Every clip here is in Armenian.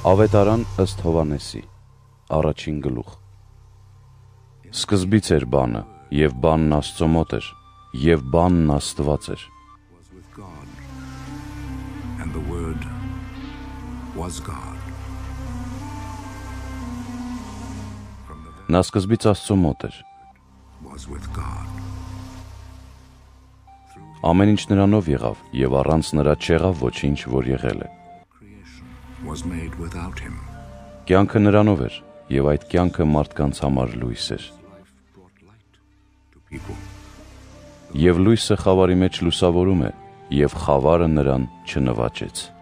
Ավետարան ըստ Հովանեսի Առաջին գլուխ Սկզբից էր բանը, եւ բանն Աստծո մոտ էր, եւ բանն Աստված էր։ and the Word was God. Նա սկզբից Աստծո մոտ էր։. Ամեն ինչ նրանով եղավ, եւ առանց նրա չեղավ ոչինչ, որ եղել է։ was made without him. Կյանքը նրանով էր, եւ այդ կյանքը մարդկանց համար լույս էր։. Եվ լույսը խավարի մեջ լուսավորում է, եւ խավարը նրան չնվաճեց։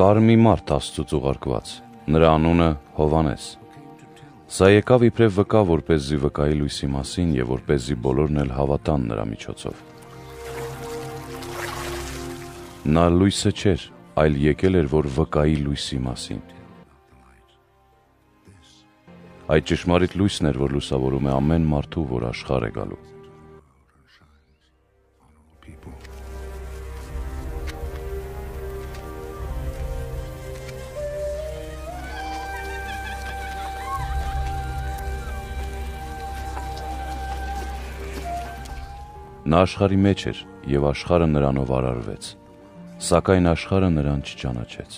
Կար մի մարդ Աստծուց ուղարկված։ Նրա անունը Հովանես։ Սա եկավ իբրև վկա, որպեսզի վկայի լույսի մասին եւ որպեսզի բոլորն էլ հավատան նրա միջոցով։ Նա լույսը չէր, այլ եկել էր, որ վկայի լույսի մասին։ Այդ ճշմարիտ լույսն էր, որ լուսավորում է ամեն մարդու, որ աշխարհ է գալու։ Նա աշխարհի մեջ էր, եւ աշխարհը նրանով արարվեց։ Սակայն աշխարհը նրան չճանաչեց։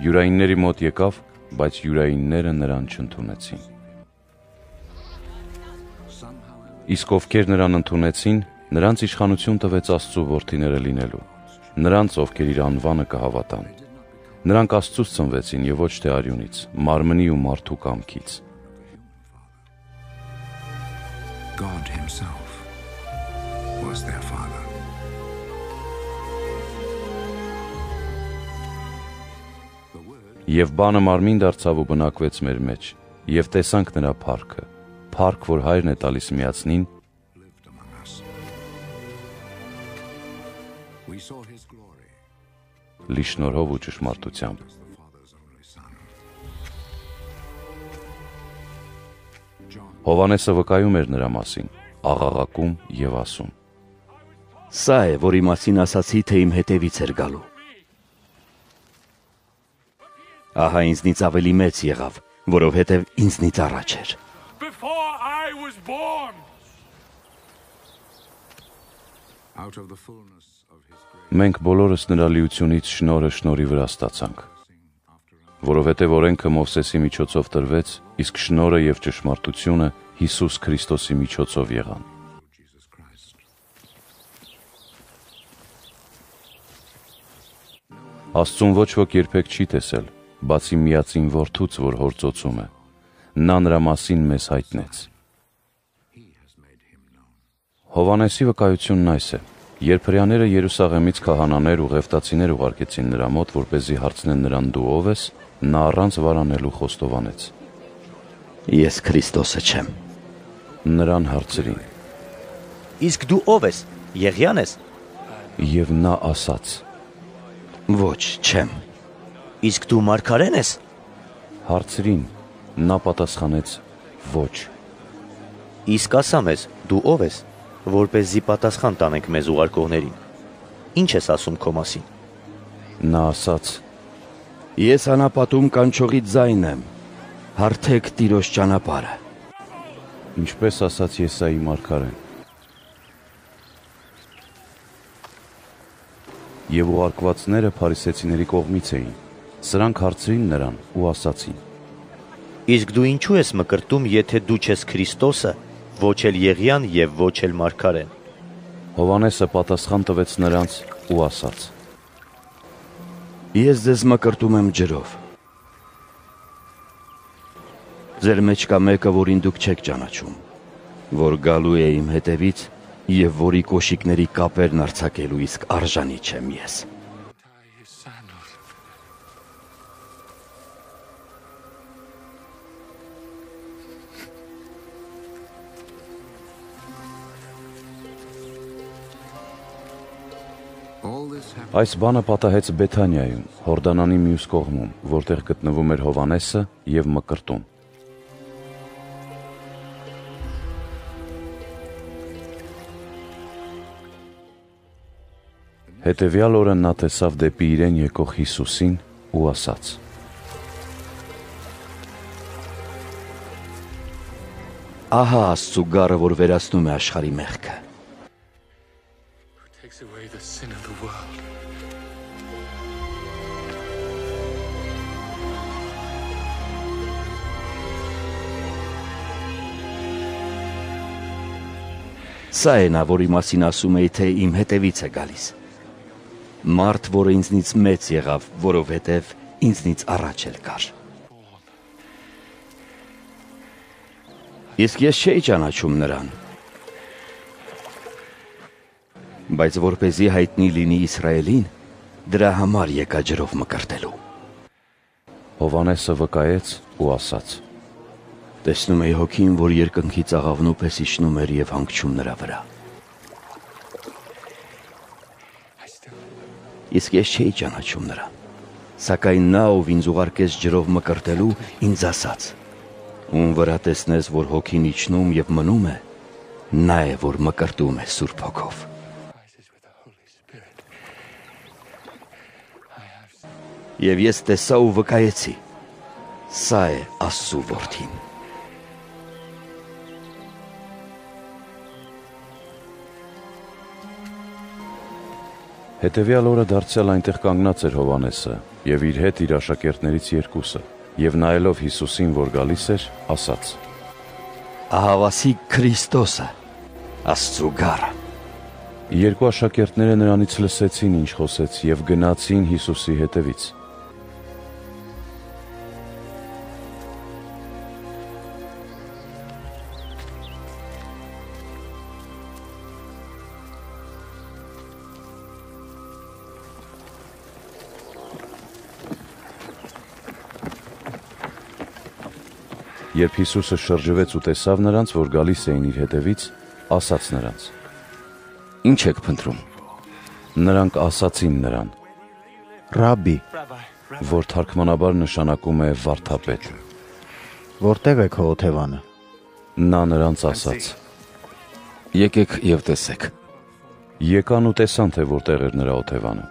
Յուրայինների մոտ եկավ, բայց յուրայինները նրան չընդունեցին։ Իսկ ովքեր նրան ընդունեցին, նրանց իշխանություն տվեց Աստծո որդիները լինելու։ Նրանց, ովքեր իր անվանը կհավատան։ Նրանք Աստծուց ծնվեցին եւ ոչ թե արյունից, մարմնի ու մարդու կամքից։ God himself was their father. Եվ բանը մարմին դարձավ ու բնակվեց մեր մեջ, եւ տեսանք նրա փառքը, փառք, որ հայրն է տալիս միացնին, լի շնորհով ու ճշմարտությամբ։ Հովանեսը վկայում էր նրա մասին, աղաղակում եւ ասում. Սա է, որի մասին ասացի, թե իմ հետևից էր գալու։ Ահա ինձնից ավելի մեծ եղավ, որովհետև ինձնից առաջ էր։ before I was born. out of the fullness Մենք բոլորս նրա լիությունից շնորհը շնորի վրա ստացանք, որովհետև օրենքը Մովսեսի միջոցով տրվեց, իսկ շնորհը եւ ճշմարտությունը Հիսուս Քրիստոսի միջոցով եղան։. Աստծուն ոչ ոք երբեք չի տեսել, բացի միածին որդուց, որ հործոցում է։ Նա նրա մասին մեզ հայտնեց։. Հովանեսի վկայությունն այս է. Երբրյաները Երուսաղեմից քահանաներ ու ղևտացիներ ուղարկեցին նրա մոտ, որ เป զի հարցնեն նրան՝ «Դու ո՞վ ես»։ Նա առանց վարանելու խոստովանեց. Ես Քրիստոսը չեմ։ Նրան հարցրին. Իսկ դու ով ես։ Եղիան ես։ Եվ նա ասաց. Ոչ, չեմ։ Իսկ դու Մարգարեն ես։ Հարցրին։ Նա պատասխանեց. Ոչ։ Իսկ ասամ ես, դու ով ես որպեսզի պատասխան տանենք մեզ ուղարկողներին։ Ինչ ես ասում քո մասին։ Նա ասաց. Ես անապատում կանչողի ձայն եմ։ Հարթեք Տիրոջ ճանապարհը։ Ինչպես ասաց Եսայի մարգարեն։ Եվ ուղարկվածները փարիսեցիների կողմից էին։ Սրանք հարցրին նրան ու ասացին. Իսկ դու ինչու ես մկրտում, եթե դու չես Քրիստոսը, ոչ էլ Եղիան եւ ոչ էլ Մարգարեն։ Հովանեսը պատասխան տվեց նրանց ու ասաց. Ես ձեզ մկրտում եմ ջրով։ Ձեր մեջ կա մեկը, որին դուք չեք ճանաչում, որ գալու է իմ հետևից եւ որի կոշիկների կապերն արցակելու իսկ արժանի չեմ ես։ Այս բանը պատահեց Բեթանիայում, Հորդանանի մյուս կողմում, որտեղ գտնվում էր Հովանեսը եւ Մկրտում։ Հետևյալ օրը նա տեսավ դեպի իրեն եկող Հիսուսին ու ասաց. Ահա Աստծո գառը, որ վերացնում է աշխարհի մեղքը։ Takes away the sin of the world. Սա է նա, որի մասին ասում էի, թե իմ հետևից է գալիս։ Մարդ, որը ինձնից մեծ եղավ, որովհետև ինձնից առաջ էլ կար։ Իսկ ես չէի ճանաչում նրան։ Բայց որ เป զի հայտնի լինի Իսրայելին, դրա համար եկա ջրով մկրտելու։ Հովանեսը վկայեց ու ասաց. Տեսնում էի հոգին, որ երկնքից աղավնու պես իջնում էր եւ հանգչում նրա վրա։ Իսկ ես չէի ճանաչում նրան։ Սակայն նա, ով ինձ ուղարկեց ջրով մկրտելու, ինձ ասաց. Ում վրա տեսնես, որ հոգին իջնում եւ մնում է, նա է, որ մկրտում է Սուրբ Հոգով։ Եվ ես տեսա ու վկայեցի. Սա է Աստծո որդին։ Հետևյալ օրը դարձյալ այնտեղ կանգնած էր Հովանեսը եւ իր հետ իր աշակերտներից երկուսը եւ նայելով Հիսուսին, որ գալիս էր, ասաց. Ահավասի Քրիստոսը, Աստծո գառը։ Երկու աշակերտները նրանից լսեցին, ինչ խոսեց եւ գնացին Հիսուսի հետևից։ Երբ Հիսուսը շրջվեց ու տեսավ նրանց, որ գալիս էին իր հետևից, ասաց նրանց. Ինչ եք փնտրում։ Նրանք ասացին նրան, Ռաբի, որ թարգմանաբար նշանակում է վարդապետ։ որտեղ է քո օթևանը։ Նա նրանց ասաց. Եկեք եւ տեսեք։ Եկան ու տեսան, թե որտեղ էր նրա օթևանը։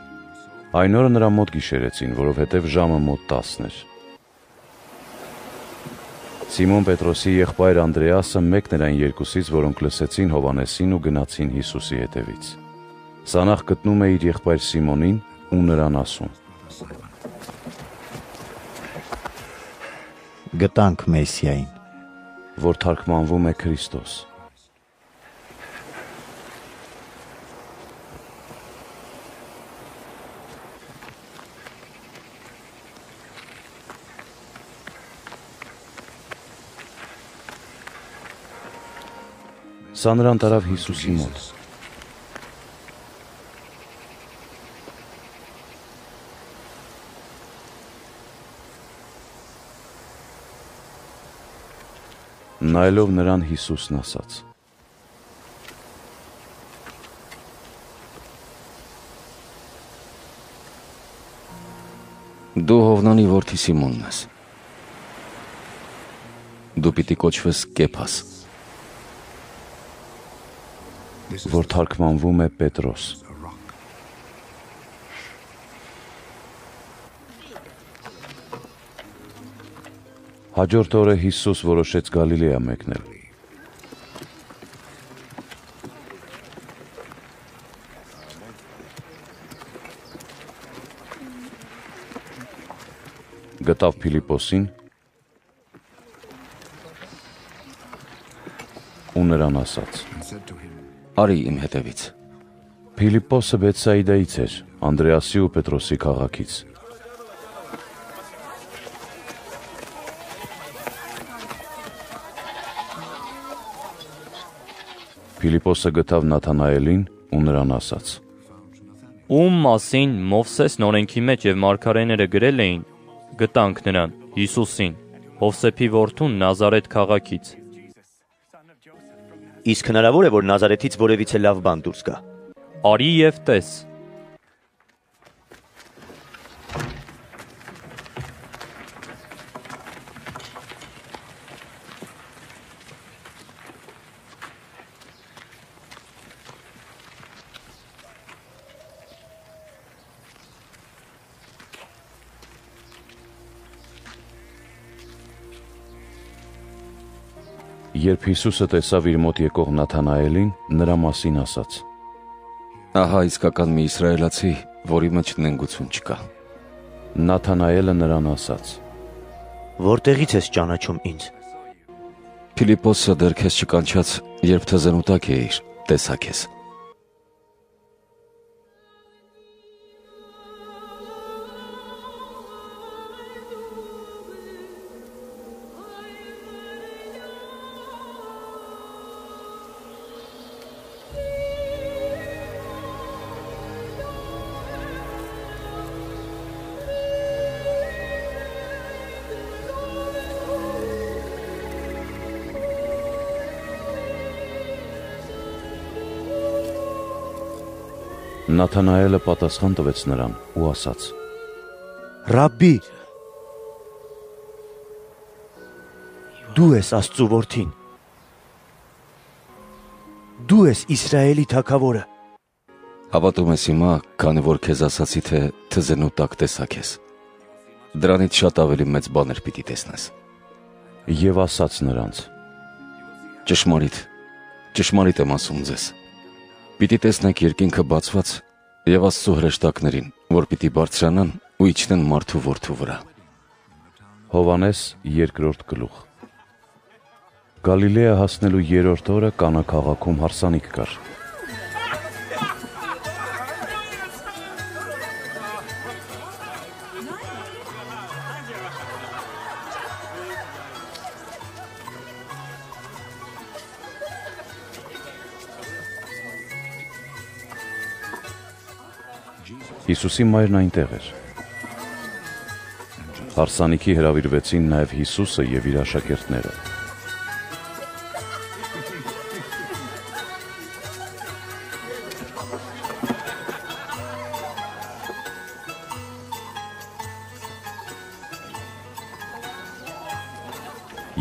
Այն օրը նրա մոտ գիշերեցին, որովհետև ժամը մոտ 10-ն էր։ Սիմոն Պետրոսի եղբայր Անդրեասը մեկն էր այն երկուսից, որոնք լսեցին Հովանեսին ու գնացին Հիսուսի հետևից։ Սանախ գտնում է իր եղբայր Սիմոնին ու նրան ասում. Գտանք Մեսիային։ որ թարգմանվում է Քրիստոս։ Սա նրան տարավ Հիսուսի մոտ։ Նայելով նրան Հիսուսն ասաց. Դու Հովնանի որդի Սիմոնն ես։ Դու պիտի կոչվես Կեփաս, որ թարգմանվում է Պետրոս։. Հաջորդ օրը Հիսուս որոշեց Գալիլեա մեկնել։ Գտավ Փիլիպոսին ու նրան ասաց. Արի իմ հետևից։ Փիլիպոսը Բեցսայիդայից էր, Անդրեասի ու Պետրոսի քաղաքից։ Փիլիպոսը գտավ Նաթանայելին ու նրան ասաց. Ում մասին Մովսեսն օրենքի մեջ եւ մարգարեները գրել էին, գտանք նրան, Հիսուսին, Հովսեփի որդուն Նազարեթ քաղաքից։ Իսկ հնարավոր է որ Նազարեթից որևիցե լավ բան դուրս գա։ Արի եւ տես։ Երբ Հիսուսը տեսավ իր մոտ եկող Նաթանայելին, նրա մասին ասաց. Ահա իսկական մի իսրայելացի, որի մեջ նենգություն չկա։ Նաթանայելը նրան ասաց. Որտեղից ես ճանաչում ինձ։ Փիլիպոսը դեռ քեզ չկանչած, երբ թզենուտակ էիր, տեսա քեզ։ Նաթանայելը պատասխան տվեց նրան ու ասաց. Ռաբբի, դու ես Աստծո որդին։ Դու ես Իսրայելի թագավորը։ Հավատում ես հիմա, քանի որ քեզ ասացի, թե թզենուտակ տեսա քեզ։ Դրանից շատ ավելի մեծ բաներ պիտի տեսնես։ եւ ասաց նրանց. Ճշմարիտ, ճշմարիտ եմ ասում ձեզ։ Պիտի տեսնեք երկինքը բացված եւ Աստծո հրեշտակներին, որ պիտի բարձրանան ու իջնեն մարդու որդու վրա։ Հովանես երկրորդ գլուխ Գալիլեա հասնելու երրորդ օրը Կանա քաղաքում հարսանիք կար։ Հիսուսի մայրն այնտեղ էր։ Հարսանիքի հրավիրվեցին նաև Հիսուսը եւ իր աշակերտները։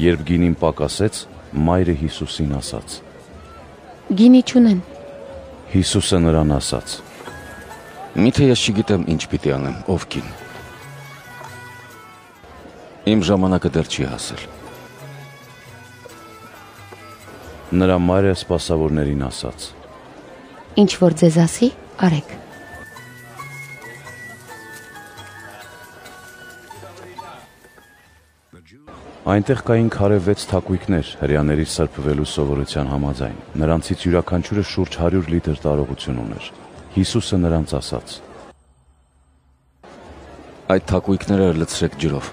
Երբ գինին պակասեց, մայրը Հիսուսին ասաց. Գինի չունեն։ Հիսուսը նրան ասաց. Միթե ես չգիտեմ ինչ պիտի անեմ, ով կին։ Իմ ժամանակը դեռ չի հասել։ Նրա մայրը սպասավորներին ասաց. Ինչ որ ձեզ ասի, արեք։ Այնտեղ կային քարե 6 թակույկներ հрьяաների սրբվելու սովորության համաձայն։ Նրանցից յուրաքանչյուրը շուրջ 100 լիտր տարողություն ուներ։ Հիսուսը նրանց ասաց. Այդ թակույկները լցրեք ջրով։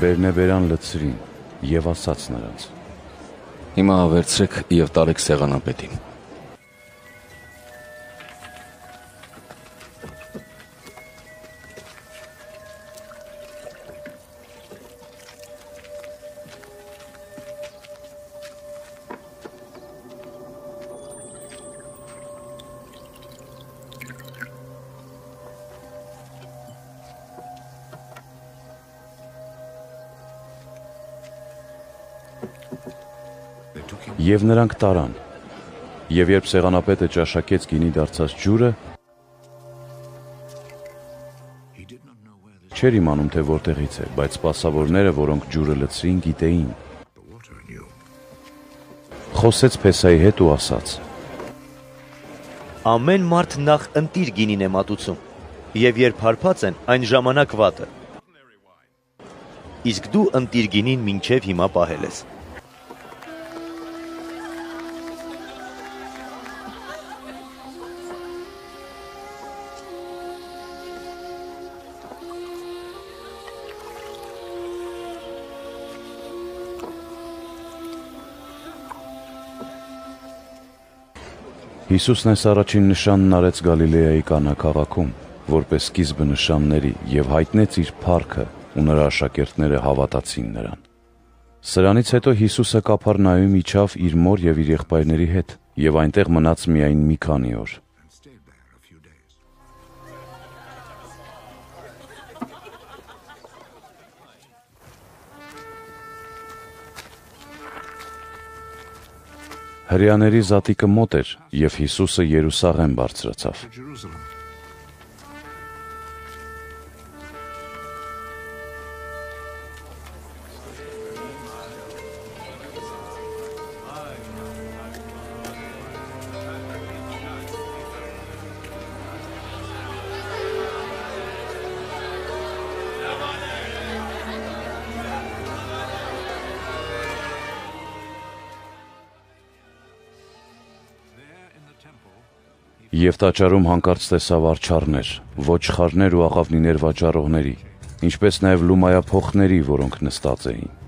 Բերնեբերան լցրին եւ ասաց նրանց. Հիմա ավերցրեք եւ տարեք սեղանապետին։ Եվ նրանք տարան։ Եվ երբ սեղանապետը ճաշակեց գինի դարձած ջուրը, չէր իմանում թե որտեղից է, բայց սպասավորները, որոնք ջուրը լցրին, գիտեին։ Խոսեց Փեսայի հետ ու ասաց. Ամեն մարդ նախ ընտիր գինին է մատուցում, եւ երբ հարբած են, այն ժամանակ վատը։ Իսկ դու ընտիր գինին մինչև հիմա պահել ես։ Հիսուսն այս առաջին նշանն արեց Գալիլեայի Կանա քաղաքում, որպես սկիզբը նշանների եւ հայտնեց իր փառքը, ու նրա աշակերտները հավատացին նրան։ Սրանից հետո Հիսուսը Կափառնայում իջավ իր մոր եւ իր եղբայրների հետ եւ այնտեղ մնաց միայն մի քանի օր։ Հрьяների զատիկը մոտ էր, եւ Հիսուսը Երուսաղեմ բարձրացավ։ Եվ տաճարում հանկարծ տեսավ արջառներ, ոչխարներ ու աղավնիներ վաճառողների, ինչպես նաև լումայափոխների, որոնք նստած էին։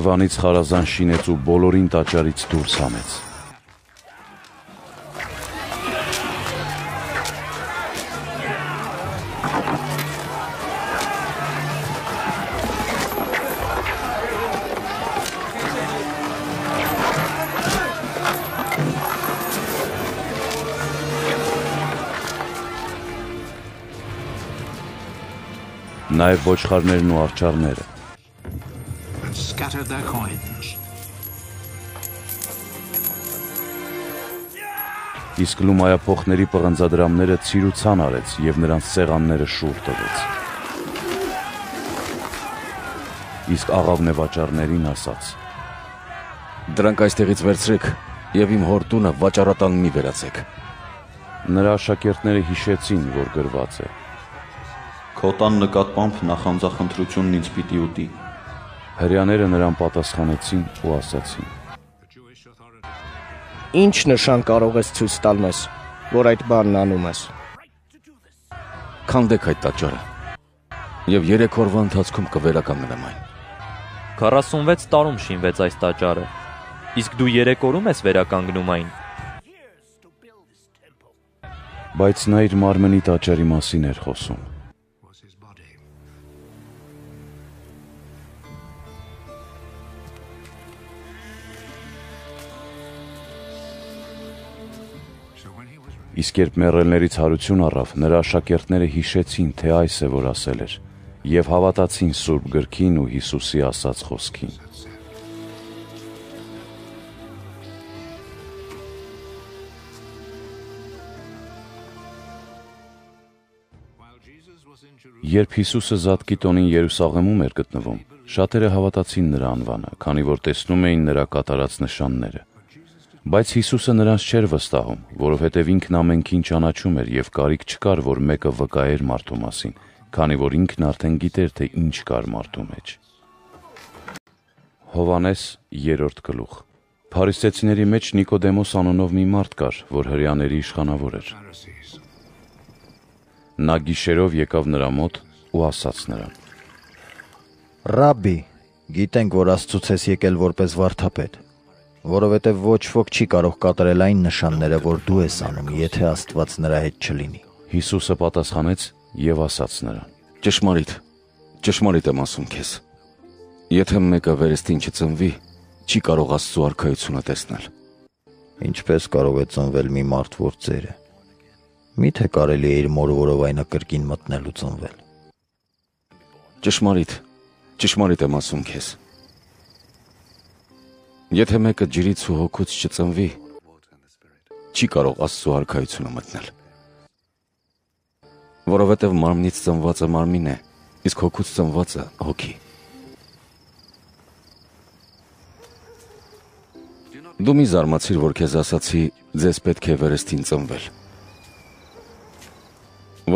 Եվ չվանից խարազան շինեց ու բոլորին տաճարից դուրս հանեց։ Նաև ոչխարներն ու արջառները։ and coins. Իսկ լումայափոխների պղնձադրամները ցիրուցան արեց եւ նրանց սեղանները շուռ տվեց։ Իսկ աղավնեվաճառներին ասաց. Դրանք այստեղից վերցրեք եւ իմ հոր տունը վաճառատան մի վերացեք։ Նրա աշակերտները հիշեցին, որ գրված է. Քո տան նկատմամբ նախանձախնդրությունն ինձ պիտի ուտի։ Հрьяները նրան պատասխանեցին ու ասացին. Ինչ նշան կարող ես ցույց տալ մեզ, որ այդ բանն անում ես։ Քանդեք այդ տաճարը։ Եվ 3 օրվա ընթացքում կվերականգնեմ այն։ 46 տարում շինվեց այս տաճարը։ Իսկ դու 3 օրում ես վերականգնում այն։ Բայց նա իր մարմնի տաճարի մասին էր խոսում։ Իսկ երբ մեռելներից հարություն առավ, նրա աշակերտները հիշեցին, թե այս է որ ասել էր, եւ հավատացին Սուրբ գրքին ու Հիսուսի ասած խոսքին։ Երբ Հիսուսը Զատկի տոնին Երուսաղեմում էր գտնվում, շատերը հավատացին նրա անվանը, քանի որ տեսնում էին նրա կատարած նշանները։ Բայց Հիսուսը նրանց չէր վստահում, որովհետև ինքն ամենքին ճանաչում էր եւ կարիք չկար, որ մեկը վկայեր մարդու մասին, քանի որ ինքն արդեն գիտեր, թե ինչ կար մարդու մեջ։ Հովանես 3-րդ գլուխ Փարիսեցիների մեջ Նիկոդեմոս անունով մի մարդ կար, որ հрьяաների իշխանավոր էր։ Նա գիշերով եկավ նրա մոտ ու ասաց նրան. «Ռաբբի, գիտենք, որ Աստծուց ես եկել որպես վարդապետ, որովհետև ոչ ոք չի կարող կատարել այն նշանները, որ դու ես անում, եթե Աստված նրա հետ չլինի։ Հիսուսը պատասխանեց եւ ասաց նրան. Ճշմարիտ։ Ճշմարիտ եմ ասում քեզ։ Եթե մեկը վերստին չծնվի, չի կարող Աստծո արքայությունը տեսնել։ Ինչպես կարող է ծնվել մի մարդ, որ ծեր է։ Միթե կարելի է իր մորորով այնա կրկին մտնել ու ծնվել։ Ճշմարիտ։ Ճշմարիտ եմ ասում քեզ։ Եթե մեկը ջրից ու հոգուց չծնվի, չի կարող Աստծո արքայությունը մտնել։ Որովհետև մարմնից ծնվածը մարմին է, իսկ հոգուց ծնվածը հոգի։ Դու մի զարմացիր, որ քեզ ասացի, ձեզ պետք է վերստին ծնվել։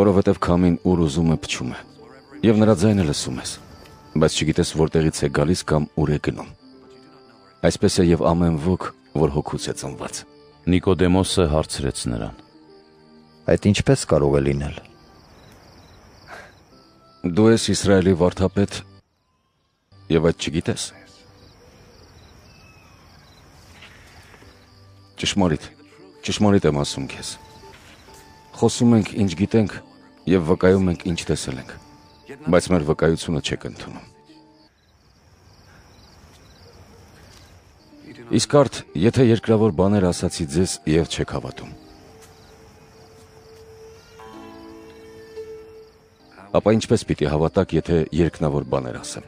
Որովհետև քամին ուր ուզում է փչում է, եւ նրա ձայնը լսում ես, բայց չգիտես որտեղից է գալիս կամ ուր է գնում։ Այսպես է եւ ամեն ոք, որ հոգուց է ծնված։ Նիկոդեմոսը հարցրեց նրան. Այդ ինչպես կարող է լինել։ Դու ես Իսրայելի վարդապետ եւ այդ չգիտես։ Ճշմարիտ, ճշմարիտ եմ ասում քեզ։ Խոսում ենք ինչ գիտենք եւ վկայում ենք ինչ տեսել ենք, բայց մեր վկայությունը չեք ընդունում։ Իսկ արդ, եթե երկրավոր բաներ ասացի ձեզ եւ չեք հավատում։ Ապա ինչպես պիտի հավատակ, եթե երկնավոր բաներ ասեմ։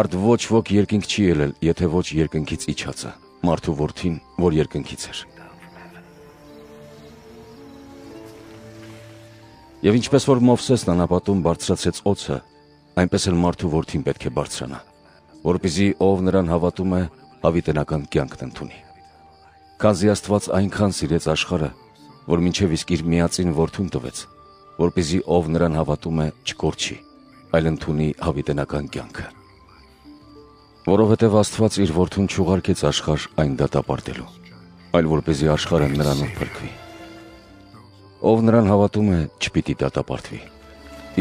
Արդ ոչ ոք երկինք չի ելել, եթե ոչ երկնքից իջածը, մարդու որդին, որ երկնքից էր։ Եվ ինչպես որ Մովսեսն անապատում բարձրացեց օծը, այնպես էլ մարդու որդին պետք է բարձրանա, որպեսզի ով նրան հավատում է, հավիտենական կյանքն ընդունի։ Քանզի Աստված այնքան սիրեց աշխարհը, որ մինչև իսկ իր միածին որդուն տվեց, որպեսզի ով նրան հավատում է, չկորչի, այլ ընդունի հավիտենական կյանքը։ Որովհետև Աստված իր որդուն չուղարկեց աշխարհ այն դատապարտելու, այլ որպեսզի աշխարհը նրանով փրկվի։ Ով նրան հավատում է, չպիտի դատապարտվի։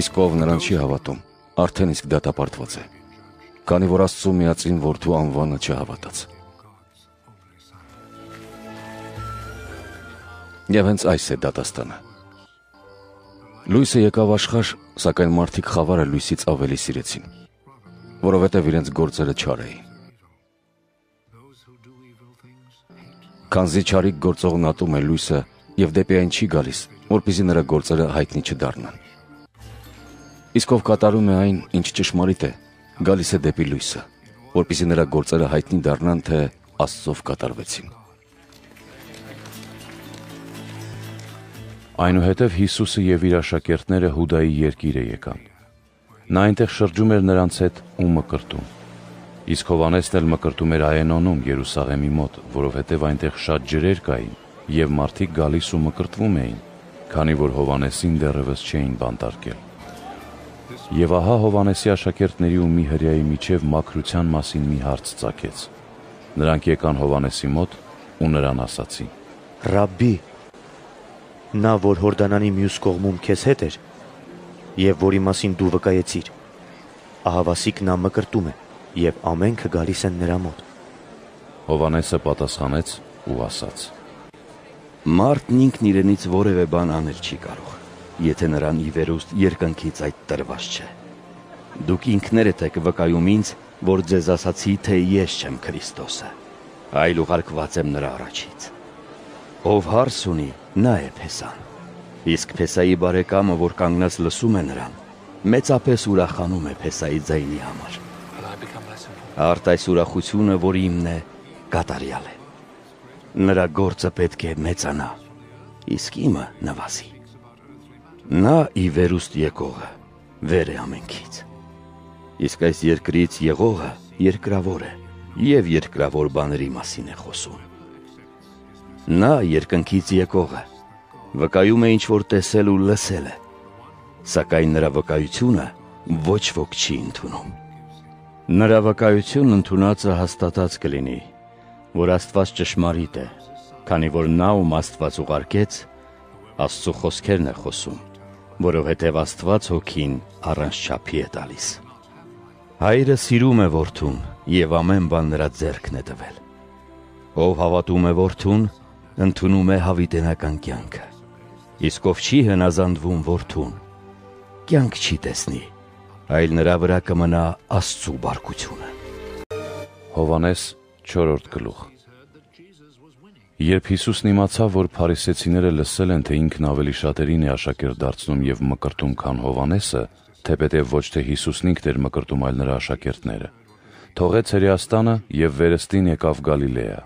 Իսկ ով նրան չի հավատում, արդեն իսկ դատապարտված է, քանի որ Աստծո միածին որդու անվանը չհավատաց։ Եվ հենց այս է դատաստանը։ Լույսը եկավ աշխարհ, սակայն մարդիկ խավարը լույսից ավելի սիրեցին, որովհետև իրենց գործերը չար էին։ Քանզի չարիք գործողն ատում է լույսը եւ դեպի այն չի գալիս, որpիսի նրա գործերը հայտնի չդառնան։ Իսկ ով կատարում է այն, ինչ ճշմարիտ է, գալիս է դեպի լույսը, որpիսի նրա գործերը հայտնի դառնան, թե Աստծով կատարվեցին։ Այնուհետև Հիսուսը եւ իր աշակերտները Հուդայի երկիրը եկան։ Նա այնտեղ շրջում էր նրանց հետ ու մկրտում։ Իսկ Հովանեսն էլ մկրտում էր Այենոնում Երուսաղեմի մոտ, որովհետև այնտեղ շատ ջրեր կային եւ մարդիկ գալիս ու մկրտվում էին, քանի որ Հովանեսին դեռևս չէին բանտարկել։ Եվ ահա Հովանեսի աշակերտների ու մի հրյայի միջև մաքրության մասին մի հարց ծագեց։ Նրանք եկան Հովանեսի մոտ ու նրան ասացին. «Ռաբբի, նա որ Հորդանանի մյուս կողմում քեզ հետ էր եւ որի մասին դու վկայեցիր, ահավասիկ նա մկրտում է եւ ամենքը գալիս են նրա մոտ»։ Հովանեսը պատասխանեց ու ասաց. «Մարդն ինքն իրենից որևէ բան անել չի կարող» եթե նրան ի վերուստ երկնքից այդ տրված չէ։ Դուք ինքներդ եք վկայում ինձ, որ ձեզ ասացի, թե ես չեմ Քրիստոսը, այլ ուղարկված եմ նրա առաջից։ Ով հարս ունի, նա է Փեսան։ Իսկ Փեսայի բարեկամը, որ կանգնած լսում է նրան, մեծապես ուրախանում է Փեսայի ձայնի համար։? Արդ այս ուրախությունը, որ իմն է, կատարյալ է։ Նրա գործը պետք է մեծանա, իսկ իմը նվազի։ Նա ի վերուստ եկողը վեր է ամենքից։ Իսկ այս երկրից եղողը երկրավոր է եւ երկրավոր բաների մասին է խոսում։ Նա երկնքից եկողը վկայում է ինչ որ տեսել ու լսել է, սակայն նրա վկայությունը ոչ ոք չի ընդունում։ Նրա վկայություն ընդունածը հաստատած կլինի, որ Աստված ճշմարիտ է, քանի որ նա ում Աստված ուղարկեց, Աստծո խոսքերն է խոսում, որովհետև Աստված հոգին առանց չափի է տալիս։ Հայրը սիրում է որդուն եւ ամեն բան նրա ձեռքն է տվել։ Ով հավատում է որդուն, ընդունում է հավիտենական կյանքը։ Իսկ ով չի հնազանդվում որդուն, կյանք չի տեսնի, այլ նրա վրա կմնա Աստծո բարկությունը։ Հովանես 4-րդ գլուխ Երբ Հիսուսն իմացավ, որ փարիսեցիները լսել են, թե ինքն ավելի շատերին է աշակերտ դարձնում եւ մկրտում, քան Հովանեսը, թեպետև ոչ թե Հիսուսն ինքն էր մկրտում, այլ նրա աշակերտները, թողեց Հրեաստանը եւ վերստին եկավ Գալիլեա։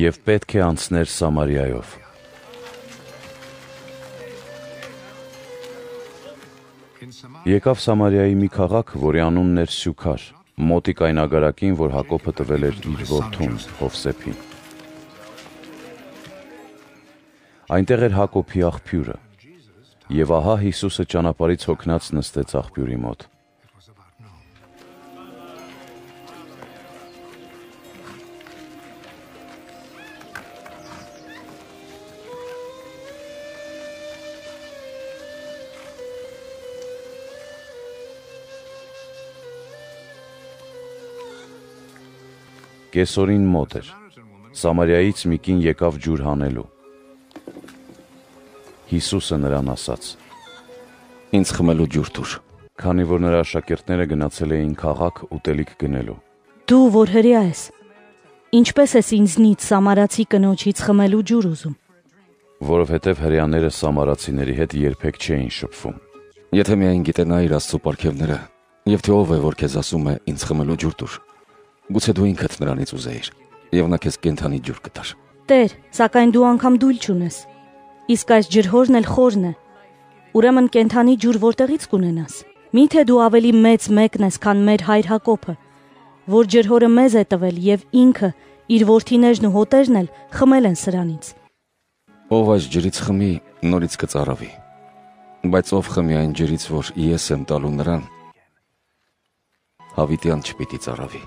Եվ պետք է անցներ Սամարիայով։ Եկավ Սամարիայի մի քաղաք, որի անունն էր Սյուքար, մոտիկ այն ագարակին, որ Հակոբը տվել էր իր որդուն Հովսեփին։ Այնտեղ էր Հակոբի աղբյուրը։ Եվ ահա Հիսուսը ճանապարից հոգնած նստեց աղբյուրի մոտ։ Կեսորին մոտ էր։ Սամարիայից մի կին եկավ ջուր հանելու։ Հիսուսը նրան ասաց. Ինձ խմելու ջուր դուր, քանի որ նրա աշակերտները գնացել էին քաղաք ուտելիք գնելու։ Դու որ հրյա ես, ինչպես ես ինձնից Սամարացի կնոջից խմելու ջուր ուզում։ Որովհետև հрьяաները Սամարացիների հետ երբեք չէին շփվում։ Եթե միայն գիտենայիր Աստծո պարգևները, Եվ թե ով է, որ քեզ ասում է ինձ խմելու ջուր տուր։ Գուցե դու ինքդ նրանից ուզեիր, եւ նա քեզ կենթանի ջուր կտար։ Տեր, սակայն դու անգամ դույլ չունես։ Իսկ այս ջրհորն էլ խորն է։ Ուրեմն կենթանի ջուր որտեղից կունենաս։ Միթե դու ավելի մեծ մեկն ես, քան մեր հայր Հակոբը, որ ջրհորը մեզ է տվել եւ ինքը իր որդիներն ու հոտերն էլ խմել են սրանից։ Ով այս ջրից խմի, նորից կծարավի։ Բայց ով խմի այն ջրից, որ ես եմ տալու նրան, հավիտյան չպիտի ծարավի։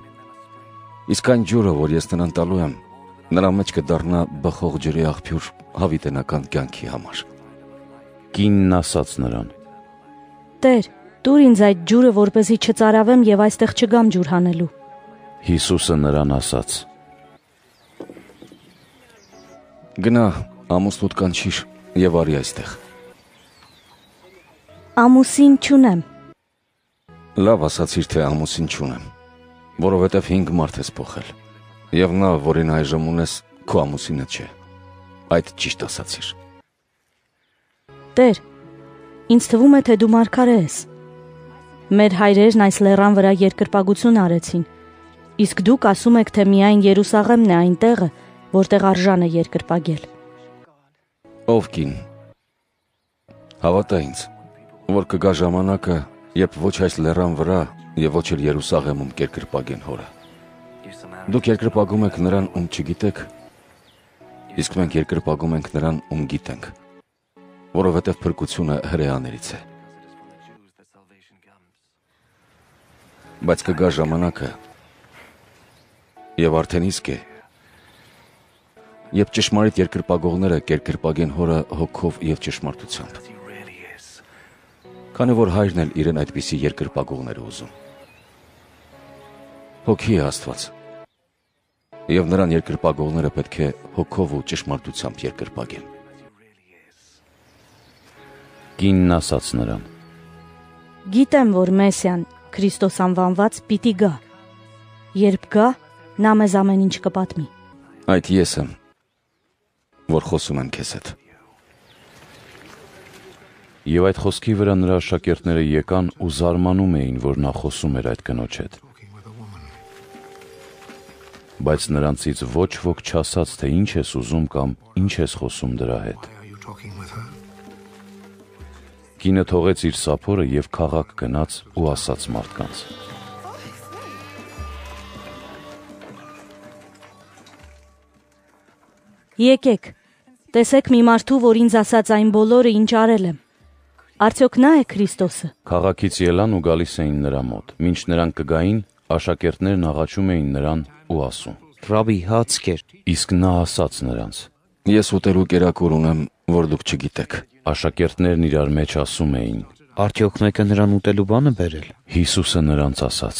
Իսկ այն ջուրը, որ ես նրան տալու եմ, նրա մեջ կդառնա բխող ջրի աղբյուր հավիտենական կյանքի համար։ Կինն ասաց նրան. Տեր, դուր ինձ այդ ջուրը, որպեսզի չծարավեմ եւ այստեղ չգամ ջուր հանելու։ Հիսուսը նրան ասաց. Գնա, ամուսնուդ կանչիր եւ արի այստեղ։ Ամուսին չունեմ։ Լավ ասացիր, թե ամուսին չունեմ, որովհետև 5 մարդ ես փոխել։ Եվ նա, որին այժմ ունես, քո ամուսինը չէ։ Այդ ճիշտ ասացիր։ Տեր, ինձ թվում է, թե դու մարգարե ես։ Մեր հայրերն այս լեռան վրա երկրպագություն արեցին։ Իսկ դուք ասում եք, թե միայն Երուսաղեմն է այն տեղը, որտեղ արժան է երկրպագել։ Ով կին։ Հավատա ինձ, որ կգա ժամանակը, երբ ոչ այս լեռան վրա եւ ոչ էլ Երուսաղեմում կերկրպագեն հորը։ Դուք երկրպագում եք նրան, ում չգիտեք, իսկ մենք երկրպագում ենք նրան, ում գիտենք, որովհետև փրկությունը հրեաներից է։ Բայց կգա ժամանակը, եւ արդեն իսկ է, երբ ճշմարիտ երկրպագողները կերկրպագեն հորը հոգով եւ ճշմարտությամբ։ Քանի որ հայրն էլ իրեն այդպիսի երկրպագողներ ուզում։ Հոգի է Աստված։ Եվ նրան երկրպագողները պետք է հոգով ու ճշմարտությամբ երկրպագեն։ Կինն ասաց նրան. Գիտեմ, որ Մեսիան Քրիստոս անվանված պիտի գա։ Երբ գա, նա մեզ ամեն ինչ կպատմի։ Այդ ես եմ, որ խոսում եմ քեզ հետ։ Եվ այդ խոսքի վրա նրա աշակերտները եկան ու զարմանում էին, որ նա խոսում էր այդ կնոջ հետ։ Բայց նրանցից ոչ ոք չասաց, թե ինչ ես ուզում կամ ինչ ես խոսում դրա հետ։ Կինը թողեց իր սափորը եւ քաղաք գնաց ու ասաց մարդկանց. Եկեք, տեսեք մի մարդու, որ ինձ ասաց այն բոլորը, ինչ արել եմ։ Արդյոք նա է Քրիստոսը։ Քաղաքից ելան ու գալիս էին նրա մոտ։ Մինչ նրան կգային, աշակերտներն աղաչում էին նրան ու ասում. Ռաբի, հաց կեր։ Իսկ նա ասաց նրանց. Ես ուտելու կերակուր ունեմ, որ դուք չգիտեք։ Աշակերտներն իրար մեջ ասում էին. Արդյոք մեկը նրան ուտելու բանը բերել։ Հիսուսը նրանց ասաց.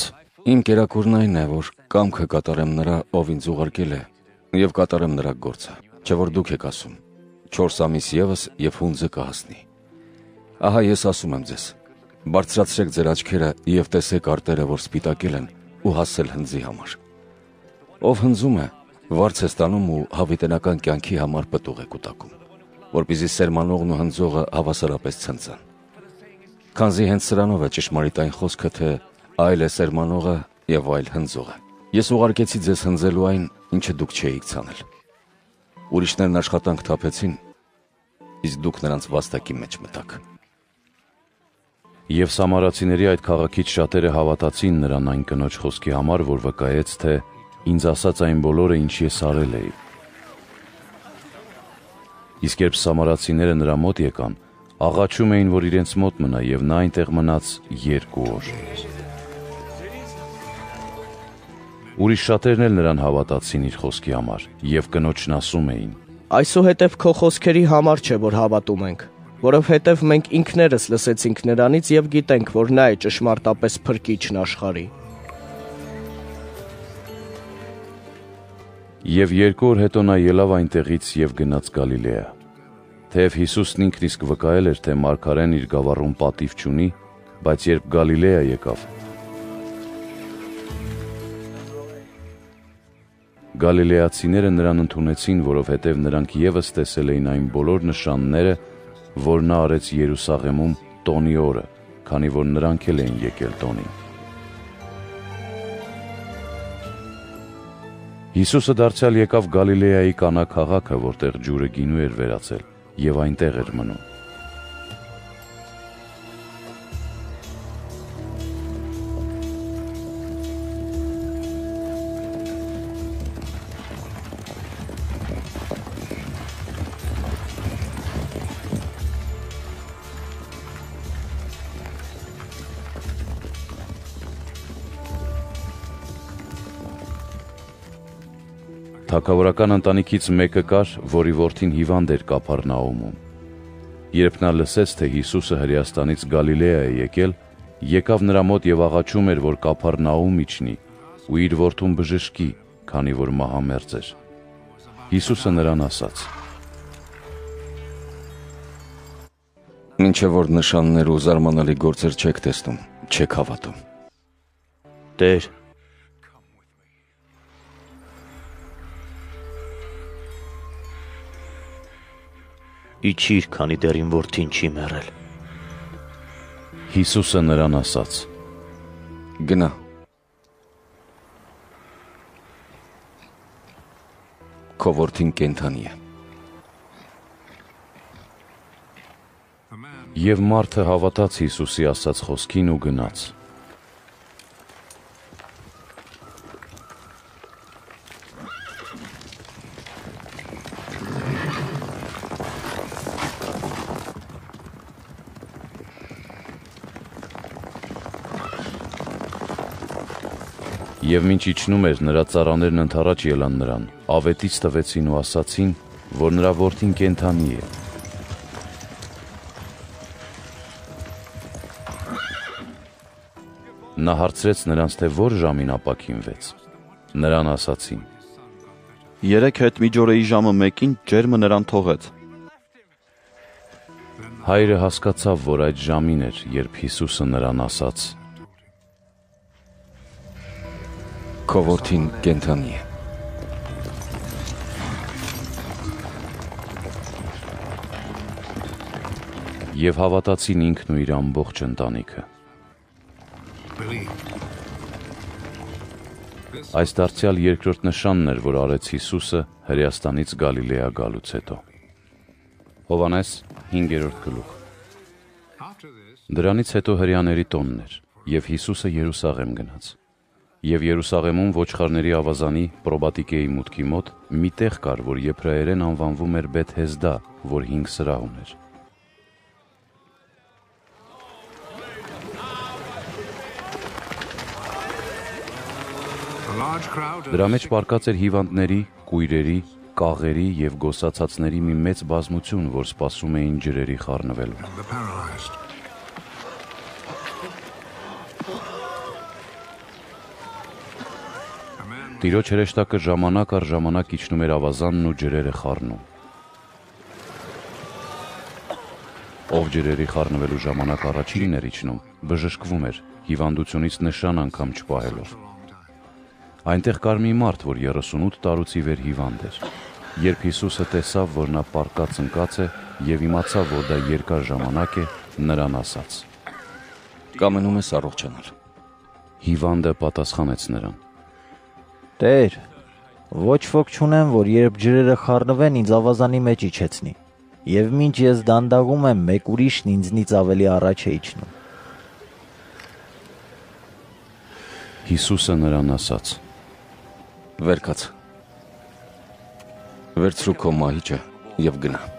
Իմ կերակուրն այն է, որ կամքը կատարեմ նրա, ով ինձ ուղարկել է, եւ կատարեմ նրա գործը։ Չէ որ դուք եք ասում. 4 ամիս եւս եւ հունձը կհասնի։ Ահա ես ասում եմ ձեզ. բարձրացրեք ձեր աչքերը եւ տեսեք արտերը, որ սպիտակել են ու հասել հնձի համար։ Ով հնձում է, վարձ է ստանում ու հավիտենական կյանքի համար պտուղ է կուտակում, որպիսի սերմանողն ու հնձողը հավասարապես ցնցան։ Քանզի հենց սրանով է ճշմարիտ այն խոսքը, թե այլ է սերմանողը եւ այլ հնձողը։ Ես ուղարկեցի ձեզ հնձելու այն, ինչը դուք չէիք ցանել։ Ուրիշներն աշխատանք թափեցին, իսկ դուք նրանց վաստակի մեջ մտաք։ Եվ սամարացիների այդ քաղաքից շատերը հավատացին նրան այն կնոջ խոսքի համար, որ վկայեց, թե ինձ ասած այն բոլորը, ինչ ես արել էի։ Իսկ երբ սամարացիները նրա մոտ եկան, աղաչում էին, որ իրենց մոտ մնա, եւ նա այնտեղ մնաց երկու օր։ Ուրիշ շատերն էլ նրան հավատացին իր խոսքի համար, եւ կնոջն ասում էին. Այսուհետև քո խոսքերի համար չէ, որ հավատում ենք, որովհետև մենք ինքներս լսեցինք նրանից եւ գիտենք, որ նա է ճշմարտապես փրկիչն աշխարհի։ Եվ երկու օր հետո նա ելավ այնտեղից եւ գնաց Գալիլեա։ Թեև Հիսուսն ինքն իսկ վկայել էր, թե Մարգարեն իր գավառում պատիվ չունի, բայց երբ Գալիլեա եկավ, Գալիլեացիները նրան ընդունեցին, որովհետև նրանք եւս տեսել էին այն բոլոր նշանները, որ նա արեց Երուսաղեմում տոնի օրը, քանի որ նրանք էլ էին եկել տոնին։ Հիսուսը դարձյալ եկավ Գալիլեայի Կանա քաղաքը, որտեղ ջուրը գինու էր վերածել, եւ այնտեղ էր մնում։ Թագավորական ընտանիքից մեկը կար, որի որդին հիվանդ էր Կափառնաումում։ Երբ նա լսեց, թե Հիսուսը Հրեաստանից Գալիլեա է եկել, եկավ նրա մոտ եւ աղաչում էր, որ Կափառնաում իջնի ու իր որդուն բժշկի, քանի որ մահամերձ էր։ Հիսուսը նրան ասաց. Մինչև որ նշաններ ու զարմանալի գործեր չեք տեսնում, չեք հավատում։ Տեր, Իջիր, քանի դեռ իմ որդին չի մեռել։ Հիսուսը նրան ասաց. Գնա։ Քո որդին կենթանի է։ Եվ մարդը հավատաց Հիսուսի ասած խոսքին ու գնաց։ Եվ ինչ իջնում էր, նրա ծառաներն ընթառաջ ելան նրան, ավետից տվեցին ու ասացին, որ նրա որդին կենթանի է։ Նա հարցրեց նրանց, թե որ ժամին ապակինվեց։ Նրան ասացին. Երեք հետ միջօրեի ժամը 1-ին ջերմը նրան թողեց։ Հայրը հասկացավ, որ այդ ժամին էր, երբ Հիսուսը նրան ասաց. ժողովրդին կենթանի է։ Եվ հավատացին ինքն ու իր ամբողջ ընտանիքը։ Այս դարձյալ երկրորդ նշանն էր, որ արեց Հիսուսը Հրեաստանից Գալիլեա գալուց հետո։ Հովանես 5-րդ գլուխ։ Դրանից հետո հрьяաների տոնն էր, եւ Հիսուսը Երուսաղեմ գնաց։ Եվ Երուսաղեմում ոչխարների ավազանի Պրոբատիկեի մուտքի մոտ մի տեղ կար, որ եբրայերեն անվանվում էր Բեթհեզդա, որ 5 սրահ ուներ։ Դրա մեջ պարկած էր հիվանդների, կույրերի, կաղերի եւ գոսացածների մի մեծ բազմություն, որ սպասում էին ջրերի խառնվելու։ Տիրոջ հրեշտակը ժամանակ առ ժամանակ իջնում էր ավազանն ու ջրերը խառնում։ Ով ջրերի խառնվելու ժամանակ առաջինն էր իջնում, բժշկվում էր, հիվանդությունից նշան անգամ չպահելով։ Այնտեղ կար մի մարդ, որ 38 տարուց ի վեր հիվանդ էր։ Երբ Հիսուսը տեսավ, որ նա պարկած ընկած է եւ իմացավ, որ դա երկար ժամանակ է, նրան ասաց. Կամենում ես առողջանալ։ Հիվանդը պատասխանեց նրան. Տեր, ոչ ոք չունեմ, որ երբ ջրերը խառնվեն ինձ ավազանի մեջ իջեցնի։ Եվ մինչ ես դանդաղում եմ, մեկ ուրիշն ինձնից ավելի առաջ է իջնում։ Հիսուսը նրան ասաց. Վերքաց։ Վերցրու քո մահիճը եւ գնա։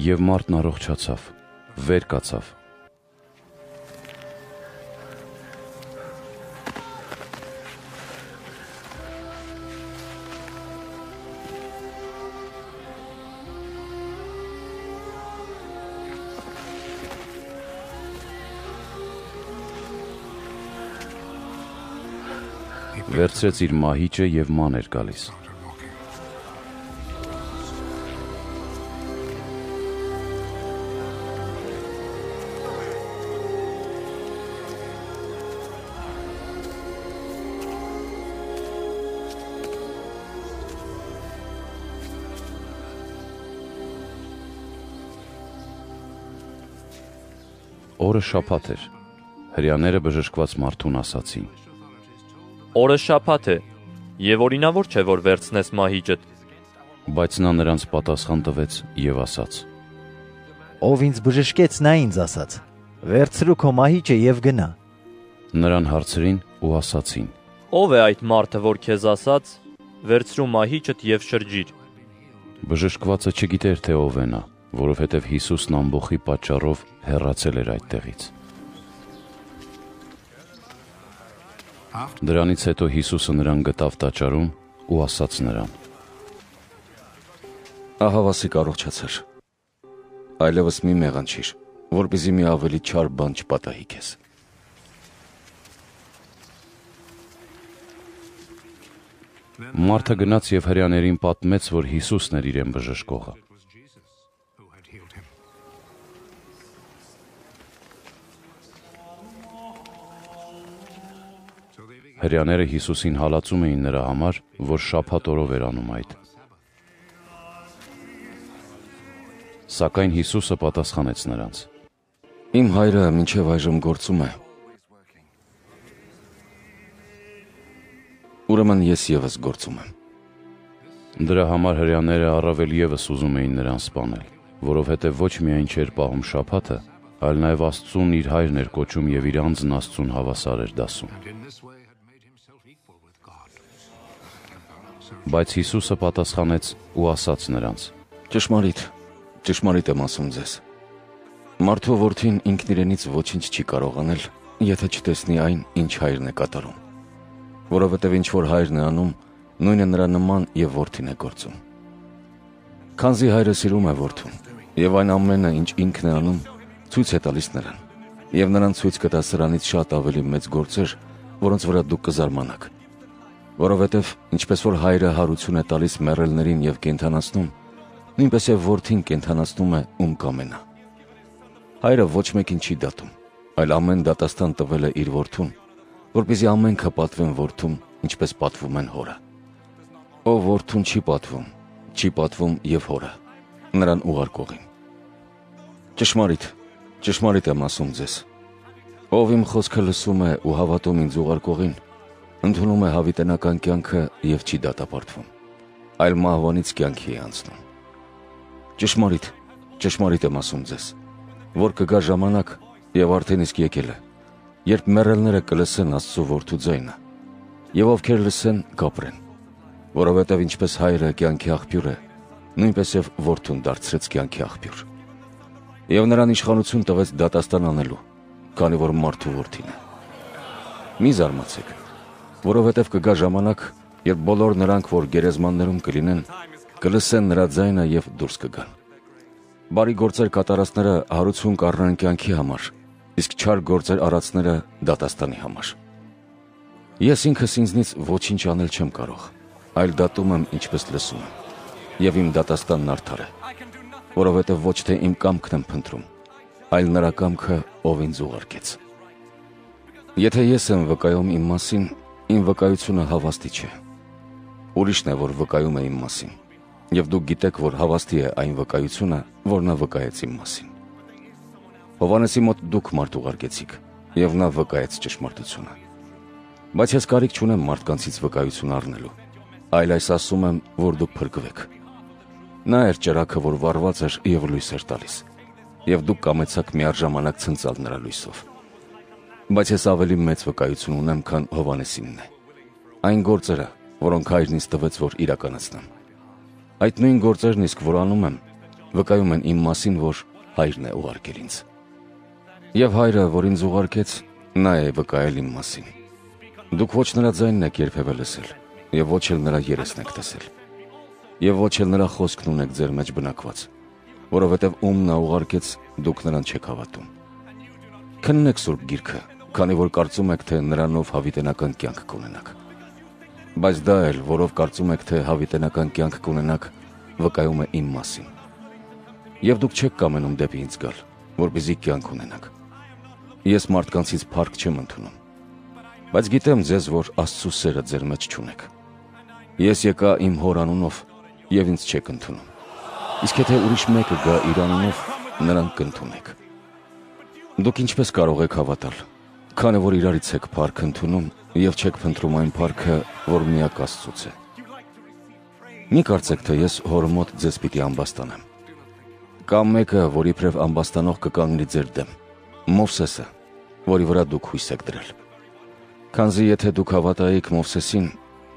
Եվ մարդն առողջացավ, վեր կացավ։ Վերցրեց իր մահիճը եւ ման էր գալիս։ օրը շաբաթ էր։ Հрьяները բժշկված մարդուն ասացին. Օրը շաբաթ է, եւ օրինավոր չէ որ վերցնես մահիճդ։ Բայց նա նրանց պատասխան տվեց եւ ասաց. Ով ինձ բժշկեց, նա ինձ ասաց. Վերցրու քո մահիճը եւ գնա։ Նրան հարցրին ու ասացին. Ով է այդ մարդը, որ քեզ ասաց, վերցրու մահիճդ եւ շրջիր։ Բժշկվածը չգիտեր թե ով է նա, որովհետև Հիսուսն ամբողի պատճառով հեռացել էր այդտեղից։ Դրանից հետո Հիսուսը նրան գտավ տաճարում ու ասաց նրան. Ահավասիկ առողջացար։ Այլևս մի մեղանչիր, որպեսզի մի ավելի չար բան չպատահի քեզ։ Մարդը գնաց եւ հрьяաներին պատմեց, որ Հիսուսն էր իրեն բժշկողը։ Հрьяները Հիսուսին հալածում էին նրա համար, որ շաբաթ օրով էր անում այդ։ Սակայն Հիսուսը պատասխանեց նրանց. Իմ հայրը մինչև այժմ գործում է։ Ուրեմն ես եւս գործում եմ։ Դրա համար հрьяները առավել եւս ուզում էին նրան սպանել, որովհետեւ ոչ միայն չէր պահում շափաթը, այլ նաեւ Աստծուն իր հայրն էր կոչում եւ իր անձն Աստծուն հավասար էր դասում։ Բայց Հիսուսը պատասխանեց ու ասաց նրանց. Ճշմարիտ, ճշմարիտ եմ ասում ձեզ։ Մարդու որդին ինքն իրենից ոչինչ չի կարող անել, եթե չտեսնի այն, ինչ հայրն է կատարում։ Որովհետև ինչ որ հայրն է անում, նույնը նրա նման եւ որդին է գործում։ Քանզի հայրը սիրում է որդուն, եւ այն ամենը, ինչ ինքն է անում, ցույց է տալիս նրան։ Եվ նրան ցույց կտա սրանից շատ ավելի մեծ գործեր, որոնց վրա դուք կզարմանաք որովհետև ինչպես որ հայրը հարություն է տալիս մեռելներին եւ կենթանացնում, նույնպես եւ որդին կենթանացնում է ում կամենա։ Հայրը ոչ մեկին չի դատում, այլ ամեն դատաստան տվել է իր որդուն, որպեսզի ամենքը պատվեն որդուն, ինչպես պատվում են հորը։ Ով որդուն չի պատվում, չի պատվում եւ հորը, նրան ուղարկողին։ Ճշմարիտ, ճշմարիտ եմ ասում ձեզ։ Ով իմ խոսքը լսում է ու հավատում ինձ ուղարկողին, ընդունում է հավիտենական կյանքը եւ չի դատապարտվում, այլ մահվանից կյանքի է անցնում։ Ճշմարիտ, ճշմարիտ եմ ասում ձեզ, որ կգա ժամանակ եւ արդեն իսկ եկել է, երբ մեռելները կլսեն Աստծո որդու ձայնը, եւ ովքեր լսեն կապրեն, որովհետեւ ինչպես հայրը կյանքի աղբյուր է, նույնպես եւ որդուն դարձրեց կյանքի աղբյուր։ Եվ նրան իշխանություն տվեց դատաստան անելու, քանի որ մարդու որդին է։ Մի զարմացեք, որովհետև կգա ժամանակ, երբ բոլոր նրանք, որ գերեզմաններում կլինեն, կլսեն նրա ձայնը եւ դուրս կգան։ Բարի գործեր կատարածները հարություն կառնան կյանքի համար, իսկ չար գործեր արածները դատաստանի համար։ Ես ինքս ինձնից ոչինչ անել չեմ կարող, այլ դատում եմ ինչպես լսում եմ, եւ իմ դատաստանն արդար է, որովհետեւ ոչ թե իմ կամքն եմ փնտրում, այլ նրա կամքը, ով ինձ ուղարկեց։ Եթե ես եմ վկայում իմ մասին, իմ վկայությունը հավաստի չէ։ Ուրիշն է, որ վկայում է իմ մասին։ Եվ դուք գիտեք, որ հավաստի է այն վկայությունը, որ նա վկայեց իմ մասին։ Հովանեսի մոտ դուք մարդ ուղարկեցիք, եւ նա վկայեց ճշմարտությունը։ Բայց ես կարիք չունեմ մարդկանցից վկայություն առնելու, այլ այս ասում եմ, որ դուք փրկվեք։ Նա էր ճրակը, որ վառված էր եւ լույս էր տալիս, եւ դուք կամեցաք միառժամանակ ցնցալ նրա լույսով։ Բայց ես ավելի մեծ վկայություն ունեմ, քան Հովանեսինն է։ Այն գործերը, որոնք հայրն ինձ տվեց, որ իրականացնեմ։ Այդ նույն գործերն իսկ որ անում եմ, վկայում են իմ մասին, որ հայրն է ուղարկել ինձ։ Եվ հայրը, որ ինձ ուղարկեց, նա է վկայել իմ մասին։ Դուք ոչ նրա ձայնն եք երբևէ լսել, եւ ոչ էլ նրա երեսն եք տեսել։ Եվ ոչ էլ նրա խոսքն ունեք ձեր մեջ բնակված, որովհետև ում նա ուղարկեց, դուք նրան չեք հավատում։ Քննեք Սուրբ Գիրքը, քանի որ կարծում եք, թե նրանով հավիտենական կյանք կունենաք։ Բայց դա էլ, որով կարծում եք, թե հավիտենական կյանք կունենաք, վկայում է իմ մասին։ Եվ դուք չեք կամենում դեպի ինձ գալ, որպեսզի կյանք ունենաք։ Ես մարդկանցից փառք չեմ ընդունում։ Բայց գիտեմ ձեզ, որ Աստծո սերը ձեր մեջ չունեք։ Ես եկա իմ հոր անունով եւ ինձ չեք ընդունում։ Իսկ եթե ուրիշ մեկը գա իր անունով, նրան կընդունեք։ Դուք ինչպես կարող եք հավատալ, քանի որ իրարից եք փառք ընդունում եւ չեք փնտրում այն փառքը, որ միակ Աստծուց է։ Մի կարծեք, թե ես հոր մոտ ձեզ պիտի ամբաստանեմ։ Կամ մեկը, որ իբրև ամբաստանող կկանգնի ձեր դեմ, Մովսեսը, որի վրա դուք հույս եք դրել։ Քանզի եթե դուք հավատայիք Մովսեսին,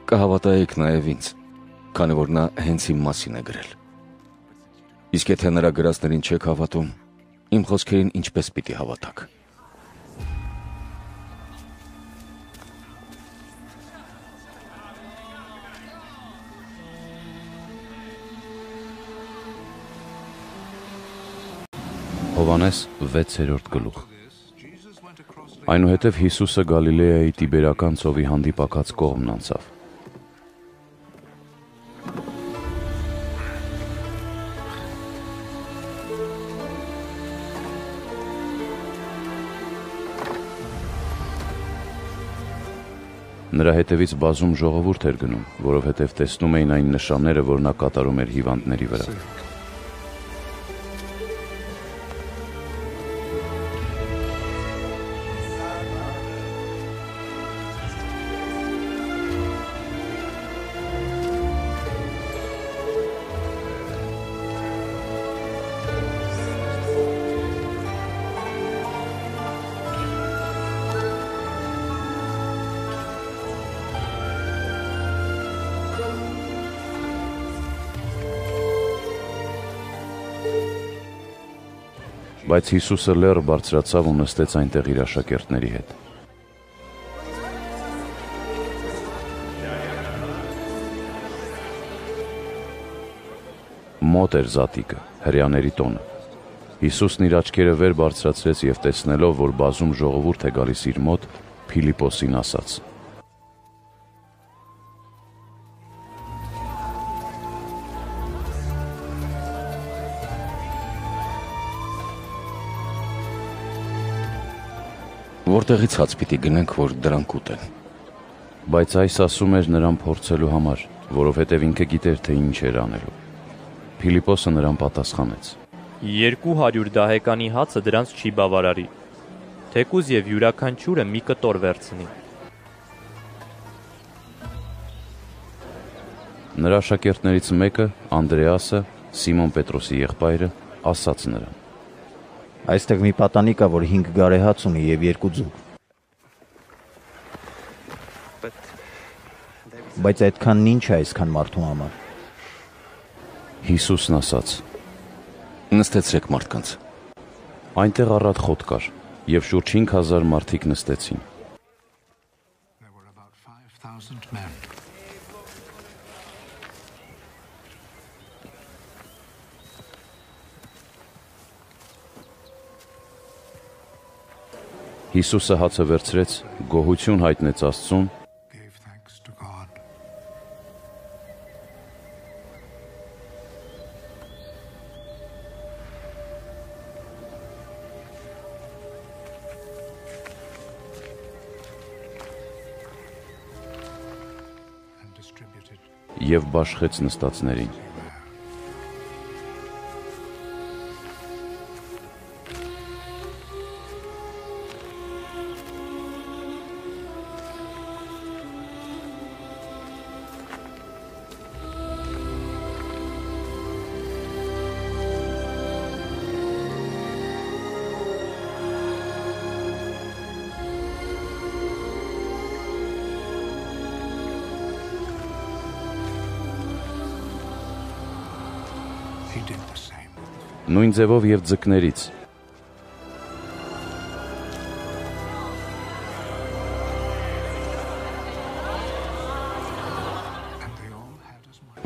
կհավատայիք նաև ինձ, քանի որ նա հենց իմ մասին է գրել։ Իսկ եթե նրա գրածներին չեք հավատում, իմ խոսքերին ինչպես պիտի հավատաք։ Հովանես 6-րդ գլուխ Այնուհետև Հիսուսը Գալիլեայի Տիբերական ծովի հանդիպակաց կողմն անցավ։ Նրա հետևից բազում ժողովուրդ էր գնում, որովհետև տեսնում էին այն նշանները, որ նա կատարում էր հիվանդների վրա։ բայց Հիսուսը լեռը բարձրացավ ու նստեց այնտեղ իր աշակերտների հետ։ Մոտ էր զատիկը, հрьяաների տոնը։ Հիսուսն իր աչքերը վեր բարձրացրեց եւ տեսնելով, որ բազում ժողովուրդ է գալիս իր մոտ, Ֆիլիպոսին ասաց. Որտեղից հաց պիտի գնենք, որ դրանք ուտեն։ Բայց այս ասում էր նրան փորձելու համար, որովհետև ինքը գիտեր, թե ինչ էր անելու։ Փիլիպոսը նրան պատասխանեց. 200 դահեկանի հացը դրանց չի բավարարի։ Թեկուզ եւ յուրաքանչյուրը մի կտոր վերցնի։ Նրա շակերտներից մեկը, Անդրեասը, Սիմոն Պետրոսի եղբայրը, ասաց նրան. Այստեղ մի պատանի կա, որ 5 գարեհաց ունի եւ 2 ձուկ։ Բայց այդքանն ինչ է այսքան մարդու համար։ Հիսուսն ասաց. Նստեցրեք մարդկանց։ Այնտեղ առատ խոտ կար, եւ շուրջ 5000 մարդիկ նստեցին։ Հիսուսը հացը վերցրեց, գոհություն հայտնեց Աստծուն, եւ բաշխեց նստածներին։ Նույն ձևով եւ ձկներից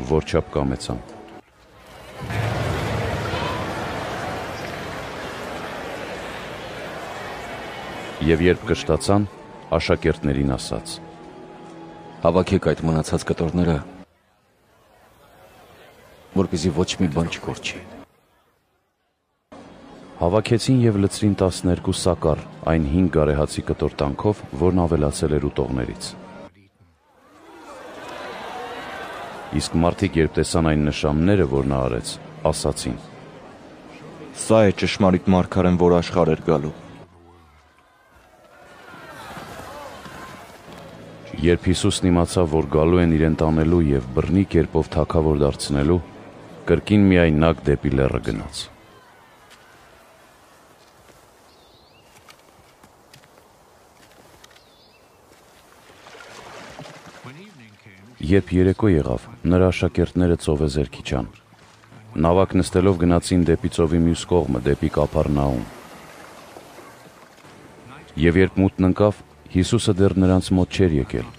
որչափ կամեցան։ Եվ երբ կշտացան, աշակերտներին ասաց. Հավաքեք այդ մնացած կտորները, որպեսզի ոչ մի բան չկորչի։ Հավաքեցին եւ լցրին 12 սակար այն 5 գարեհացի կտոր տանքով, որն ավելացել էր ուտողներից։ Իսկ մարդիկ երբ տեսան այն նշանները, որ նա արեց, ասացին. Սա է ճշմարիտ մարգարեն, որ աշխարհ էր գալու։ Երբ Հիսուսն իմացավ, որ գալու են իրեն տանելու եւ բռնի կերպով թակավոր դարձնելու, կրկին միայն նակ դեպի լեռը գնաց։ Երբ երեկո եղավ, նրա աշակերտները ծովեզերքի չան։ Նավակ նստելով գնացին դեպի ծովի մյուս կողմը, դեպի Կափառնաում։ Եվ երբ մութն ընկավ, Հիսուսը դեռ նրանց մոտ չէր եկել։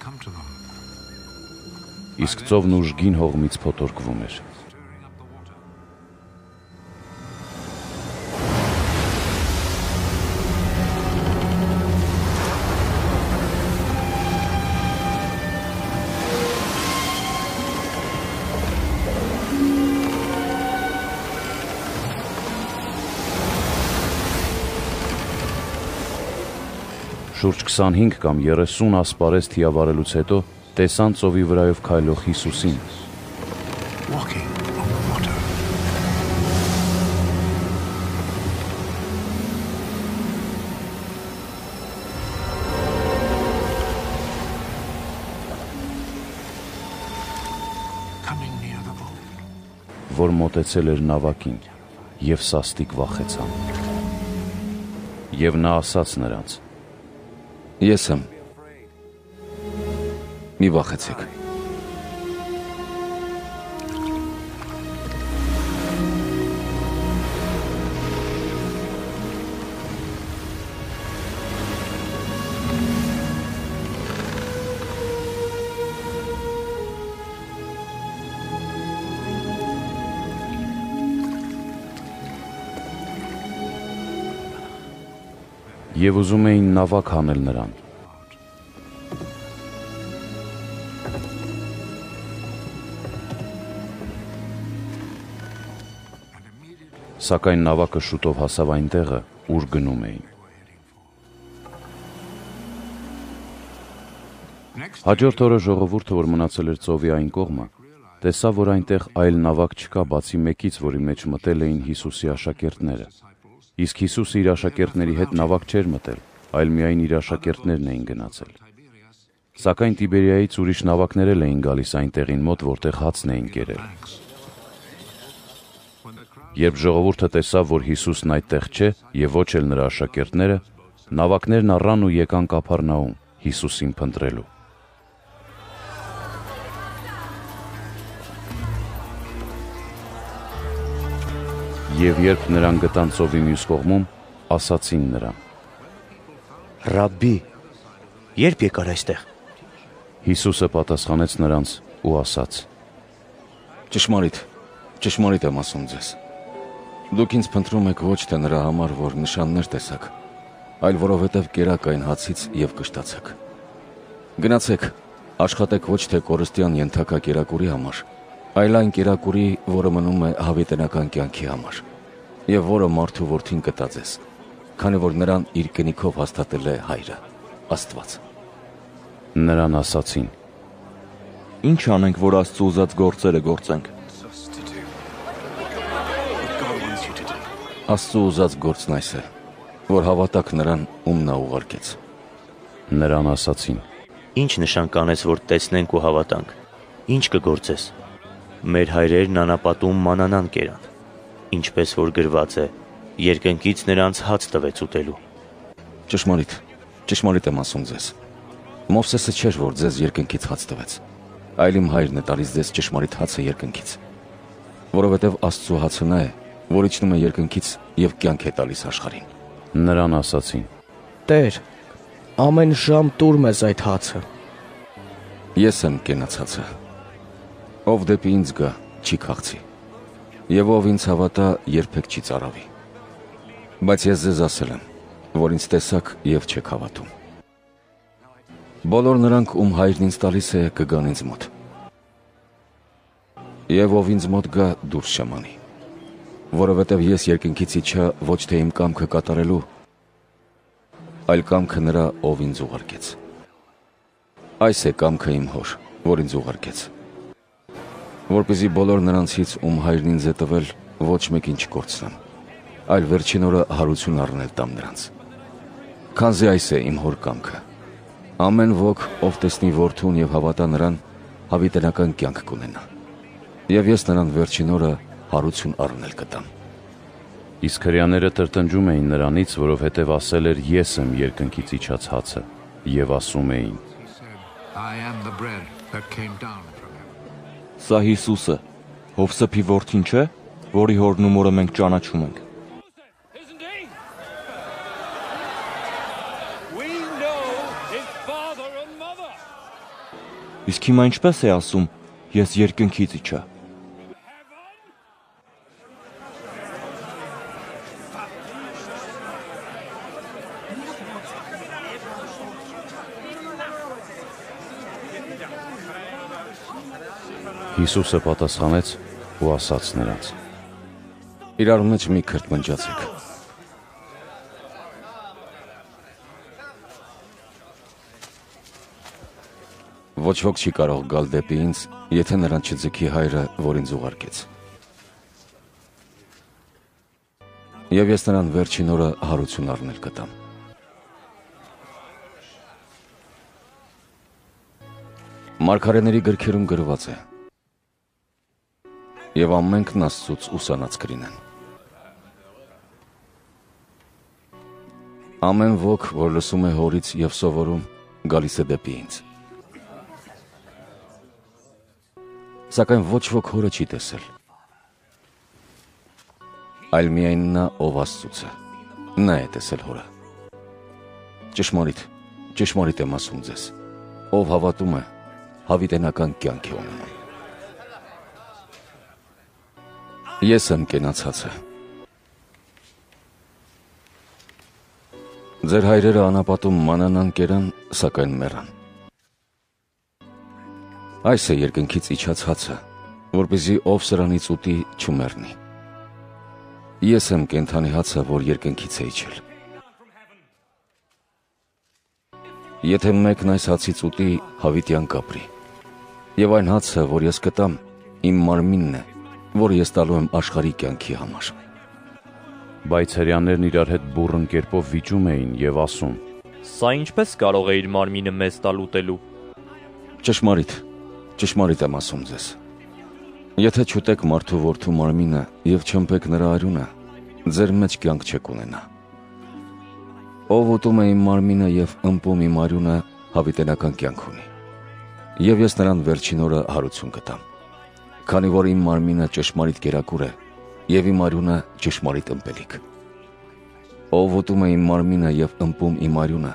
Իսկ ծովն ուժգին հողմից փոթորկվում էր։ Շուրջ 25 կամ 30 ասպարեզ թիավարելուց հետո տեսան ծովի վրայով քայլող Հիսուսին։ որ մոտեցել էր նավակին, եւ սաստիկ վախեցան։ Եվ նա ասաց նրանց. Ես եմ։ Մի վախեցեք։ Եվ ուզում էին նավակ հանել նրան։ Սակայն նավակը շուտով հասավ այն տեղը, ուր գնում էին։ Հաջորդ օրը ժողովուրդը, որ մնացել էր ծովի այն կողմը, տեսավ, որ այնտեղ այլ նավակ չկա, բացի մեկից, որի մեջ մտել էին Հիսուսի աշակերտները։ Իսկ Հիսուսը իր աշակերտների հետ նավակ չէր մտել, այլ միայն իր աշակերտներն էին գնացել։ Սակայն Տիբերիայից ուրիշ նավակներ էլ էին գալիս այնտեղին մոտ, որտեղ հացն էին կերել։ Երբ ժողովուրդը տեսավ, որ Հիսուսն այդտեղ չէ եւ ոչ էլ նրա աշակերտները, նավակներն առան ու եկան Կափառնաում Հիսուսին փնտրելու։ Եվ երբ նրան գտան ծովի մյուս կողմում, ասացին նրան. Ռաբբի, երբ եկար այստեղ։ Հիսուսը պատասխանեց նրանց ու ասաց. Ճշմարիտ, ճշմարիտ եմ ասում ձեզ։ Դուք ինձ փնտրում եք ոչ թե նրա համար, որ նշաններ տեսաք, այլ որովհետև կերակ այն հացից եւ կշտացաք։ Գնացեք, աշխատեք ոչ թե կորստյան ենթակա կերակուրի համար, այլ այն կերակուրի, որը մնում է հավիտենական կյանքի համար, եւ որը մարդու որդին կտա ձեզ, քանի որ նրան իր կնիքով հաստատել է հայրը, Աստված։ Նրան ասացին. Ինչ անենք, որ Աստծո ուզած գործերը գործենք։ Աստծո ուզած գործն այս է, որ հավատաք նրան, ում նա ուղարկեց։ Նրան ասացին. Ինչ նշան կանես, որ տեսնենք ու հավատանք։ Ինչ կգործես։ Մեր հայրերն անապատում մանանան կերան, ինչպես որ գրված է. երկնքից նրանց հաց տվեց ուտելու։ Ճշմարիտ, ճշմարիտ եմ ասում ձեզ։ Մովսեսը չէր, որ ձեզ երկնքից հաց տվեց, այլ իմ հայրն է տալիս ձեզ ճշմարիտ հացը երկնքից։ որովհետև Աստծո հացը նա է, որ իջնում է երկնքից եւ կյանք է տալիս աշխարհին։ Նրան ասացին. Տեր, ամեն ժամ տուր մեզ այդ հացը։ Ես եմ կենացածը։ Ով դեպի ինձ գա, չի քաղցի։ Եվ ով ինձ հավատա, երբեք չի ծարավի։ Բայց ես ձեզ ասել եմ, որ ինձ տեսակ եւ չեք հավատում։ Բոլոր նրանք, ում հայրն ինձ տալիս է, կգան ինձ մոտ։ Եվ ով ինձ մոտ գա, դուրս չմանի։ Որովհետև ես երկնքից իջա ոչ թե իմ կամքը կատարելու, այլ կամքը նրա, ով ինձ ուղարկեց։ Այս է կամքը իմ հոր, որ ինձ ուղարկեց որպեսզի բոլոր նրանցից, ում հայրն ինձ է տվել, ոչ մեկին չկորցնեմ, այլ վերջին օրը հարություն առնել տամ նրանց։ Քանզի այս է իմ հոր կամքը։ Ամեն ոք, ով տեսնի որդուն եւ հավատա նրան, հավիտենական կյանք կունենա։ Եվ ես նրան վերջին օրը հարություն առնել կտամ։ Իսկ հрьяաները տրտնջում էին նրանից, որովհետև ասել էր ես եմ երկնքից իջած հացը, եւ ասում էին. I am the bread that came down Սա Հիսուսը, Հովսեփի որդին չէ, որի հորն ու մորը մենք ճանաչում ենք։. Իսկ հիմա ինչպես է ասում. Ես երկնքից իջա։ Հիսուսը պատասխանեց ու ասաց նրանց. Իրար մեջ մի քրտնջացեք։ Ոչ ոք չի կարող գալ դեպի ինձ, եթե նրան չձգի հայրը, որ ինձ ուղարկեց։ Եվ ես նրան վերջին օրը հարություն առնել կտամ։ Մարգարեների գրքերում գրված է. Եվ ամենքն Աստծուց ուսանած կլինեն։ Ամեն ոք, որ լսում է հորից եւ սովորում, գալիս է դեպի ինձ։ Սակայն ոչ ոք հորը չի տեսել։ Այլ միայն նա, ով Աստծուց է։ Նա է տեսել հորը։ Ճշմարիտ, ճշմարիտ եմ ասում ձեզ։ Ով հավատում է, հավիտենական կյանք է ունենում։ Ես եմ կենացածը։ Ձեր հայրերը անապատում մանանան կերան, սակայն մեռան։ Այս է երկնքից իջած հացը, որպեսզի ով սրանից ուտի չմեռնի։ Ես եմ կենթանի հացը, որ երկնքից է իջել։ Եթե մեկն այս հացից ուտի, հավիտյան կապրի։ Եվ այն հացը, որ ես կտամ, իմ մարմինն է, որ ես տալու եմ աշխարհի կյանքի համար։ Բայց հрьяաներն իրար հետ բուրըն կերպով վիճում էին եւ ասում. Սա ինչպես կարող է իր մարմինը մեզ տալ ուտելու։ Ճշմարիտ, ճշմարիտ եմ ասում ձեզ։ Եթե չուտեք մարդու որդու մարմինը եւ չմփեք նրա արյունը, ձեր մեջ կյանք չեք ունենա։ Ով ուտում է իմ մարմինը եւ ըմպում իմ արյունը, հավիտենական կյանք ունի։ Եվ ես նրան վերջին օրը հարություն կտամ։ Քանի որ իմ մարմինը ճշմարիտ կերակուր է եւ իմ արյունը ճշմարիտ ըմպելիք։ Ով ուտում է իմ մարմինը եւ ըմպում իմ արյունը,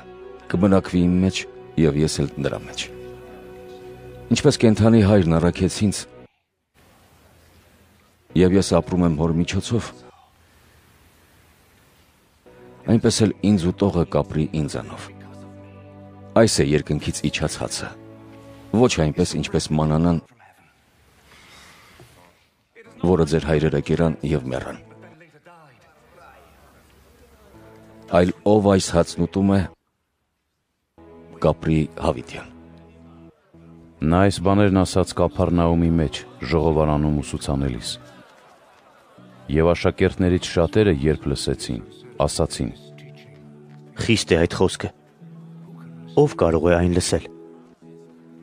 կմնակվի իմ մեջ եւ ես էլ նրա մեջ։ Ինչպես կենթանի հայրն առաքեց ինձ, եւ ես ապրում եմ հոր միջոցով, այնպես էլ ինձ ուտողը կապրի ինձանով։ Այս է երկնքից իջած հացը։ Ոչ այնպես, ինչպես մանանան, որը ձեր հայրերը կերան եւ մեռան։ Այլ ով այս հացն ուտում է, կապրի հավիտյան։ Նա այս բաներն ասաց Կափառնաումի մեջ ժողովարանում ուսուցանելիս։ Եվ աշակերտներից շատերը, երբ լսեցին, ասացին. Խիստ է այդ խոսքը։ Ով կարող է այն լսել։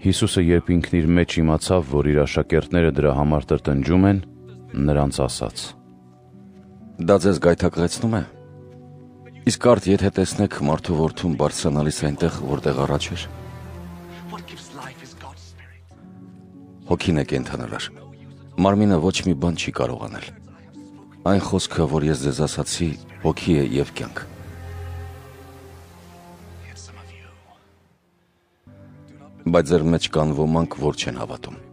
Հիսուսը երբ ինքն իր մեջ իմացավ, որ իր աշակերտները դրա համար տրտնջում են, նրանց ասաց. Դա ձեզ գայթակղեցնում է։ Իսկ արդ եթե տեսնեք մարդու որդուն բարձրանալիս այնտեղ, որտեղ առաջ էր։. Հոգին է կենթանարար։ մարմինը ոչ մի բան չի կարող անել։ Այն խոսքը, որ ես ձեզ ասացի, հոգի է եւ կյանք։ Բայց ձեր մեջ կան ոմանք, որ չեն հավատում։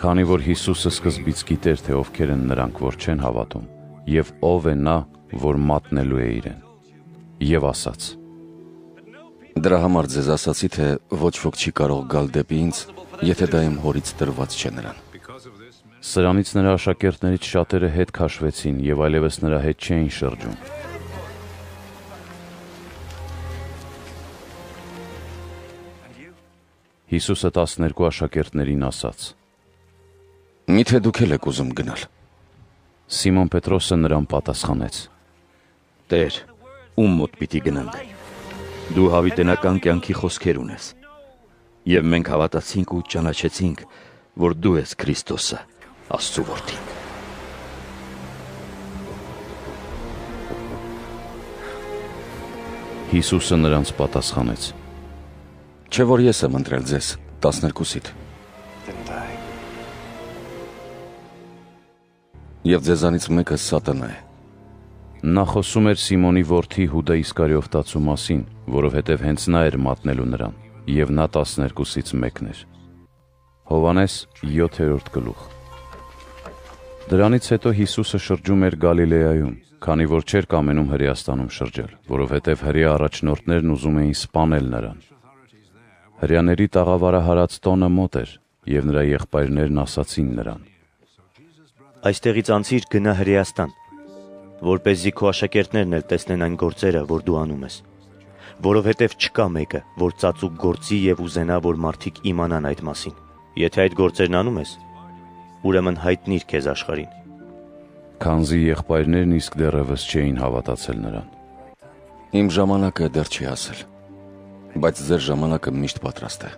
Քանի որ Հիսուսը սկզբից գիտեր, թե ովքեր են նրանք, որ չեն հավատում, եւ ով է նա, որ մատնելու է իրեն։ Եվ ասաց. Դրա համար ձեզ ասացի, թե ոչ ոք չի կարող գալ դեպի ինձ, եթե դա իմ հորից տրված չէ նրան։ Սրանից նրա աշակերտներից շատերը հետ քաշվեցին եւ այլևս նրա հետ չէին շրջում։ Հիսուսը 12 աշակերտներին ասաց. Միթե դուք եք ուզում գնալ։ Սիմոն Պետրոսը նրան պատասխանեց. Տեր, ում մոտ պիտի գնանք։ Դու հավիտենական կյանքի խոսքեր ունես։ Եվ մենք հավատացինք ու ճանաչեցինք, որ դու ես Քրիստոսը, Աստծո որդին։ Հիսուսը նրանց պատասխանեց. Չէ որ ես եմ ընտրել ձեզ 12-ից։ եւ ձեզանից մեկը Սատանա է։ Նա խոսում էր Սիմոնի որդի Հուդա Իսկարիովտացու մասին, որովհետև հենց նա էր մատնելու նրան, եւ նա 12-ից մեկն էր։ Հովանես 7-րդ գլուխ։ Դրանից հետո Հիսուսը շրջում էր Գալիլեայում, քանի որ չէր կամենում Հրեաստանում շրջել, որովհետև հրեա առաջնորդներն ուզում էին սպանել նրան։ Հրեաների տաղավարահարած տոնը մոտ էր, եւ նրա եղբայրներն ասացին նրան. Այստեղից անցիր գնա Հրեաստան, որ เป զի քո աշակերտներն էլ տեսնեն այն գործերը, որ դու անում ես։ Որովհետև չկա մեկը, որ ծածուկ գործի եւ ուզենա, որ մարդիկ իմանան այդ մասին։ Եթե այդ գործերն անում ես, ուրեմն հայտնիր քեզ աշխարհին։ Քանզի եղբայրներն իսկ դեռևս չէին հավատացել նրան։ Իմ ժամանակը դեռ չի հասել, բայց ձեր ժամանակը միշտ պատրաստ է։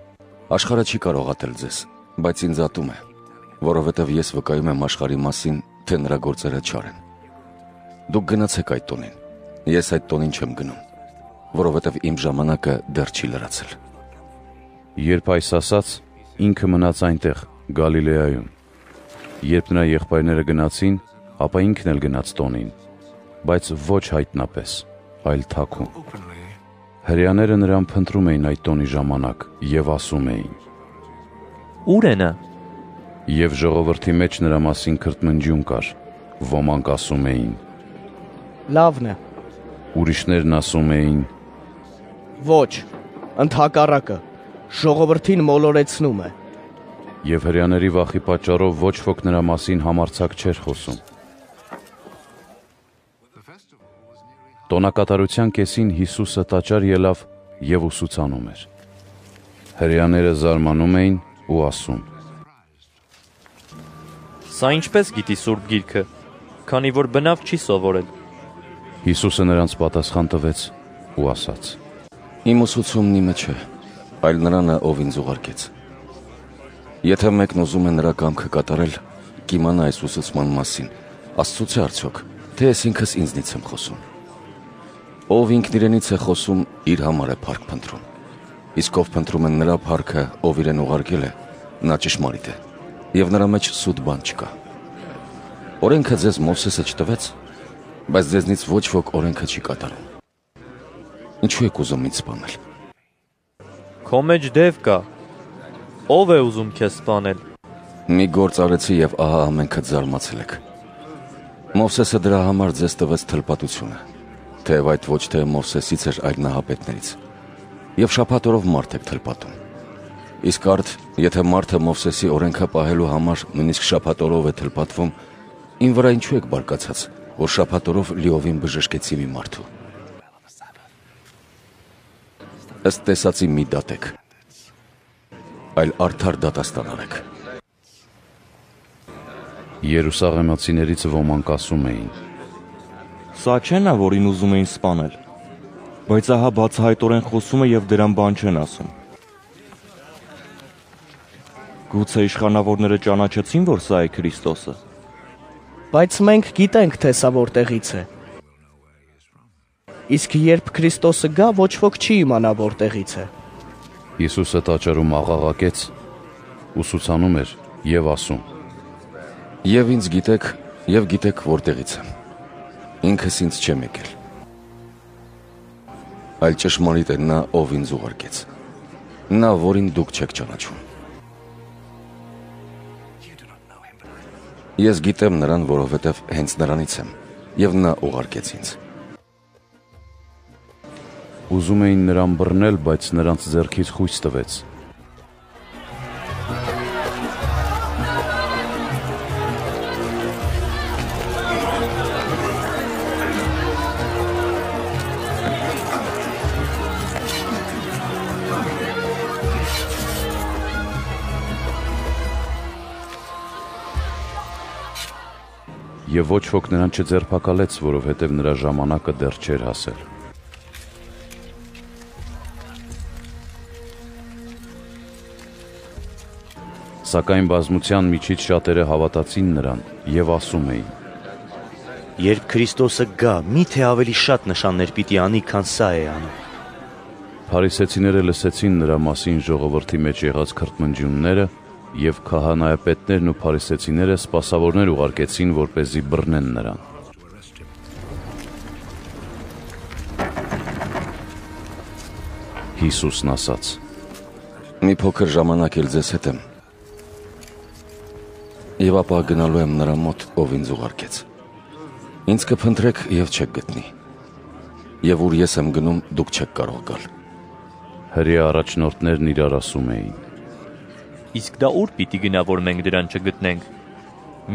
Աշխարհը չի կարող ատել ձեզ, բայց ինձ ատում է, որովհետև ես վկայում եմ աշխարհի մասին, թե նրա գործերը չար են։ Դուք գնացեք այդ տոնին։ Ես այդ տոնին չեմ գնում, որովհետև իմ ժամանակը դեռ չի լրացել։ Երբ այս ասաց, ինքը մնաց այնտեղ, Գալիլեայում։ Երբ նրա եղբայրները գնացին, ապա ինքն էլ գնաց տոնին, բայց ոչ հայտնապես, այլ թաքուն։ Հрьяաները նրան փնտրում էին այդ տոնի ժամանակ եւ ասում էին. Ո՞ւր է նա։ Եվ ժողովրդի մեջ նրա մասին քրտմնջյուն կար։ Ոմանք ասում էին. Լավն է։ Ուրիշներն ասում էին. Ոչ, ընդհակառակը, ժողովրդին մոլորեցնում է։ Եվ հрьяաների վախի պատճառով ոչ ոք նրա մասին համարցակ չէր խոսում։ Տոնակատարության կեսին Հիսուսը տաճար ելավ եւ ուսուցանում էր։ Հрьяաները զարմանում էին ու ասում. Սա ինչպես գիտի Սուրբ Գիրքը, քանի որ բնավ չի սովորել։ Հիսուսը նրանց պատասխան տվեց ու ասաց. Իմ ուսուցումն իմը չէ, այլ նրանը, ով ինձ ուղարկեց։ Եթե մեկն ուզում է նրա կամքը կատարել, կիմանա այս ուսուցման մասին։ Աստծուց է արդյոք, թե ես ինքս ինձնից եմ խոսում։ Ով ինքն իրենից է խոսում, իր համար է փառք փնտրում։ Իսկ ով փնտրում է նրա փառքը, ով իրեն ուղարկել է, նա ճշմարիտ է, եւ նրա մեջ սուտ բան չկա։ Օրենքը ձեզ Մովսեսը չտվեց, բայց ձեզնից ոչ ոք օրենքը չի կատարում։ Ինչու եք ուզում ինձ սպանել։ Քո մեջ դև կա։ Ով է ուզում քեզ սպանել։ Մի գործ արեցի եւ ահա ամենքը զարմացել եք։ Մովսեսը դրա համար ձեզ տվեց թլպատությունը, թեև այդ ոչ թե Մովսեսից էր, այլ նահապետներից։ Եվ շփաթորով մարդ եք թլպատում։ Իսկ արդ, եթե մարդը Մովսեսի օրենքը պահելու համար նույնիսկ շփաթորով է թլպատվում, ին վրա ինչու եք բարկացած, որ շփաթորով լիովին բժշկեցի մի մարդու։ Ըստ տեսածի մի դատեք, այլ արդար դատաստան արեք։ Երուսաղեմացիներից ոմանք ասում էին. Սա չէ նա, որին ուզում էին սպանել։ Բայց ահա բացահայտորեն խոսում է եւ դրան բան չեն ասում։ Գուցե իշխանավորները ճանաչեցին, որ սա է Քրիստոսը։ Բայց մենք գիտենք, թե սա որտեղից է։ Իսկ երբ Քրիստոսը գա, ոչ ոք չի իմանա որտեղից է։ Հիսուսը տաճարում աղաղակեց, ուսուցանում էր եւ ասում. Եվ ինձ գիտեք, եւ գիտեք որտեղից եմ։ Ինքս ինձ չեմ եկել։ Այլ ճշմարիտ է նա, ով ինձ ուղարկեց։ Նա, որին դուք չեք ճանաչում։ Ես գիտեմ նրան, որովհետև հենց նրանից եմ, եւ նա ուղարկեց ինձ։ Ուզում էին նրան բռնել, բայց նրանց ձեռքից խույս տվեց։ Եվ ոչ ոք նրան չձերբակալեց, որովհետև նրա ժամանակը դեռ չէր հասել։ Սակայն բազմության միջից շատերը հավատացին նրան եւ ասում էին. Երբ Քրիստոսը գա, միթե ավելի շատ նշաններ պիտի անի, քան սա է անում։ Փարիսեցիները լսեցին նրա մասին ժողովրդի մեջ եղած քրտմնջյունները եւ քահանայապետներն ու փարիսեցիները սպասավորներ ուղարկեցին, որ เป զի բռնեն նրան։ Հիսուսն ասաց. Մի փոքր ժամանակ էլ ձեզ հետ եմ։ Եվ ապա գնալու եմ նրա մոտ, ով ինձ ուղարկեց։ Ինձ կփնտրեք եւ չեք գտնի։ Եվ ուր ես եմ գնում, դուք չեք կարող գալ։ Հրեա առաջնորդներն իրար ասում էին իսկ դա ուր պիտի գնա, որ մենք դրան չգտնենք։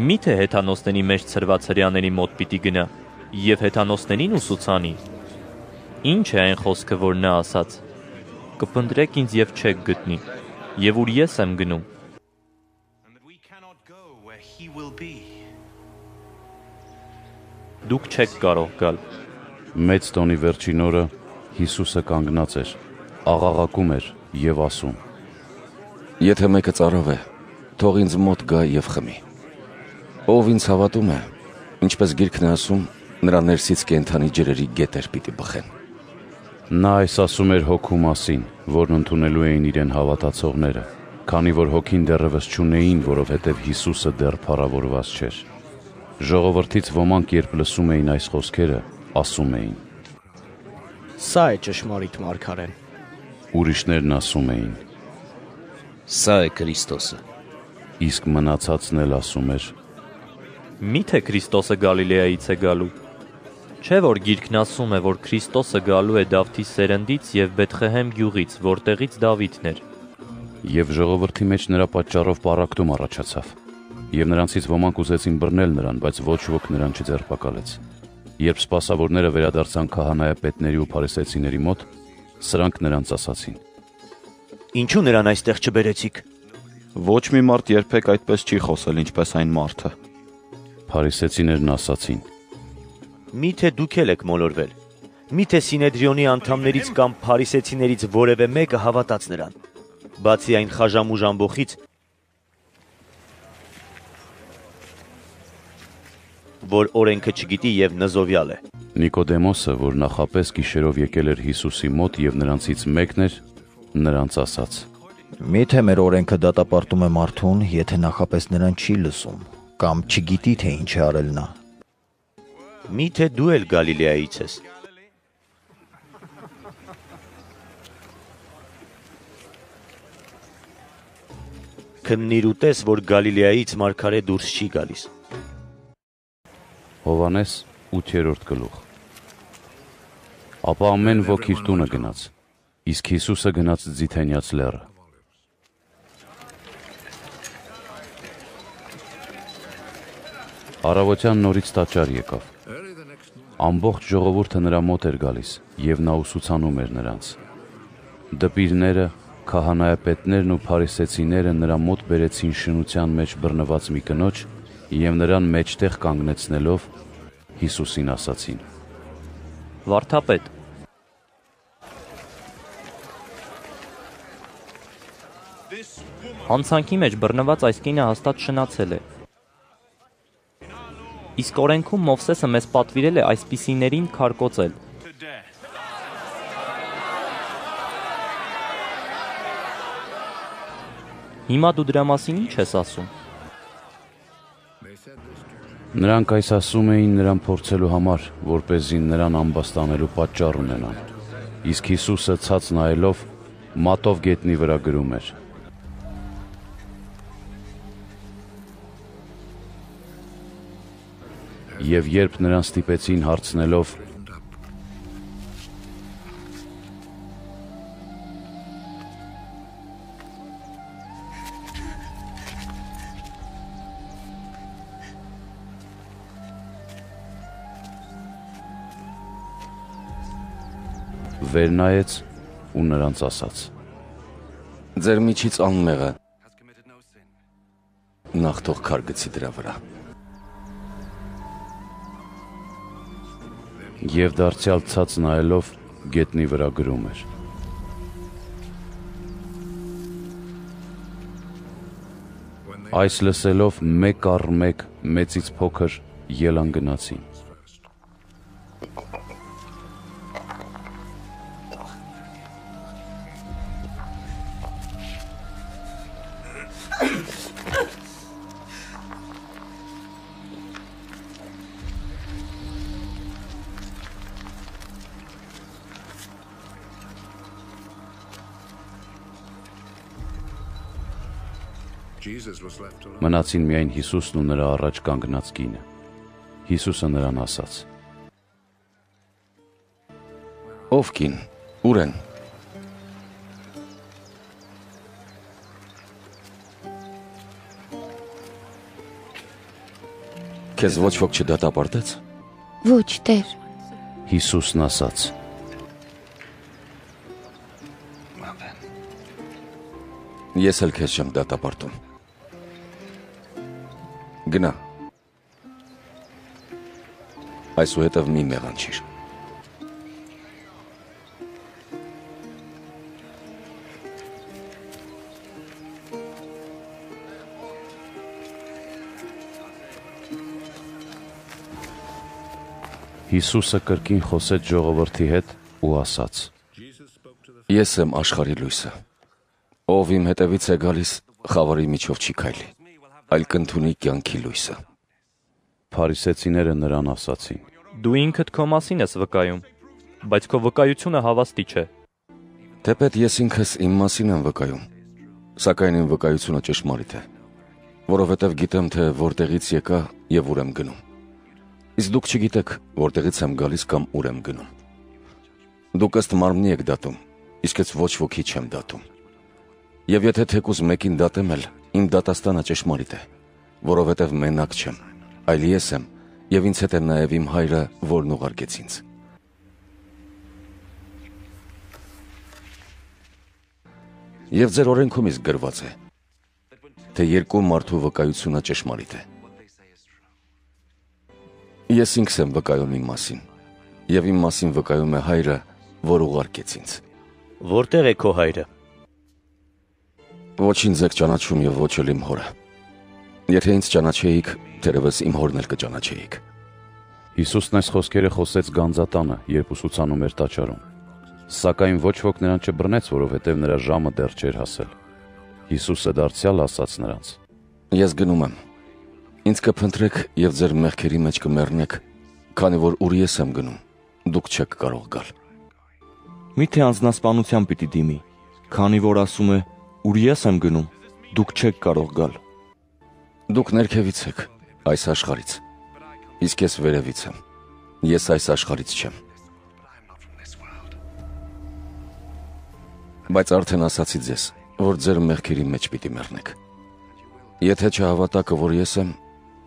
Միթե հեթանոսների մեջ ծրված հрьяաների մոտ պիտի գնա եւ հեթանոսներին ուսուցանի։ Ինչ է այն խոսքը, որ նա ասաց. Կփնտրեք ինձ եւ չեք գտնի, եւ ուր ես եմ գնում։ Դուք չեք կարող գալ։ Մեծ տոնի վերջին օրը Հիսուսը կանգնած էր, աղաղակում էր եւ ասում. Եթե մեկը ծարավ է, թող ինձ մոտ գա եւ խմի։ Ով ինձ հավատում է, ինչպես գիրքն է ասում, նրա ներսից կենթանի ջրերի գետեր պիտի բխեն։ Նա այս ասում էր հոգու մասին, որն ընդունելու էին իրեն հավատացողները, քանի որ հոգին դեռևս չունեին, որովհետև Հիսուսը դեռ փառավորված չէր։ Ժողովրդից ոմանք երբ լսում էին այս խոսքերը, ասում էին. Սա է ճշմարիտ մարգարեն։ Ուրիշներն ասում էին. Սա է Քրիստոսը։ Իսկ մնացածն էլ ասում էր. Միթե Քրիստոսը Գալիլեայից է գալու։ Չէ որ գիրքն ասում է, որ Քրիստոսը գալու է Դավթի սերնդից եւ Բեթխեհեմ գյուղից, որտեղից Դավիթն էր։ Եվ ժողովրդի մեջ նրա պատճառով պարակտում առաջացավ։ Եվ նրանցից ոմանք ուզեցին բռնել նրան, բայց ոչ ոք նրան չձերբակալեց։ Երբ սպասավորները վերադարձան քահանայապետների ու փարիսեցիների մոտ, սրանք նրանց ասացին. Ինչու նրան այստեղ չբերեցիք։ Ոչ մի մարդ երբեք այդպես չի խոսել, ինչպես այն մարդը։ Փարիսեցիներն ասացին. Միթե դուք եք մոլորվել։ Միթե Սինեդրիոնի անդամներից կամ Փարիսեցիներից որևէ մեկը հավատաց նրան։ Բացի այն խաժամուժ ամբողից, որ օրենքը չգիտի եւ նզովյալ է։ Նիկոդեմոսը, որ նախապես գիշերով եկել էր Հիսուսի մոտ եւ նրանցից մեկն էր, նրանց ասաց. Միթե մեր օրենքը դատապարտում է մարդուն, եթե նախապես նրան չի լսում կամ չգիտի թե ինչ է արել նա։ Միթե դու էլ Գալիլեայից ես։ Քննիր ու տես, որ Գալիլեայից մարգարե դուրս չի գալիս։ Հովանես 8-րդ գլուխ։ Ապա ամեն ոք իր տունը գնաց, իսկ Հիսուսը գնաց Ձիթենյաց լեռը։ Արավոտյան նորից տաճար եկավ։ Ամբողջ ժողովուրդը նրա մոտ էր գալիս, եւ նա ուսուցանում էր նրանց։ Դպիրները, քահանայապետներն ու փարիսեցիները նրա մոտ բերեցին շնության մեջ բռնված մի կնոջ եւ նրան մեջտեղ կանգնեցնելով Հիսուսին ասացին. Վարդապետ, Հանցանքի մեջ բռնված այս կինը հաստատ շնացել է։ Իսկ օրենքում Մովսեսը մեզ պատվիրել է այսպիսիներին քարկոծել։ Հիմա դու դրա մասին ինչ ես ասում։ Նրանք այս ասում էին նրան փորձելու համար, որ เป զի նրան ամբաստանելու պատճառ ունենան։ Իսկ Հիսուսը ցած նայելով մատով գետնի վրա գրում էր. Եվ երբ նրան ստիպեցին հարցնելով. վեր նայեց ու նրանց ասաց. Ձեր միջից անմեղը նախ թող քար գցի դրա վրա։ Եվ դարձյալ ցած նայելով գետնի վրա գրում էր. Այս լսելով մեկ առ մեկ մեծից փոքր ելան գնացին։ Մնացին միայն Հիսուսն ու նրա առաջ կանգնած կինը։ Հիսուսը նրան ասաց. Ով կին, ուր են։ Քեզ ոչ ոք չդատապարտեց։ Ոչ, Տեր։ Հիսուսն ասաց. Ես էլ քեզ չեմ դատապարտում։ Գնա։ Այսուհետև մի մեղանչիր։ Հիսուսը կրկին խոսեց ժողովրդի հետ ու ասաց. Ես եմ աշխարհի լույսը։ Ով իմ հետևից է գալիս, խավարի միջով չի քայլի, այլ կընթունի կյանքի լույսը։ Փարիսեցիները նրան ասացին. Դու ինքդ քո մասին ես վկայում, բայց քո վկայությունը հավաստի չէ։ Թեպետ ես ինքս իմ մասին եմ վկայում, սակայն իմ վկայությունը ճշմարիտ է, որովհետև գիտեմ թե որտեղից եկա եւ ուր եմ գնում։ Իսկ դուք չգիտեք, որտեղից եմ գալիս կամ ուր եմ գնում։ Դուք ըստ մարմնի եք դատում, իսկ ես ոչ ոքի չեմ դատում։ Եվ եթե թեկուզ մեկին դատեմ էլ, իմ դատաստանը ճշմարիտ է, որովհետև մենակ չեմ, այլ ես եմ, եւ ինձ հետ է նաեւ իմ հայրը, որն ուղարկեց ինձ։ Եվ ձեր օրենքում իսկ գրված է, թե երկու մարդու վկայությունը ճշմարիտ է։ Ես ինքս եմ վկայում իմ մասին, եւ իմ մասին վկայում է հայրը, որ ուղարկեց ինձ։ Որտեղ է քո հայրը։ Ոչինչ եք ճանաչում եւ ոչ էլ իմ հորը։ Եթե ինձ ճանաչեիք, թերևս իմ հորն էլ կճանաչեիք։ Հիսուսն այս խոսքերը խոսեց Գանձատանը, երբ ուսուցանում էր տաճարում։ Սակայն ոչ ոք նրան չբռնեց, որովհետև նրա ժամը դեռ չէր հասել։ Հիսուսը դարձյալ ասաց նրանց. Ես գնում եմ։ Ինձ կփնտրեք եւ ձեր մեղքերի մեջ կմեռնեք, քանի որ ուր ես եմ գնում, դուք չեք կարող գալ։ Միթե անznասպանության պիտի դիմի, քանի որ ասում է. «Ուր ես եմ գնում, դուք չեք կարող գալ»։ Դուք ներքևից եք, այս աշխարից։ Իսկ ես վերևից եմ։ Ես այս աշխարից չեմ։ Բայց արդեն ասացի ձեզ, որ ձեր մեղքերի մեջ պիտի մեռնեք։ Եթե չհավատաք, որ ես եմ,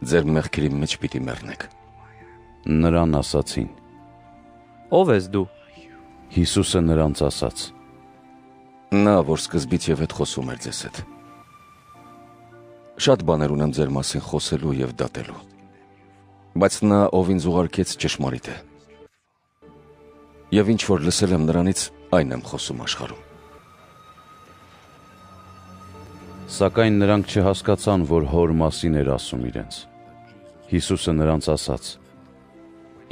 ձեր մեղքերի մեջ պիտի մեռնեք։ Նրան ասացին. Ո՞վ ես դու։ Հիսուսը նրանց ասաց. Նա, որ սկզբից եւ հետ խոսում էր ձեզ հետ։ Շատ բաներ ունեմ ձեր մասին խոսելու եւ դատելու։ Բայց նա, ով ինձ ուղարկեց, ճշմարիտ է։ Եվ ինչ որ լսել եմ նրանից, այն եմ խոսում աշխարհում։ Սակայն նրանք չհասկացան, որ հոր մասին էր ասում իրենց։ Հիսուսը նրանց ասաց.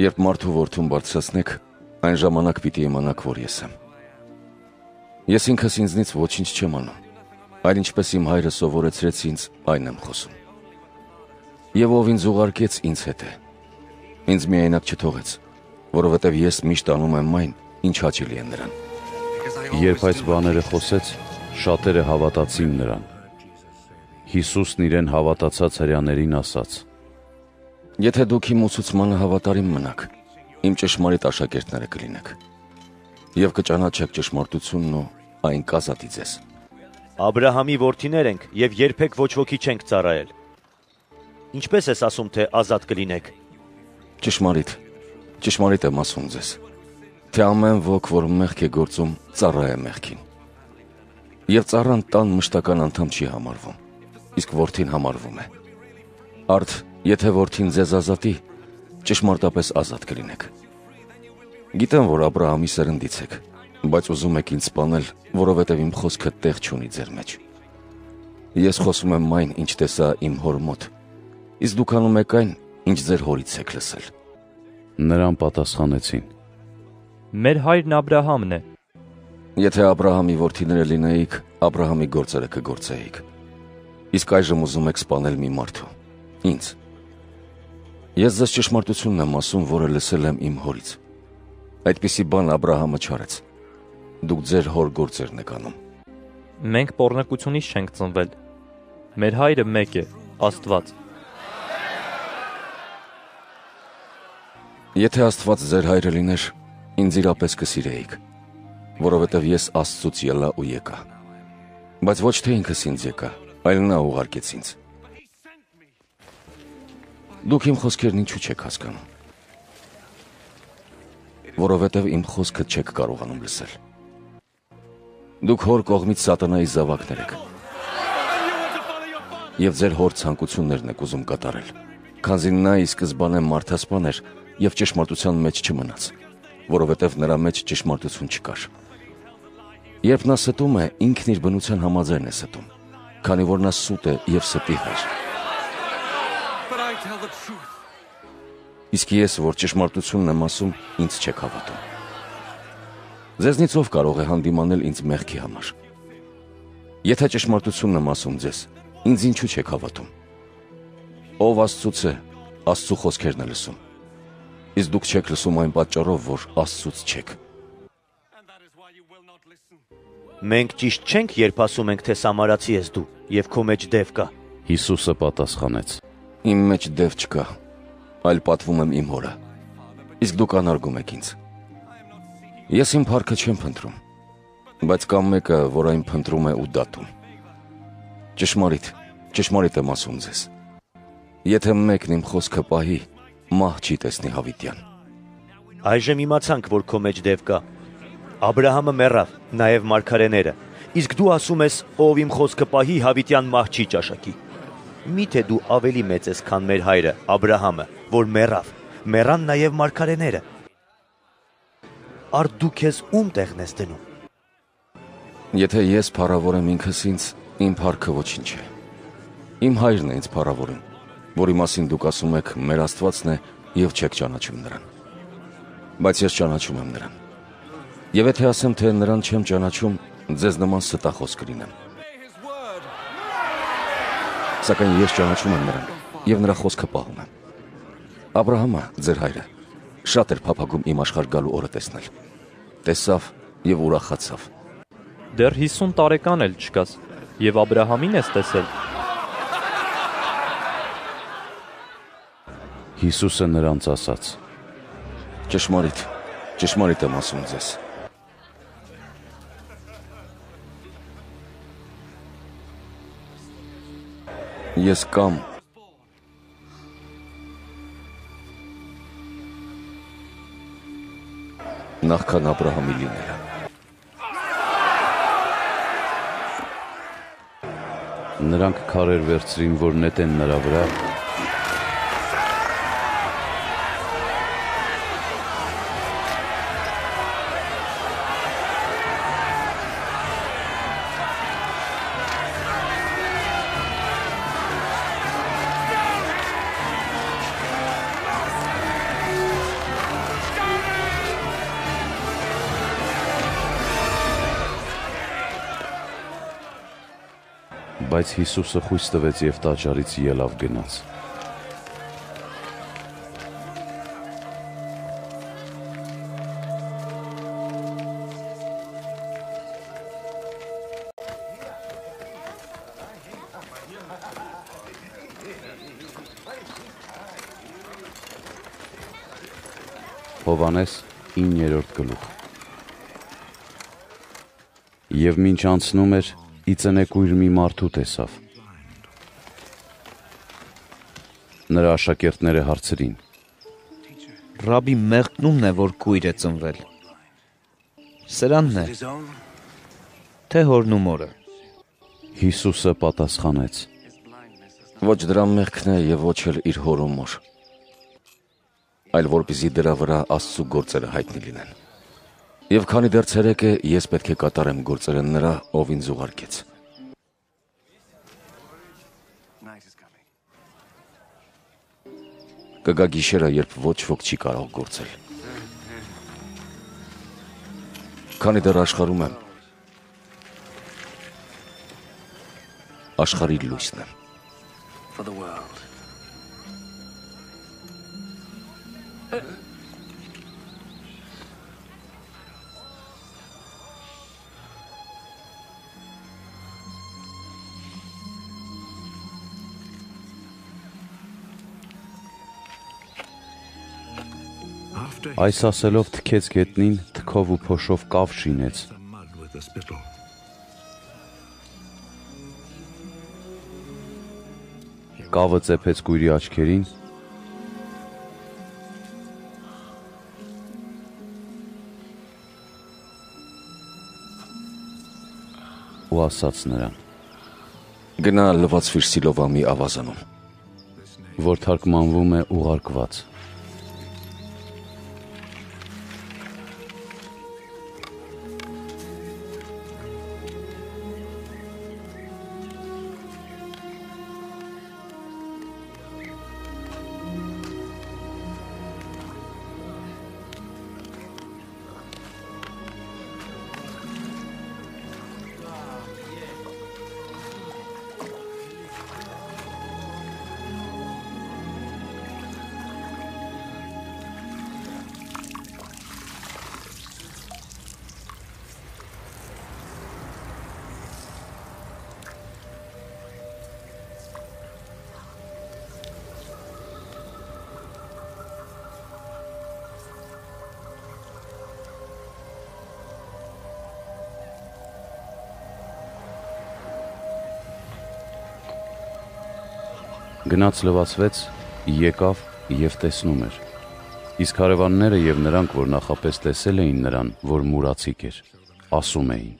Երբ մարդու որդուն բարձրացնեք, այն ժամանակ պիտի իմանաք, որ ես եմ։ Ես ինքս ինձնից ոչինչ չեմ անում։ Այլ ինչպես իմ հայրը սովորեցրեց ինձ, այն եմ խոսում։ Եվ ով ինձ ուղարկեց ինձ հետ է։ Ինձ միայնակ չթողեց, որովհետև ես միշտ անում եմ այն, ինչ հաճելի է նրան։ Երբ այս բաները խոսեց, շատերը հավատացին նրան։ Հիսուսն իրեն հավատացած հрьяաներին ասաց. Եթե դուք իմ ուսուցմանը հավատարիմ մնաք, իմ ճշմարիտ աշակերտները կլինեք։ Եվ կճանաչեք ճշմարտությունն ու այն կազատի ձեզ։ Աբ รา համի որդիներ ենք եւ երբեք ոչ ոքի չենք ծառայել։ Ինչպես ես ասում, թե ազատ կլինեք։ Ճշմարիտ։ Ճշմարիտ եմ ասում ձեզ։ Թե ամեն ոք, որ մեղք է գործում, ծառա է մեղքին։ Եվ ծառան տան մշտական անդամ չի համարվում, իսկ որդին համարվում է։ Արդ, եթե որդին ձեզ ազատի, ճշմարտապես ազատ կլինեք։ Գիտեմ, որ Աբ รา համի սերնդից եք, բայց ուզում եք ինձ սպանել, որովհետև իմ խոսքը տեղ չունի ձեր մեջ։ Ես խոսում եմ այն, ինչ տեսա իմ հոր մոտ։ Իսկ դուք անում եք այն, ինչ ձեր հորից եք լսել։ Նրան պատասխանեցին. Մեր հայրն Աբ รา համն է։ Եթե Աբ รา համի որդիները լինեիք, Աբ รา համի գործերը կգործեիք։ Իսկ այժմ ուզում եք սպանել մի մարդու։ Ինձ։ Ես ձեզ ճշմարտությունն եմ ասում, որը լսել եմ իմ հորից։ Այդպիսի բան Աբ รา համը չարեց։ Դուք ձեր հոր գործերն եք անում։ Մենք pornokությունից չենք ծնվել։ Մեր հայրը մեկ է, Աստված։ Եթե Աստված ձեր հայրը լիներ, ինձ իրապես կսիրեիք, որովհետև ես Աստծուց ելա ու եկա։ Բայց ոչ թե ինքս ինձ եկա, այլ նա ուղարկեց ինձ։ Դուք իմ խոսքերն ինչու չեք հասկանում։ Որովհետև իմ խոսքը չեք կարողանում լսել։ Դուք հոր կողմից սատանայի զավակներ եք։ Եվ ձեր հոր ցանկություններն եք ուզում կատարել։ Քանզի նա ի սկզբանե մարդասպան էր եւ ճշմարտության մեջ չմնաց, որովհետև նրա մեջ ճշմարտություն չկար։ Երբ նա ստում է, ինքն իր բնության համաձայն է ստում, քանի որ նա սուտ է եւ ստի հայր։ Իսկ ես, որ ճշմարտությունն եմ ասում, ինձ չեք հավատում։ Ձեզնից ով կարող է հանդիմանել ինձ մեղքի համար։ Եթե ճշմարտությունն եմ ասում ձեզ, ինձ ինչու չեք հավատում։ Ով Աստծուց է, Աստծու խոսքերն է լսում։ Իսկ դուք չեք լսում այն պատճառով, որ Աստծուց չեք։ Մենք ճիշտ չենք, երբ ասում ենք, թե սամարացի ես դու եւ քո մեջ դև կա։ Հիսուսը պատասխանեց. Իմ մեջ դև չկա, այլ պատվում եմ իմ հորը։ Իսկ դուք անարգում եք ինձ։ Ես իմ փառքը չեմ փնտրում, բայց կա մեկը, որ այն փնտրում է ու դատում։ Ճշմարիտ, ճշմարիտ եմ ասում ձեզ։ Եթե մեկն իմ խոսքը պահի, մահ չի տեսնի հավիտյան։ Այժմ իմացանք, որ քո մեջ դև կա։ Աբ รา համը մեռավ, նաև մարգարեները։ Իսկ դու ասում ես, ով իմ խոսքը պահի, հավիտյան մահ չի ճաշակի։ Միթե դու ավելի մեծ ես, քան մեր հայրը Աբ รา համը, որ մեռավ։ Մեռան նաև մարգարեները։ Արդ դու քեզ ում տեղն ես դնում։ Եթե ես փառավոր եմ ինքս ինձ, իմ փառքը ոչինչ է։ Իմ հայրն է ինձ փառավորում, որի մասին դուք ասում եք մեր Աստվածն է եւ չեք ճանաչում նրան։ Բայց ես ճանաչում եմ նրան։ Եվ եթե ասեմ, թե նրան չեմ ճանաչում, ձեզ նման ստախոս կլինեմ։ Սակայն ես ճանաչում եմ նրան եւ նրա խոսքը պահում եմ։ Աբ รา համը, ձեր հայրը, շատ էր փափագում իմ աշխարհ գալու օրը տեսնել։ Տեսավ եւ ուրախացավ։ Դեռ 50 տարեկան էլ չկաս եւ Աբ รา համին ես տեսել։ Հիսուսը նրանց ասաց. Ճշմարիտ, ճշմարիտ եմ ասում ձեզ։ Ես կամ նախքան Աբ รา համի լինելը։ Նրանք քարեր վերցրին, որ նետեն նրա վրա, բայց Հիսուսը խույս տվեց եւ տաճարից ելավ գնաց։ Հովանես 9-րդ գլուխ Եվ ինչ անցնում էր ի ծնեկույր մի մարդու տեսավ։ Նրա աշակերտները հարցրին. Ռաբի մեղքնումն է, որ կույր է ծնվել։ Սրանն է։ Թե հորն ու մորը։ Հիսուսը պատասխանեց. Ոչ դրա մեղքն է եւ ոչ էլ իր հոր ու մոր, այլ որպեսզի դրա վրա Աստծո գործերը հայտնի լինեն։ Եվ քանի դեռ ցերեկ է, ես պետք է կատարեմ գործերը նրա, ով ինձ ուղարկեց։ Կգա գիշերը, երբ ոչ ոք չի կարող գործել։ Քանի դեռ աշխարհում եմ, աշխարհի լույսն եմ։ for the world. Այս ասելով թքեց գետնին, թքով ու փոշով կավ շինեց։. Կավը ծեփեց կույրի աչքերին, ու ասաց նրան. Գնա լվացվիր Սիլովամի ավազանում։ որ թարգմանվում է ուղարկված։ Գնաց լվացվեց, եկավ եւ տեսնում էր։ Իսկ հարևանները եւ նրանք, որ նախապես տեսել էին նրան, որ մուրացիկ էր, ասում էին.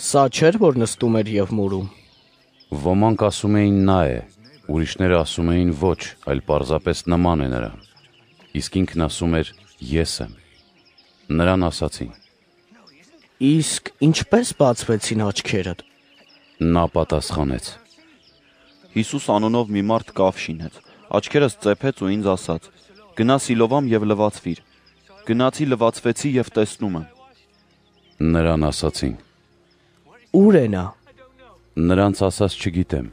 Սա չէր որ նստում էր եւ մուրում։ Ոմանք ասում էին նա է, ուրիշները ասում էին ոչ, այլ պարզապես նման է նրան։ Իսկ ինքն ասում էր ես եմ։ Նրան ասացին. Իսկ ինչպես բացվեցին աչքերդ։ Նա պատասխանեց. Հիսուս անունով մի մարդ կավ շինեց։ Աչքերս ծեփեց ու ինձ ասաց. Գնա Սիլովամ եւ լվացվիր։ Գնացի լվացվեցի եւ տեսնում եմ։ Նրան ասացին. Ուր է նա։ Նրանց ասած չգիտեմ։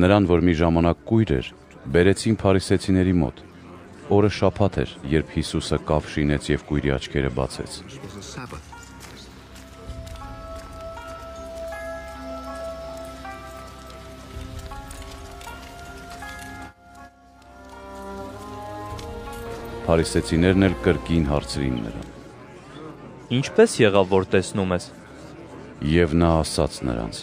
Նրան, որ մի ժամանակ կույր էր, բերեցին փարիսեցիների մոտ։ Օրը շաբաթ էր, երբ Հիսուսը կավ շինեց եւ կույրի աչքերը բացեց։ Փարիսեցիներն էլ կրկին հարցրին նրան։ Ինչպես եղավ, որ տեսնում ես։ Եվ նա ասաց նրանց.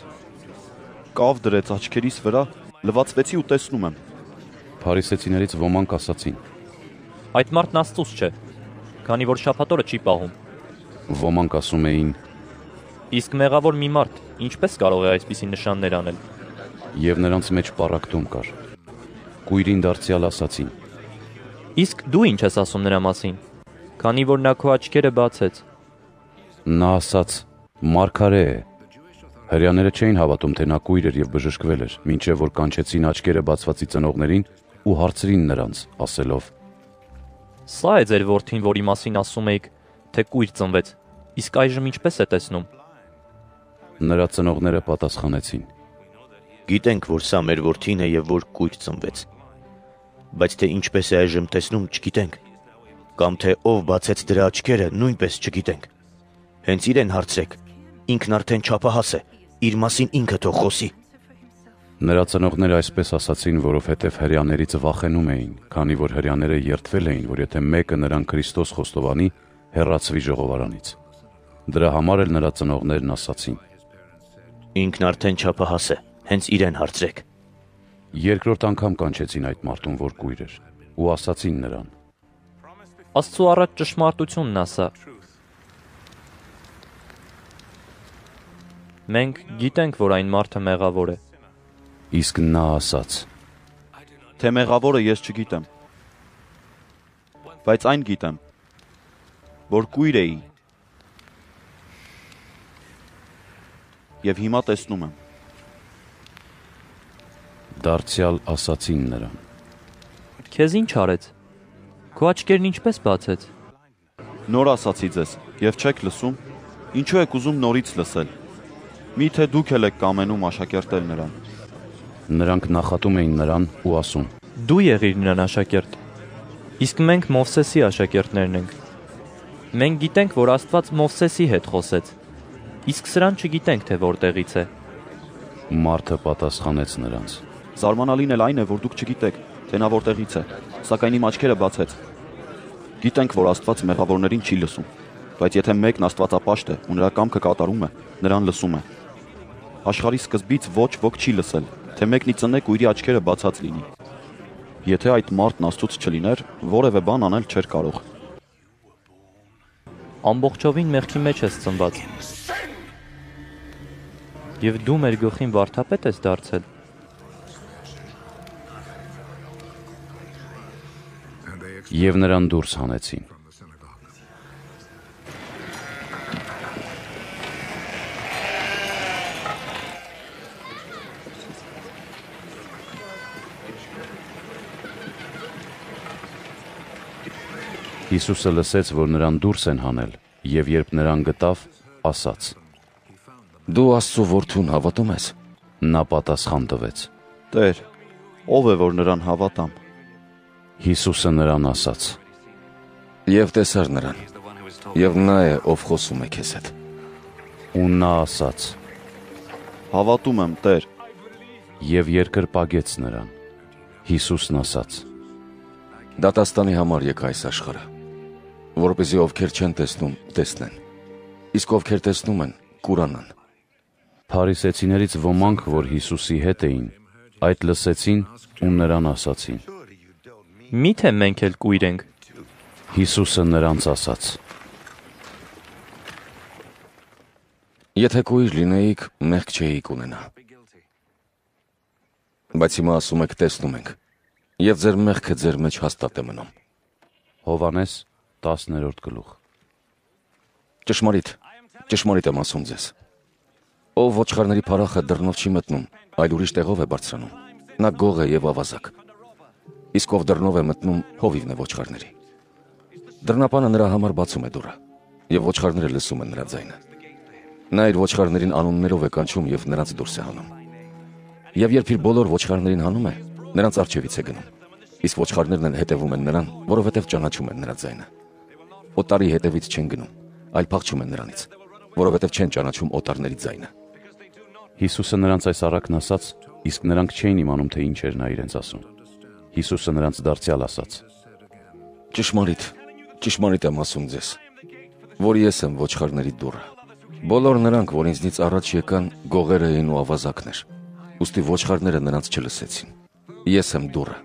Կավ դրեց աչքերիս վրա, լվացվեցի ու տեսնում եմ։ Փարիսեցիներից ոմանք ասացին. Այդ մարդն Աստծուց չէ, քանի որ շաբաթօրը չի պահում։ Ոմանք ասում էին. Իսկ մեղավոր մի մարդ ինչպես կարող է այսպիսի նշաններ անել։ Եվ նրանց մեջ պարակտում կար։ Կույրին դարձյալ ասացին. Իսկ դու ինչ ես ասում նրա մասին։ Քանի որ նա քո աչքերը բացեց։ Նա ասաց. «Մարգարե է»։ Հрьяները չէին հավատում, թե նա կույր էր եւ բժշկվել էր, ինչեւ որ կանչեցին աչքերը բացվածի ծնողներին ու հարցրին նրանց, ասելով. «Սա է ձեր որդին, որի մասին ասում էիք, թե կույր ծնվեց։ Իսկ այժմ ինչպես է տեսնում»։ Նրա ծնողները պատասխանեցին. «Գիտենք, որ սա մեր որդին է եւ որ կույր ծնվեց» բայց թե ինչպես է այժմ տեսնում, չգիտենք։ Կամ թե ով բացեց դրա աչքերը, նույնպես չգիտենք։ Հենց իրեն հարցրեք։ Ինքն արդեն չափահաս է։ Իր մասին ինքը թող խոսի։ Նրա ծնողները այսպես ասացին, որովհետև հрьяաներից վախենում էին, քանի որ հрьяաները երդվել էին, որ եթե մեկը նրան Քրիստոս խոստովանի, հեռացվի ժողովարանից։ Դրա համար էլ նրա ծնողներն ասացին. Ինքն արդեն չափահաս է, հենց իրեն հարցրեք։ Երկրորդ անգամ կանչեցին այդ մարդուն, որ կույր էր, ու ասացին նրան. Աստծո առաջ ճշմարտությունն ասա։ Մենք գիտենք, որ այն մարդը մեղավոր է։ Իսկ նա ասաց. Թե մեղավորը ես չգիտեմ։ Բայց այն գիտեմ, որ կույր էի։ Եվ հիմա տեսնում եմ։ Դարձյալ ասացին նրան. Քեզ ինչ արեց։ Քո աչքերն ինչպես բացեց։ Նոր ասացի ձեզ, եւ չեք լսում։ Ինչու եք ուզում նորից լսել։ Միթե դուք ել եք կամենում աշակերտել նրան։ Նրանք նախատում էին նրան ու ասում. Դու եղիր նրան աշակերտ։ Իսկ մենք Մովսեսի աշակերտներն ենք։ Մենք գիտենք, որ Աստված Մովսեսի հետ խոսեց։ Իսկ սրան չգիտենք, թե որտեղից է։ Մարդը պատասխանեց նրանց. Զարմանալին էլ այն է, որ դուք չգիտեք, թե նա որտեղից է, սակայն իմ աչքերը բացեց։ Գիտենք, որ Աստված մեղավորներին չի լսում, բայց եթե մեկն Աստվածապաշտ է ու նրա կամքը կատարում է, նրան լսում է։ Աշխարհի սկզբից ոչ ոք չի լսել, թե մեկնի ծնեք ու իր աչքերը բացած լինի։ Եթե այդ մարդն Աստծուց չլիներ, որևէ բան անել չէր կարող։ Ամբողջովին մեղքի մեջ ես ծնված։ Եվ դու մեր գլխին վարդապետ ես դարձել։ Եվ նրան դուրս հանեցին։ Հիսուսը լսեց, որ նրան դուրս են հանել, եւ երբ նրան գտավ, ասաց. Դու Աստծո որդուն հավատում ես։ Նա պատասխան տվեց. Տեր, ով է որ նրան հավատամ։ Հիսուսը նրան ասաց. Եվ տեսար նրան։ Եվ նա է, ով խոսում է քեզ հետ։ Ու նա ասաց. Հավատում եմ, Տեր։ Եվ երկրպագեց նրան։ Հիսուսն ասաց. Դատաստանի համար եկա այս աշխարհը որպեսզի ովքեր չեն տեսնում, տեսնեն։ Իսկ ովքեր տեսնում են, կուրանան։ Փարիսեցիներից ոմանք, որ Հիսուսի հետ էին, այդ լսեցին ու նրան ասացին. Միթե մենք էլ կույր ենք։ Հիսուսը նրանց ասաց. Եթե կույր լինեիք, մեղք չէիք ունենա։ Բայց հիմա ասում եք տեսնում ենք, եւ ձեր մեղքը ձեր մեջ հաստատ է մնում։ Հովանես 10-րդ գլուխ։ Ճշմարիտ, ճշմարիտ եմ ասում ձեզ։ Ով ոչխարների փարախը դռնով չի մտնում, այլ ուրիշ տեղով է բարձրանում։ Նա գող է եւ ավազակ։ Իսկ ով դռնով է մտնում, հովիվն է ոչխարների։ Դռնապանը նրա համար բացում է դուռը, եւ ոչխարները լսում են նրա ձայնը։ Նա իր ոչխարներին անուններով է կանչում եւ նրանց դուրս է հանում։ Եվ երբ իր բոլոր ոչխարներին հանում է, նրանց արջևից է գնում։ Իսկ ոչխարներն էլ հետևում են նրան, որովհետև ճանաչում են նրա ձայնը օտարի հետևից չեն գնում, այլ փախչում են նրանից, որովհետև չեն ճանաչում օտարների ձայնը։ Հիսուսը նրանց այս առակն ասաց, իսկ նրանք չէին իմանում, թե ինչ էր նա իրենց ասում։ Հիսուսը նրանց դարձյալ ասաց. Ճշմարիտ, ճշմարիտ եմ ասում ձեզ, որ ես եմ ոչխարների դուռը։ Բոլոր նրանք, որ ինձնից առաջ եկան, գողերը էին ու ավազակներ։ Ոստի ոչխարները նրանց չլսեցին։ Ես եմ դուռը։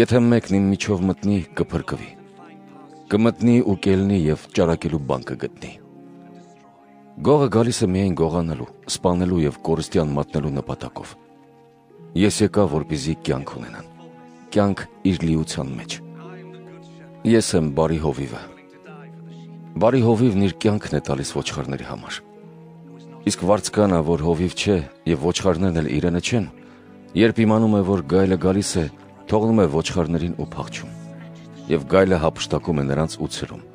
Եթե մեկն իմ միջով մտնի, կփրկվի կմտնի ու կելնի եւ ճարակելու բան կգտնի։ Գողը գալիս է միայն գողանալու, սպանելու եւ կորստյան մատնելու նպատակով։ Ես եկա, որպեսզի կյանք ունենան։ Կյանք իր լիության մեջ։ Ես եմ բարի հովիվը։ Բարի հովիվն իր կյանքն է տալիս ոչխարների համար։ Իսկ վարձկանը, որ հովիվ չէ եւ ոչխարներն էլ իրենը չեն, երբ իմանում է, որ գայլը գալիս է, թողնում է ոչխարներին ու փախչում եւ գայլը հապշտակում է նրանց ու ցրում։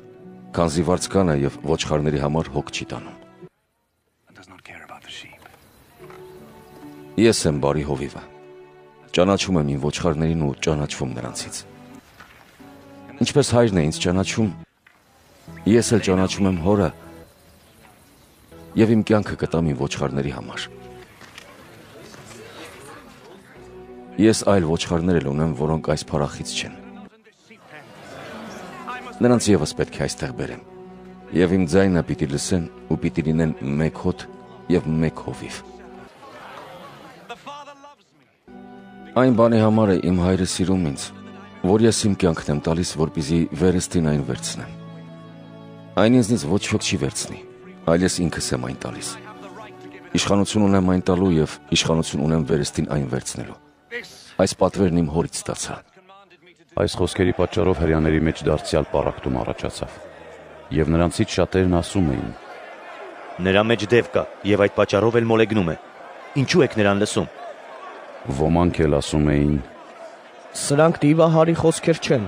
Քանզի վարձկանը եւ ոչխարների համար հոգ չի տանում։ Ես եմ բարի հովիվը։ Ճանաչում եմ իմ ոչխարներին ու ճանաչվում նրանցից։ Ինչպես հայրն է ինձ ճանաչում, ես էլ ճանաչում եմ հորը եւ իմ կյանքը կտամ իմ ոչխարների համար։ Ես այլ ոչխարներ էլ ունեմ, որոնք այս փարախից չեն։ Նրանց եւս պետք է այստեղ բերեմ։ Եվ իմ ձայնը պիտի լսեն ու պիտի լինեն մեկ հոտ եւ մեկ հովիվ։ Այն բանի համար է իմ հայրը սիրում ինձ, որ ես իմ կյանքն եմ տալիս, որպեսզի վերստին այն վերցնեմ։ Այն ինձնից ոչ ոք չի վերցնի, այլ ես ինքս եմ այն տալիս։ Իշխանություն ունեմ այն տալու եւ իշխանություն ունեմ վերստին այն վերցնելու։ Այս պատվերն իմ հորից ստացա։ Այս խոսքերի պատճառով հрьяաների մեջ դարձյալ պարակտում առաջացավ։ Եվ նրանցից շատերն ասում էին. Նրա մեջ դև կա եւ այդ պատճառով էլ մոլեգնում է։ Ինչու եք նրան լսում։ Ոմանք էլ ասում էին. Սրանք դիվահարի խոսքեր չեն։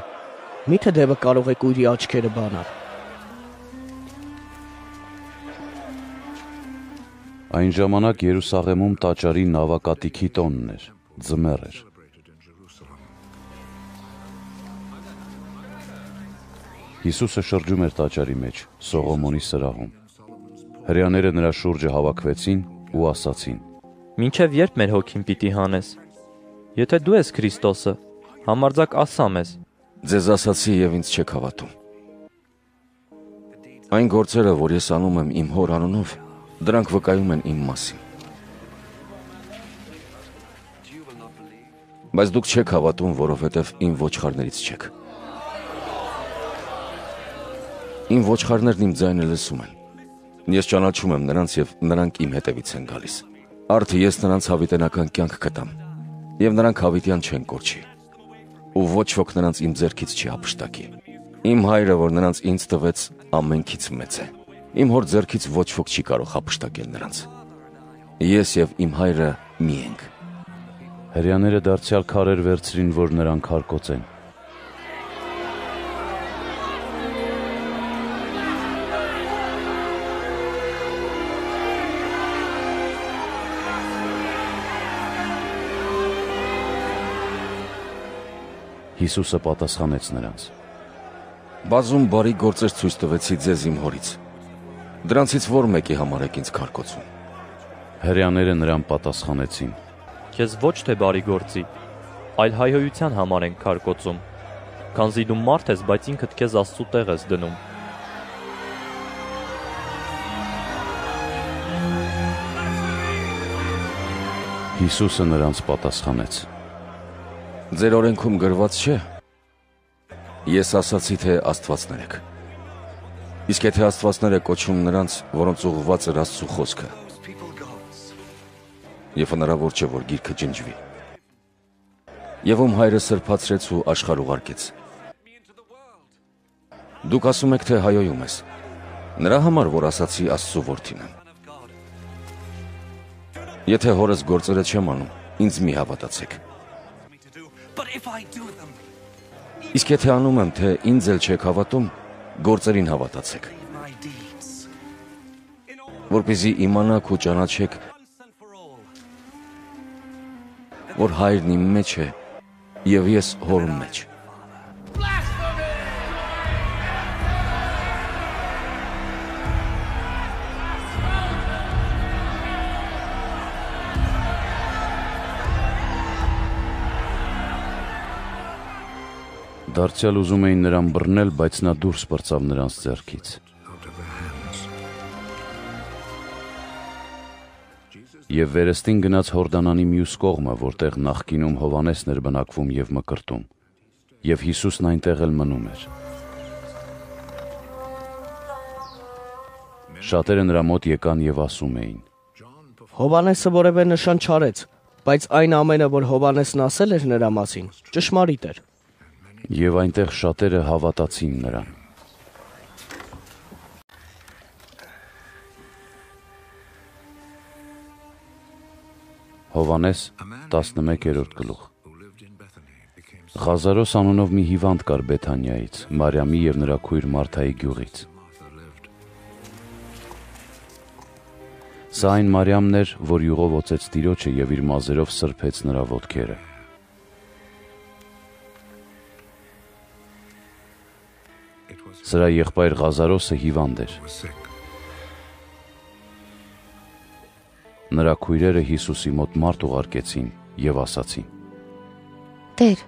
Միթե դևը կարող է կույրի աչքերը բանալ։ Այն ժամանակ Երուսաղեմում տաճարի նավակատիքի տոնն էր, ձմեռ էր։ Հիսուսը շրջում էր տաճարի մեջ, Սողոմոնի սրահում։ Հрьяաները նրա շուրջը հավաքվեցին ու ասացին. Մինչև երբ մեր հոգին պիտի հանես։ Եթե դու ես Քրիստոսը, համարձակ ասա մեզ։ Ձեզ ասացի եւ ինձ չեք հավատում։ Այն գործերը, որ ես անում եմ իմ հոր անունով, դրանք վկայում են իմ մասին։ Բայց դուք չեք հավատում, որովհետև իմ ոչխարներից չեք։ Իմ ոչխարներն իմ ձայնը լսում են։ Ես ճանաչում եմ նրանց եւ նրանք իմ հետևից են գալիս։ Արդ ես նրանց հավիտենական կյանք կտամ եւ նրանք հավիտյան չեն կորչի։ Ու ոչ ոք նրանց իմ ձեռքից չի ապշտակի։ Իմ հայրը, որ նրանց ինձ տվեց, ամենքից մեծ է։ Իմ հոր ձեռքից ոչ ոք չի կարող ապշտակել նրանց։ Ես եւ իմ հայրը մի ենք։ Հрьяները դարձյալ քարեր վերցրին, որ նրանք հարկոծեն։ են Հիսուսը պատասխանեց նրանց. Բազում բարի գործեր ցույց տվեցի ձեզ իմ հորից։ Դրանցից ո՞ր մեկի համար եք ինձ քարկոցում։ Հрьяները նրան պատասխանեցին. Քեզ ոչ թե բարի գործի, այլ հայհոյության համար են քարկոցում։ Քանզի դու մարդ ես, բայց ինքդ քեզ Աստծո տեղ ես դնում։ Հիսուսը նրանց պատասխանեց. Ձեր օրենքում գրված չէ։ Ես ասացի, թե Աստվածներ եք։ Իսկ եթե Աստվածներ եք կոչում նրանց, որոնց ուղղված է Աստծո խոսքը, եւ հնարավոր չէ, որ գիրքը ջնջվի։ Եվ ում հայրը սրբացրեց ու աշխարհ ուղարկեց։ Դուք ասում եք, թե հայոյում ես։ Նրա համար, որ ասացի Աստծո որդին եմ։ Եթե հորս գործերը չեմ անում, ինձ մի հավատացեք։ Իսկ եթե անում եմ, թե ինձ էլ չեք հավատում, գործերին հավատացեք։ Որպեսզի իմանաք ու ճանաչեք, որ հայրն իմ մեջ է եւ ես հոր մեջ։ Դարձյալ ուզում էին նրան բռնել, բայց նա դուրս պրծավ նրանց ձեռքից։ Եվ վերստին գնաց Հորդանանի մյուս կողմը, որտեղ նախկինում Հովանեսն էր բնակվում եւ մկրտում։ Եվ Հիսուսն այնտեղ էլ մնում էր։ Շատերը նրա մոտ եկան եւ ասում էին. Հովանեսը որևէ նշան չարեց, բայց այն ամենը, որ Հովանեսն ասել էր նրա մասին, ճշմարիտ էր։ Եվ այնտեղ շատերը հավատացին նրան։ Հովանես 11-րդ գլուխ Ղազարոս անունով մի հիվանդ կար Բեթանիայից, Մարիամի եւ նրա քույր Մարթայի գյուղից։ Սա այն Մարիամն էր, որ յուղով ոցեց Տիրոջը եւ իր մազերով սրբեց նրա ոտքերը։ Սրա եղբայր Ղազարոսը հիվանդ էր։ Նրա քույրերը Հիսուսի մոտ մարդ ուղարկեցին եւ ասացին. Տեր,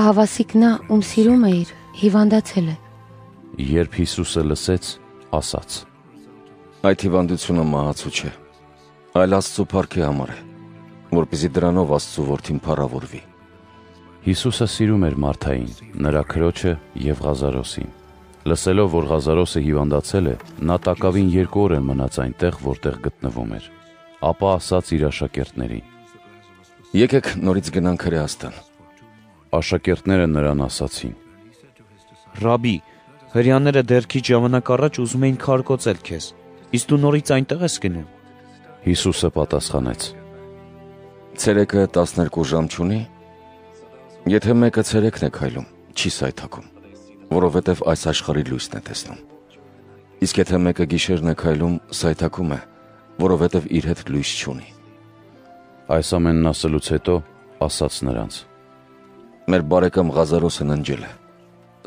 ահավասիկ նա, ում սիրում էիր, հիվանդացել է։ Երբ Հիսուսը լսեց, ասաց. Այդ հիվանդությունը մահացու չէ, այլ Աստծո փառքի համար է, որպեսզի դրանով Աստծո որդին փառավորվի։ Հիսուսը սիրում էր Մարթային, նրա քրոջը եւ Ղազարոսին։ Լսելով, որ Ղազարոսը հիվանդացել է, նա տակավին երկու օր է մնաց այնտեղ, որտեղ գտնվում էր։ Ապա ասաց իր աշակերտներին. «Եկեք նորից գնանք Հրեաստան»։ Աշակերտները նրան ասացին. «Ռաբի, հрьяաները դեռ քիչ ժամանակ առաջ ուզում էին քարկոծել քեզ։ Իսկ դու նորից այնտեղ ես գնում»։ Հիսուսը պատասխանեց. «Ցերեկը 12 ժամ չունի։ Եթե մեկը ցերեկն է քայլում, չի սայթաքում որովհետև այս աշխարհի լույսն է տեսնում։ Իսկ եթե մեկը գիշերն է քայլում, սայթակում է, որովհետև իր հետ լույս չունի։ Այս ամենն ասելուց հետո ասաց նրանց. Մեր բարեկամ Ղազարոսը ննջել է,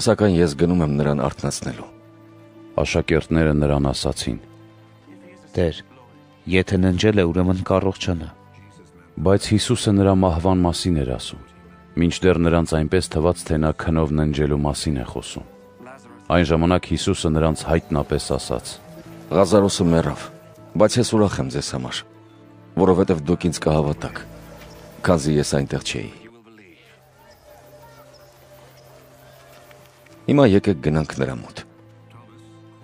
սակայն ես գնում եմ նրան արթնացնելու։ Աշակերտները նրան ասացին. Տեր, եթե ննջել է, ուրեմն կառողջանա։ Բայց Հիսուսը նրա մահվան մասին էր ասում։ Մինչդեռ նրանց այնպես թվաց, թե նա քնով ննջելու մասին է խոսում։ Այն ժամանակ Հիսուսը նրանց հայտնապես ասաց. Ղազարոսը մեռավ, բայց ես ուրախ եմ ձեզ համար, որովհետև դուք ինձ կհավատաք, քանզի ես այնտեղ չէի։ Հիմա եկեք գնանք նրա մոտ։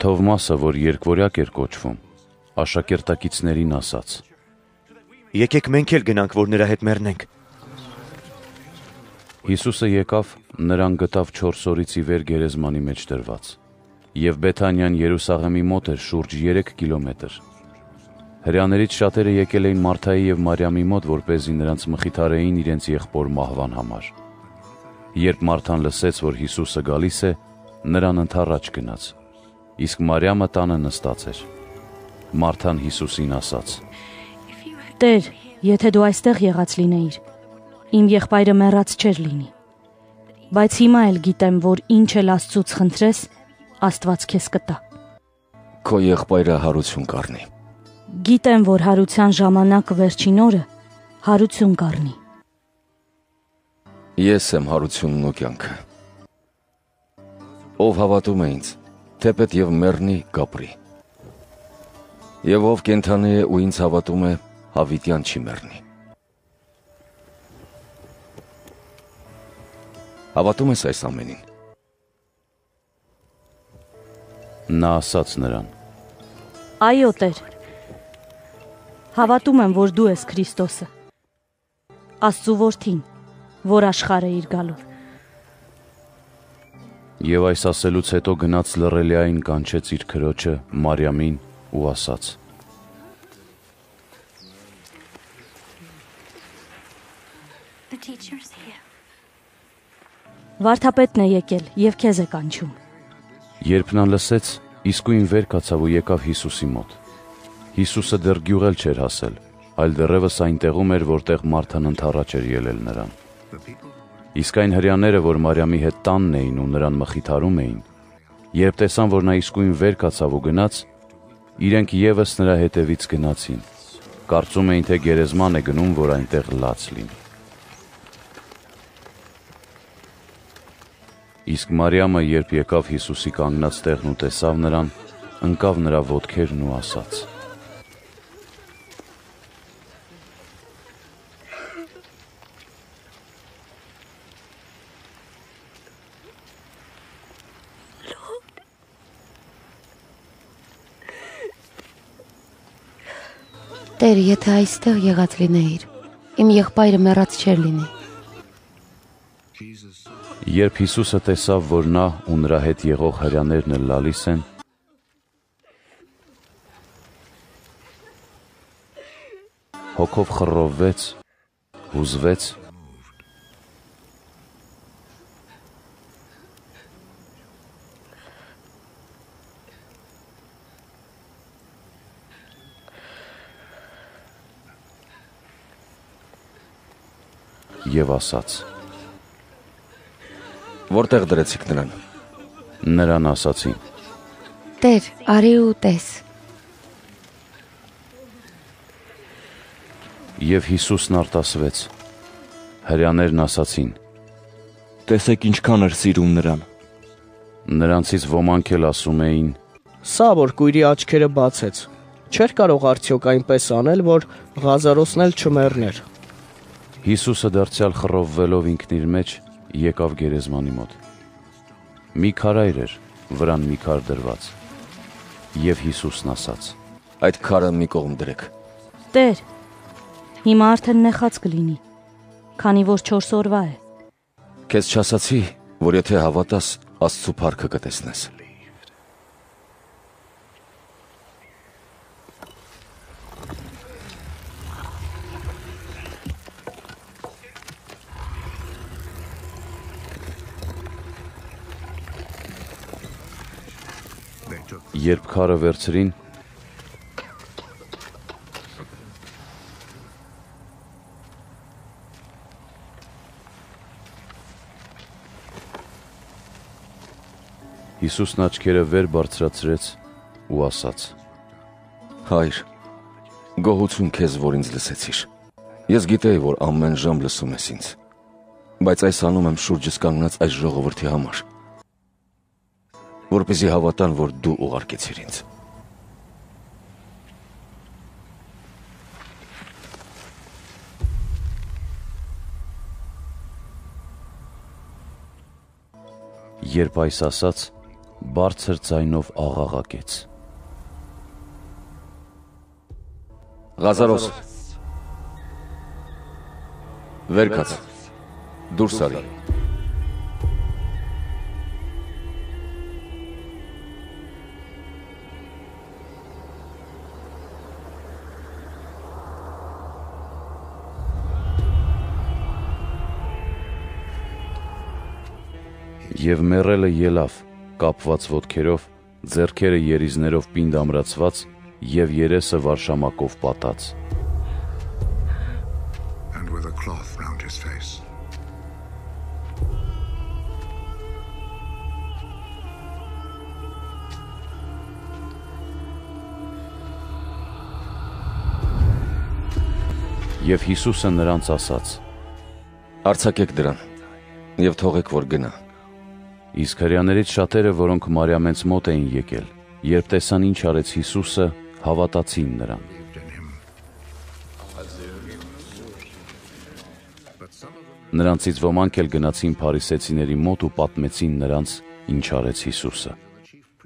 Թովմասը, որ երկվորյակ էր կոչվում, աշակերտակիցներին ասաց. Եկեք մենք էլ գնանք, որ նրա հետ մեռնենք։ Հիսուսը եկավ, նրան գտավ 4 օրից ի վեր գերեզմանի մեջ դրված։ Եվ Բեթանիան Երուսաղեմի մոտ էր շուրջ 3 կիլոմետր։ Հрьяաներից շատերը եկել էին Մարթայի եւ Մարիամի մոտ, որ เป զի նրանց մխիթարեին իրենց եղբոր մահվան համար։ Երբ Մարթան լսեց, որ Հիսուսը գալիս է, նրան ընթառաջ գնաց։ Իսկ Մարիամը տանը նստած էր։ Մարթան Հիսուսին ասաց. Տեր, եթե դու այստեղ եղած լինեիր, իմ եղբայրը մեռած չէր լինի։ Բայց հիմա էլ գիտեմ, որ ինչ էլ Աստծուց խնդրես, Աստված քեզ կտա։ Քո եղբայրը հարություն կառնի։ Գիտեմ, որ հարության ժամանակ վերջին օրը հարություն կառնի։ Ես եմ հարությունն ու կյանքը։ Ով հավատում է ինձ, թեպետ եւ մեռնի կապրի։ Եվ ով կենթանի է ու ինձ հավատում է, հավիտյան չի մեռնի։ Հավատում ես այս ամենին։ Նա ասաց նրան. Այո, Տեր։ Հավատում եմ, որ դու ես Քրիստոսը։ Աստծո որդին, որ աշխարհը իր գալով։ Եվ այս ասելուց հետո գնաց լռելիային կանչեց իր քրոջը Մարիամին ու ասաց. Վարդապետն է եկել եւ քեզ է կանչում։ Երբ նա լսեց, իսկույն վեր կացավ ու եկավ Հիսուսի մոտ։ Հիսուսը դեռ գյուղել չէր հասել, այլ դեռևս այն տեղում էր, որտեղ Մարթան ընթառաջ էր ելել նրան։ Իսկ այն հрьяաները, որ Մարիամի հետ տանն էին ու նրան մխիթարում էին, երբ տեսան, որ նա իսկույն վեր կացավ ու գնաց, իրենք եւս նրա հետևից գնացին։ Կարծում էին, թե գերեզման է գնում, որ այնտեղ լաց լինի։ Իսկ Մարիամը, երբ եկավ Հիսուսի կանգնած տեղն ու տեսավ նրան, ընկավ նրա ոտքերն ու ասաց. Տեր, եթե այստեղ եղած լինեիր, իմ եղբայրը մեռած չէր լինի։ Երբ Հիսուսը տեսավ, որ նա ու նրա հետ եղող հрьяներն էլ լալիս են, հոգով խռովվեց, հուզվեց եւ ասաց. Որտեղ դրեցիք նրան։ Նրան ասացին. Տեր, արի ու տես։ Եվ Հիսուսն արտասվեց։ Հрյաներն ասացին. Տեսեք ինչքան էր սիրում նրան։ Նրանցից ոմանք էլ ասում էին. Սա որ կույրի աչքերը բացեց, չէր կարող արդյոք այնպես անել, որ Ղազարոսն էլ չմեռներ։ Հիսուսը դարձյալ խռովվելով ինքն իր մեջ եկավ գերեզմանի մոտ։ Մի քարայր էր, վրան մի քար դրված։ Եվ Հիսուսն ասաց. Այդ քարը մի կողմ դրեք։ Տեր, հիմա արդեն նեղած կլինի, քանի որ 4 օրվա է։ Քեզ չասացի, որ եթե հավատաս, Աստծո փառքը կտեսնես։ Երբ քարը վերցրին, Հիսուսն աչքերը վեր բարձրացրեց ու ասաց. Հայր, գոհություն քեզ, որ ինձ լսեցիր։ Ես գիտեի, որ ամեն ժամ լսում ես ինձ։ Բայց այս անում եմ շուրջս կանգնած այս ժողովրդի համար, որպեսզի հավատան, որ դու ուղարկեցիր ինձ։ Երբ այս ասաց, բարձր ձայնով աղաղակեց. Ղազարոս Վեր կաց դուրս արի Եվ մեռելը ելավ, կապված ոտքերով, ձեռքերը երիզներով պինդ ամրացված եւ երեսը վարշամակով պատած։ and with a cloth round his face. Եվ Հիսուսը նրանց ասաց. Արցակեք դրան եւ թողեք որ գնա։ Իսկ հрьяներից շատերը, որոնք Մարիամենց մոտ էին եկել, երբ տեսան ինչ արեց Հիսուսը, հավատացին նրան։ Նրանցից ոմանք էլ գնացին Փարիսեցիների մոտ ու պատմեցին նրանց, ինչ արեց Հիսուսը։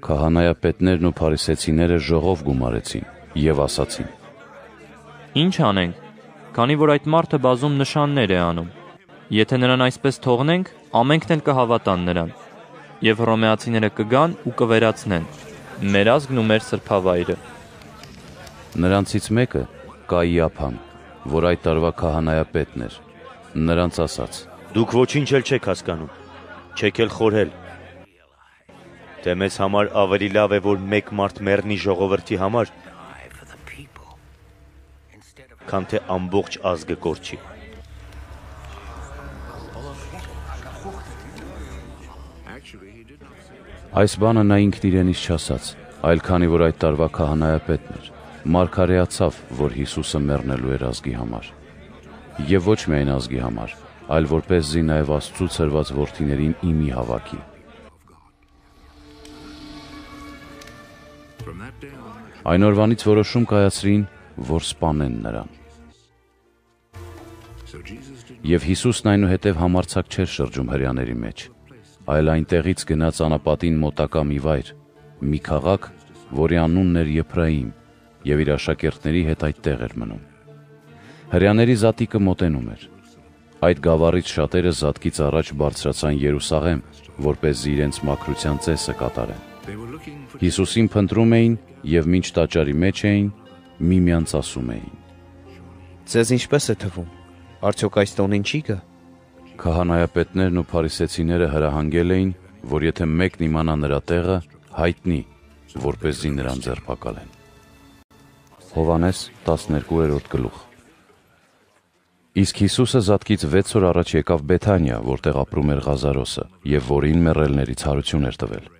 Քահանայապետներն ու Փարիսեցիները ժողով գումարեցին եւ ասացին. Ինչ անենք, քանի որ այդ մարդը բազում նշաններ է անում։ Եթե նրան այսպես թողնենք, ամենքն էլ կհավատան նրան։ Եվ հռոմեացիները կգան ու կվերացնեն մեր ազգն ու մեր սրբավայրը։ Նրանցից մեկը Կայիափան, որ այդ տարվա քահանայապետն էր, նրանց ասաց. Դուք ոչինչ էլ չեք հասկանում։ Չեք էլ խորհել։ Դե մեզ համար ավելի լավ է, որ մեկ մարդ մեռնի ժողովրդի համար, քան թե ամբողջ ազգը կորչի։ Այս բանը նա ինքն իրենից չասաց, այլ քանի որ այդ տարվա քահանայապետն էր, մարգարեացավ, որ Հիսուսը մեռնելու էր ազգի համար։ Եվ ոչ միայն ազգի համար, այլ որպես զի նաև Աստծո ծրված որդիներին իմի հավաքի։ Այն օրվանից որոշում կայացրին, որ սպանեն նրան։ Եվ Հիսուսն այնուհետև համարցակ չէր շրջում հрьяաների մեջ այլ այնտեղից գնաց անապատին մոտակա մի վայր, մի քաղաք, որի անունն էր Եփրայիմ, եւ իր աշակերտների հետ այդտեղ էր մնում։ Հрьяաների զատիկը մոտենում էր։ Այդ գավառից շատերը զատկից առաջ բարձրացան Երուսաղեմ, որպես իրենց մաքրության ծեսը կատարեն։ Հիսուսին փնտրում էին եւ մինչ տաճարի մեջ էին, միմյանց ասում էին. Ձեզ ինչպես է թվում։ Արդյոք այս տոնին չի գա։ Քահանայապետներն ու փարիսեցիները հրահանգել էին, որ եթե մեկն իմանա նրա տեղը, հայտնի, որպեսզի նրան ձերբակալեն։ Հովանես 12-րդ գլուխ Իսկ Հիսուսը զատկից 6 օր առաջ եկավ Բեթանիա, որտեղ ապրում էր Ղազարոսը, եւ որին մեռելներից հարություն էր տվել։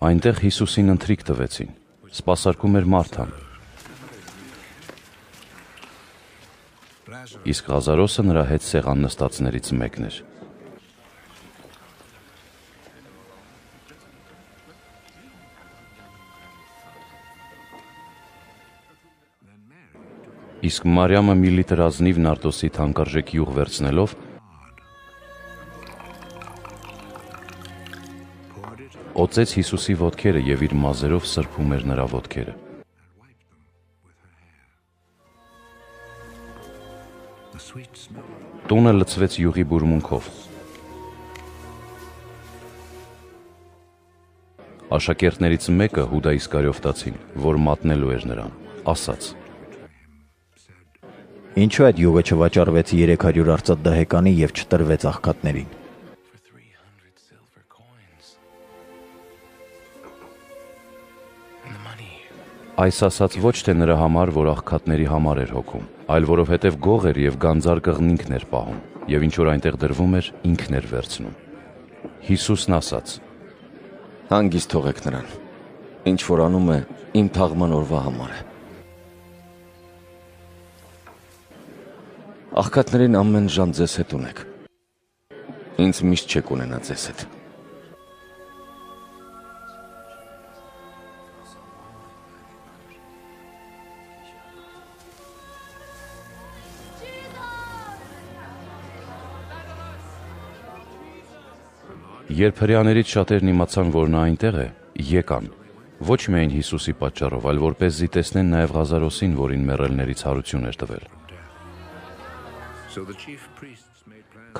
Այնտեղ Հիսուսին ընթրիք տվեցին։ Սպասարկում էր Մարթան։ Իսկ Ղազարոսը նրա հետ սեղան նստածներից մեկն էր։ Իսկ Մարիամը մի լիտր ազնիվ նարտոսի թանկարժեք յուղ վերցնելով օծեց Հիսուսի ոտքերը եւ իր մազերով սրբում էր նրա ոտքերը։ Տունը լցվեց յուղի բուրմունքով։ Աշակերտներից մեկը Հուդա Իսկարիովտացին, որ մատնելու էր նրան, ասաց. Ինչու այդ յուղը չվաճառվեց 300 արծաթ դահեկանի եւ չտրվեց աղքատներին։ Այս ասած ոչ թե նրա համար, որ աղքատների համար էր հոգում, այլ որովհետև գող էր եւ գանձար կղնինքն էր պահում, եւ ինչ որ այնտեղ դրվում էր, ինքն էր վերցնում։ Հիսուսն ասաց. Հանգիստ թողեք նրան։ Ինչ որ անում է, իմ թաղման օրվա համար է։ Աղքատներին ամեն ժամ ձեզ հետ ունեք։ Ինձ միշտ չեք ունենա ձեզ հետ։ Երբ հрьяաներից շատերն իմացան, որ նա այնտեղ է, եկան ոչ միայն Հիսուսի պատճառով, այլ որպես զի տեսնեն նաև Ղազարոսին, որին մեռելներից հարություն էր տվել։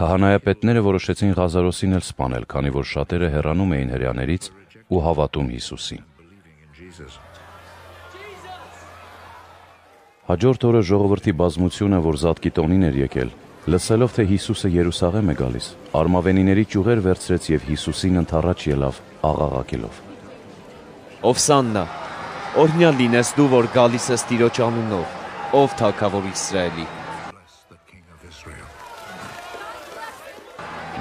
Քահանայապետները որոշեցին Ղազարոսին էլ սպանել, քանի որ շատերը հեռանում էին հрьяաներից ու հավատում Հիսուսին։ Հաջորդ օրը ժողովրդի բազմությունը, որ Զատկիտոնին էր եկել, Լսելով, թե Հիսուսը Երուսաղեմ է գալիս, արմավենիների ճյուղեր վերցրեց եւ Հիսուսին ընթառաջ ելավ աղաղակելով. Օվսաննա, օրհնյալ լինես դու, որ գալիս ես Տիրոջ անունով, ով թագավոր Իսրայելի։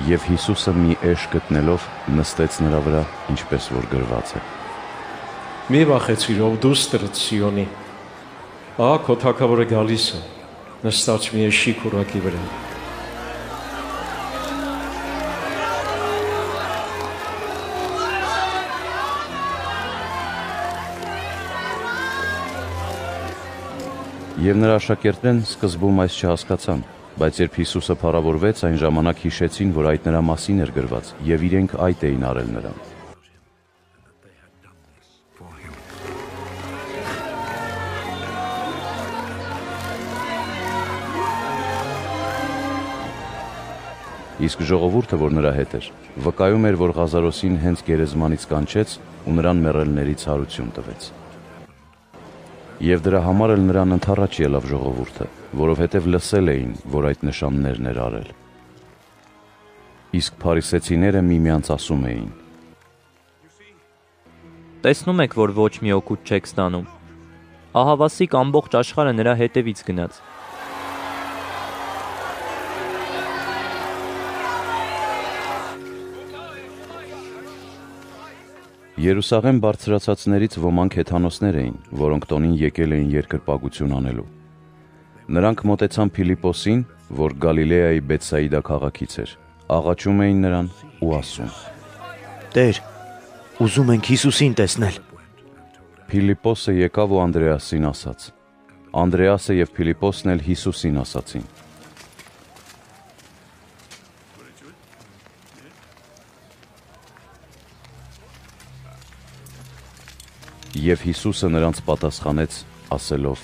Եվ Հիսուսը մի էշ գտնելով նստեց նրա վրա, ինչպես որ գրված է։ Մի վախեցիր, ով դուստր Սիոնի։ Ահա քո թագավորը գալիս է նստած մի էշի քուրակի վրա։ Եվ նրա աշակերտներն սկզբում այս չհասկացան, բայց երբ Հիսուսը փառավորվեց, այն ժամանակ հիշեցին, որ այդ նրա մասին էր գրված, եւ իրենք այդ էին արել նրան։ Իսկ ժողովուրդը, որ նրա հետ էր, վկայում էր, որ Ղազարոսին հենց գերեզմանից կանչեց ու նրան մեռելներից հարություն տվեց։ Եվ դրա համար էլ նրան ընթառաջ ելավ ժողովուրդը, որովհետև լսել էին, որ այդ նշաններն էր արել։ Իսկ փարիսեցիները միմյանց ասում էին. Տեսնում եք, որ ոչ մի օգուտ չեք ստանում։ Ահավասիկ ամբողջ աշխարհը նրա հետևից գնաց։ Երուսաղեմ բարձրացածներից ոմանք հեթանոսներ էին, որոնք տոնին եկել էին երկրպագություն անելու։ Նրանք մտեցան Փիլիպոսին, որ Գալիլեայի Բեթսայիդա քաղաքից էր։ Աղաչում էին նրան ու ասում. Տեր, ուզում ենք Հիսուսին տեսնել։ Փիլիպոսը եկավ ու Անդրեասին ասաց։ Անդրեասը եւ Փիլիպոսն էլ Հիսուսին ասացին. Եվ Հիսուսը նրանց պատասխանեց ասելով.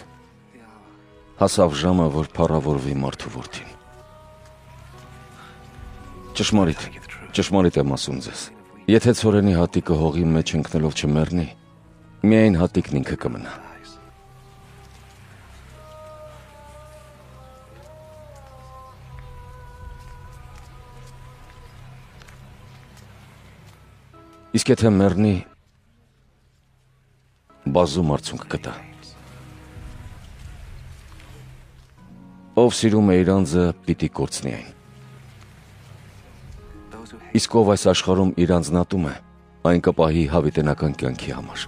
Հասավ ժամը, որ փառավորվի մարդու որդին։ Ճշմարիտ, ճշմարիտ եմ ասում ձեզ։ Եթե ծորենի հատիկը հողի մեջ ընկնելով չմեռնի, միայն հատիկն ինքը կմնա։ Իսկ եթե մեռնի, բազում արդյունք կտա։ Ով սիրում է իր անձը, պիտի կորցնի այն։ Իսկ ով այս աշխարհում իր անձնատում է, այն կպահի հավիտենական կյանքի համար։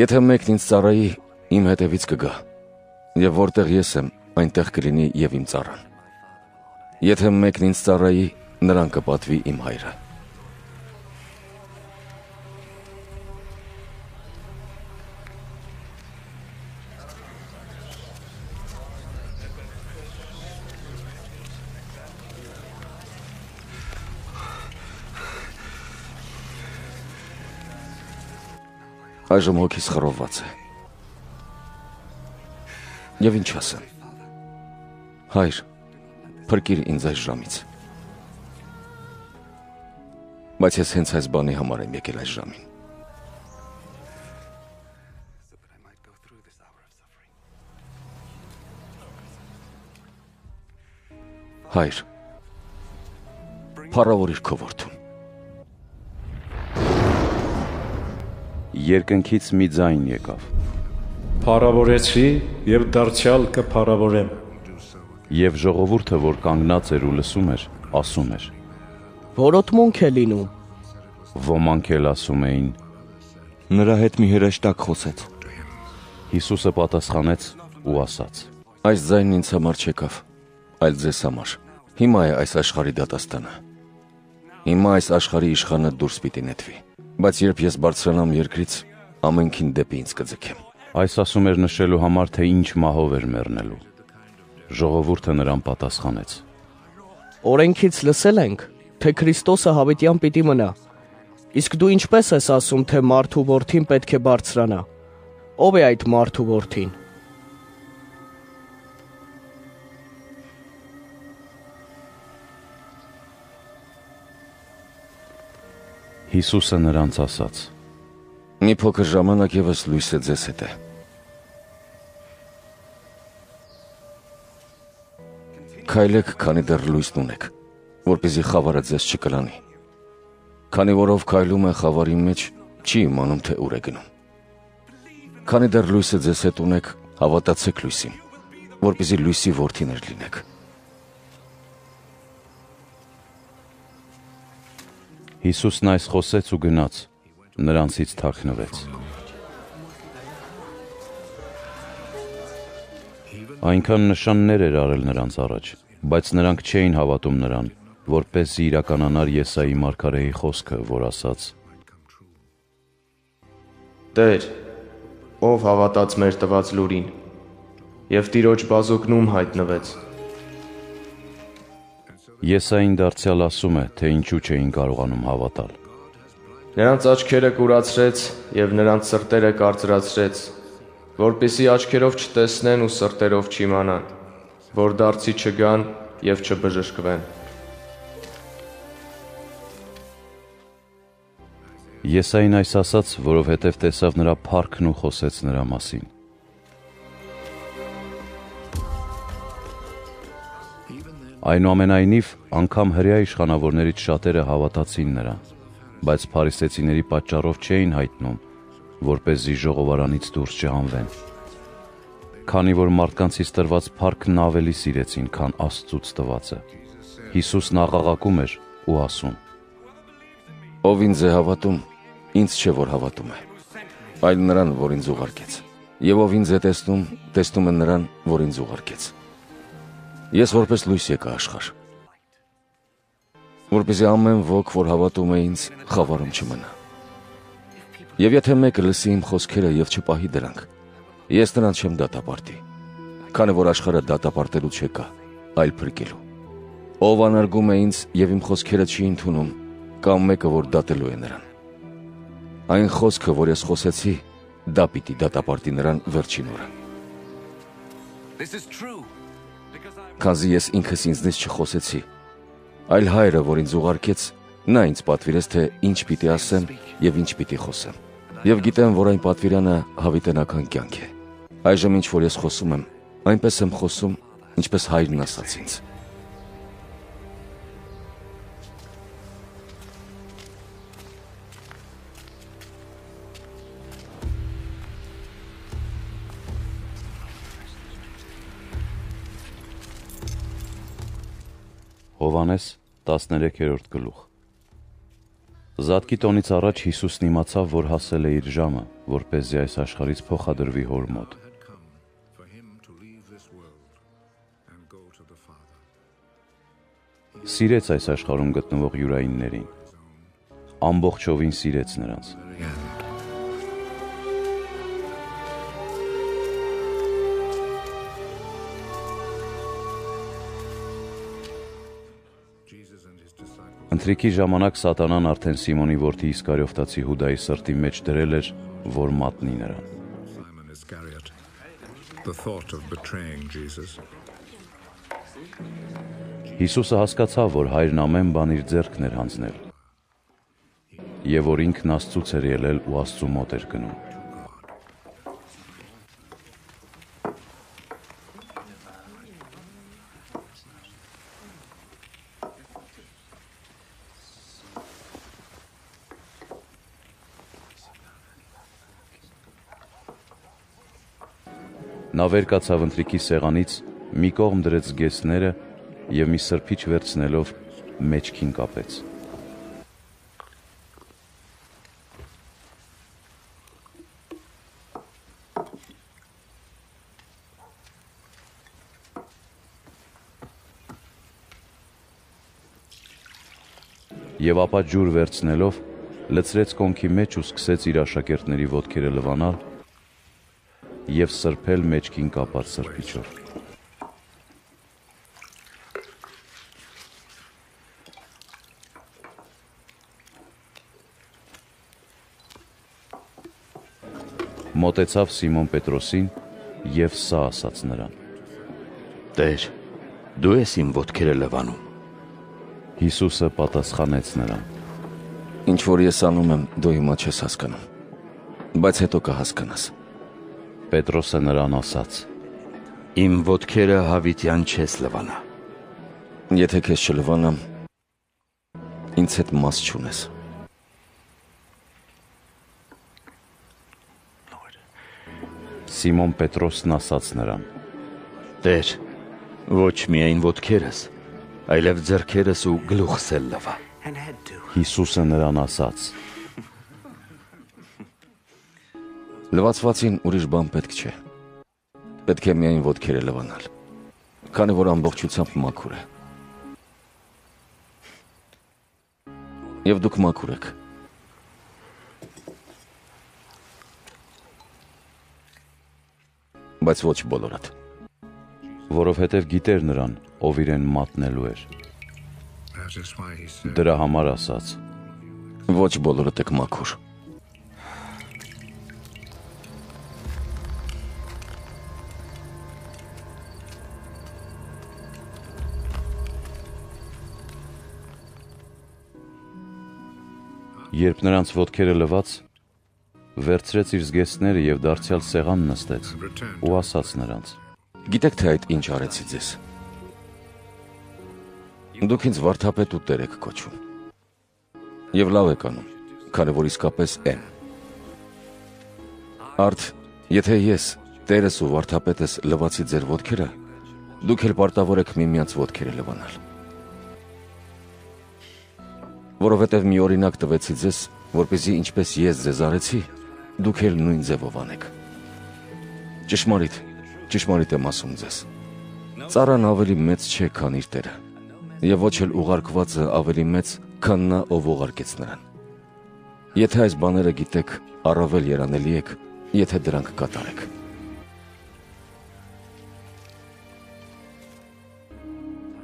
Եթե մեկն ինձ ծառայի, իմ հետևից կգա, եւ որտեղ ես եմ, այնտեղ կլինի եւ իմ ծառան։ Եթե մեկն ինձ ծառայի, նրան կպատվի իմ հայրը։ Այժմ հոգիս խռովված է։ Եվ ինչ ասեմ։ Հայր, փրկիր ինձ այս ժամից։ Բայց ես հենց այս բանի համար եմ եկել այս ժամին։ Հայր, փառավորիր քո որդուն։ Երկնքից մի ձայն եկավ։ Փարավորեցի եւ դարձյալ կփարավորեմ։ Եվ ժողովուրդը, որ կանգնած էր ու լսում էր, ասում էր. Որոթմունք է լինում։ Ոմանք էլ ասում էին. Նրա հետ մի հրեշտակ խոսեց։ Հիսուսը պատասխանեց ու ասաց. Այս ձայնն ինձ համար չեկավ, այլ ձեզ համար։ Հիմա է այս աշխարհի դատաստանը։ Հիմա այս աշխարհի իշխանը դուրս պիտի նետվի։ Բայց երբ ես բարձրանամ երկրից, ամենքին դեպի ինձ կձգեմ։ Այս ասում էր նշելու համար, թե ինչ մահով էր մեռնելու։ Ժողովուրդը նրան պատասխանեց. Օրենքից լսել ենք, թե Քրիստոսը հավիտյան պիտի մնա։ Իսկ դու ինչպես ես ասում, թե մարդու որդին պետք է բարձրանա։ Ո՞վ է այդ մարդու որդին։ Հիսուսը նրանց ասաց. Մի փոքր ժամանակ եւս լույսը ձեզ հետ է։ Քայլեք, քանի դեռ լույսն ունեք, որպեսզի խավարը ձեզ չկլանի։ Քանի որով քայլում է խավարի մեջ, չի իմանում թե ուր է գնում։ Քանի դեռ լույսը ձեզ հետ ունեք, հավատացեք լույսին, որպեսզի լույսի որդիներ լինեք։ Հիսուսն այս խոսեց ու գնաց, նրանցից թաքնվեց։ Այնքան նշաններ էր արել նրանց առաջ, բայց նրանք չէին հավատում նրան, որպեսզի իրականանար Եսայի մարգարեի խոսքը, որ ասաց. Տեր, ով հավատաց մեր տված լուրին, եւ Տիրոջ բազոկնում հայտնվեց։ Եսային դարձյալ ասում է, թե ինչու չէին կարողանում հավատալ։ Նրանց աչքերը կուրացրեց եւ նրանց սրտերը կարծրացրեց, որպիսի աչքերով չտեսնեն ու սրտերով չիմանան, որ դարձի չգան եւ չբժշկվեն։ Եսային այս ասաց, որովհետև տեսավ նրա փառքն ու խոսեց նրա մասին։ Այնուամենայնիվ, անգամ հрья իշխանավորներից շատերը հավատացին նրան, բայց փարիսեցիների պատճառով չէին հայտնում, որ เป զի ժողովարանից դուրս չհանվեն։ Քանի որ մարդկանցից տրված փառքն ավելի սիրեցին, քան Աստծուց տվածը։ Հիսուսն աղաղակում էր ու ասում. Ով ինձ է հավատում, ինձ չէ որ հավատում է, այլ նրան, որ ինձ ուղարկեց։ Եվ ով ինձ է տեսնում, տեսնում է նրան, որ ինձ ուղարկեց։ Ես որպես լույս եկա աշխարհ, որպեսզի ամեն ոք, որ հավատում է ինձ, խավարում չմնա։ Եվ եթե մեկը լսի իմ խոսքերը եւ չպահի դրանք, ես նրան չեմ դատապարտի, քանի որ աշխարհը դատապարտելու չեկա, այլ փրկելու։ Ով անարգում է ինձ եւ իմ խոսքերը չի ընդունում, կամ մեկը որ դատելու է նրան։ Այն խոսքը, որ ես խոսեցի, դա պիտի դատապարտի նրան վերջին օրը։ Քանզի ես ինքս ինձնից չխոսեցի, այլ հայրը, որ ինձ ուղարկեց, նա ինձ պատվիրեց, թե ինչ պիտի ասեմ եւ ինչ պիտի խոսեմ եւ գիտեմ, որ այն պատվիրանը հավիտենական կյանք է։ Այժմ ինչ որ ես խոսում եմ, այնպես եմ խոսում, ինչպես հայրն ասաց ինձ։ Հովանես 13-րդ գլուխ. Զատկի տոնից առաջ Հիսուսն իմացավ, որ հասել է իր ժամը, որ เป զի այս աշխարից փոխադրվի հոր մոտ։ Սիրեց այս աշխարհում գտնվող յուրայիններին։ Ամբողջովին սիրեց նրանց։ Ընթրիքի ժամանակ Սատանան արդեն Սիմոնի որդի Իսկարիովտացի Հուդայի սրտի մեջ դրել էր, որ մատնի նրան։. Հիսուսը հասկացավ, որ հայրն ամեն բան իր ձեռքն էր հանձնել, եւ որ ինքն Աստծուց էր ելել ու Աստծու մոտ էր գնում։ Նա վեր կացավ ընտրիկի սեղանից, մի կողմ դրեց գեսները եւ մի սրբիչ վերցնելով մեջքին կապեց։ Եվ ապա ջուր վերցնելով լցրեց կոնքի մեջ ու սկսեց իր աշակերտների ոտքերը լվանալ եւ սրբել մեջքին կապած սրբիչով։ Մոտեցավ Սիմոն Պետրոսին եւ սա ասաց նրան. Տեր, դու ես իմ ոտքերը լվանում։ Հիսուսը պատասխանեց նրան. Ինչ որ ես անում եմ, դու հիմա չես հասկանում, բայց հետո կհասկանաս։ Պետրոսը նրան ասաց. Իմ ոտքերը հավիտյան չես լվանա։ Եթե քեզ չլվանամ, ինձ հետ մաս չունես։ Սիմոն Պետրոսն ասաց նրան. Տեր, ոչ միայն ոտքերս, այլև ձեռքերս ու գլուխս էլ լվա։ Հիսուսը նրան ասաց. Լվացվածին ուրիշ բան պետք չէ։ Պետք է միայն ոտքերը լվանալ, քանի որ ամբողջությամբ մաքուր է։ Եվ դուք մաքուր եք։ Բայց ոչ բոլորդ։ Որովհետև գիտեր նրան, ով իրեն մատնելու էր։ Դրա համար ասաց. Ոչ բոլորդ եք մաքուր։ Երբ նրանց ոտքերը լված, վերցրեց իր զգեստները եւ դարձյալ սեղան նստեց ու ասաց նրանց. Գիտեք թե այդ ինչ արեցի ձեզ։ Դուք ինձ վարդապետ ու տեր եք կոչում։ Եվ լավ եք անում, քանի որ իսկապես եմ։ Արդ, եթե ես, տերս ու վարդապետս լվացի ձեր ոտքերը, դուք էլ պարտավոր եք միմյանց ոտքերը լվանալ։ Որովհետև մի օրինակ տվեցի ձեզ, որպեսզի ինչպես ես ձեզ արեցի, դուք էլ նույն ձևով անեք։ Ճշմարիտ, ճշմարիտ եմ ասում ձեզ։ Ծառան ավելի մեծ չէ, քան իր տերը, եւ ոչ էլ ուղարկվածը ավելի մեծ, քան նա, ով ուղարկեց նրան։ Եթե այս բաները գիտեք, առավել երանելի եք, եթե դրանք կատարեք։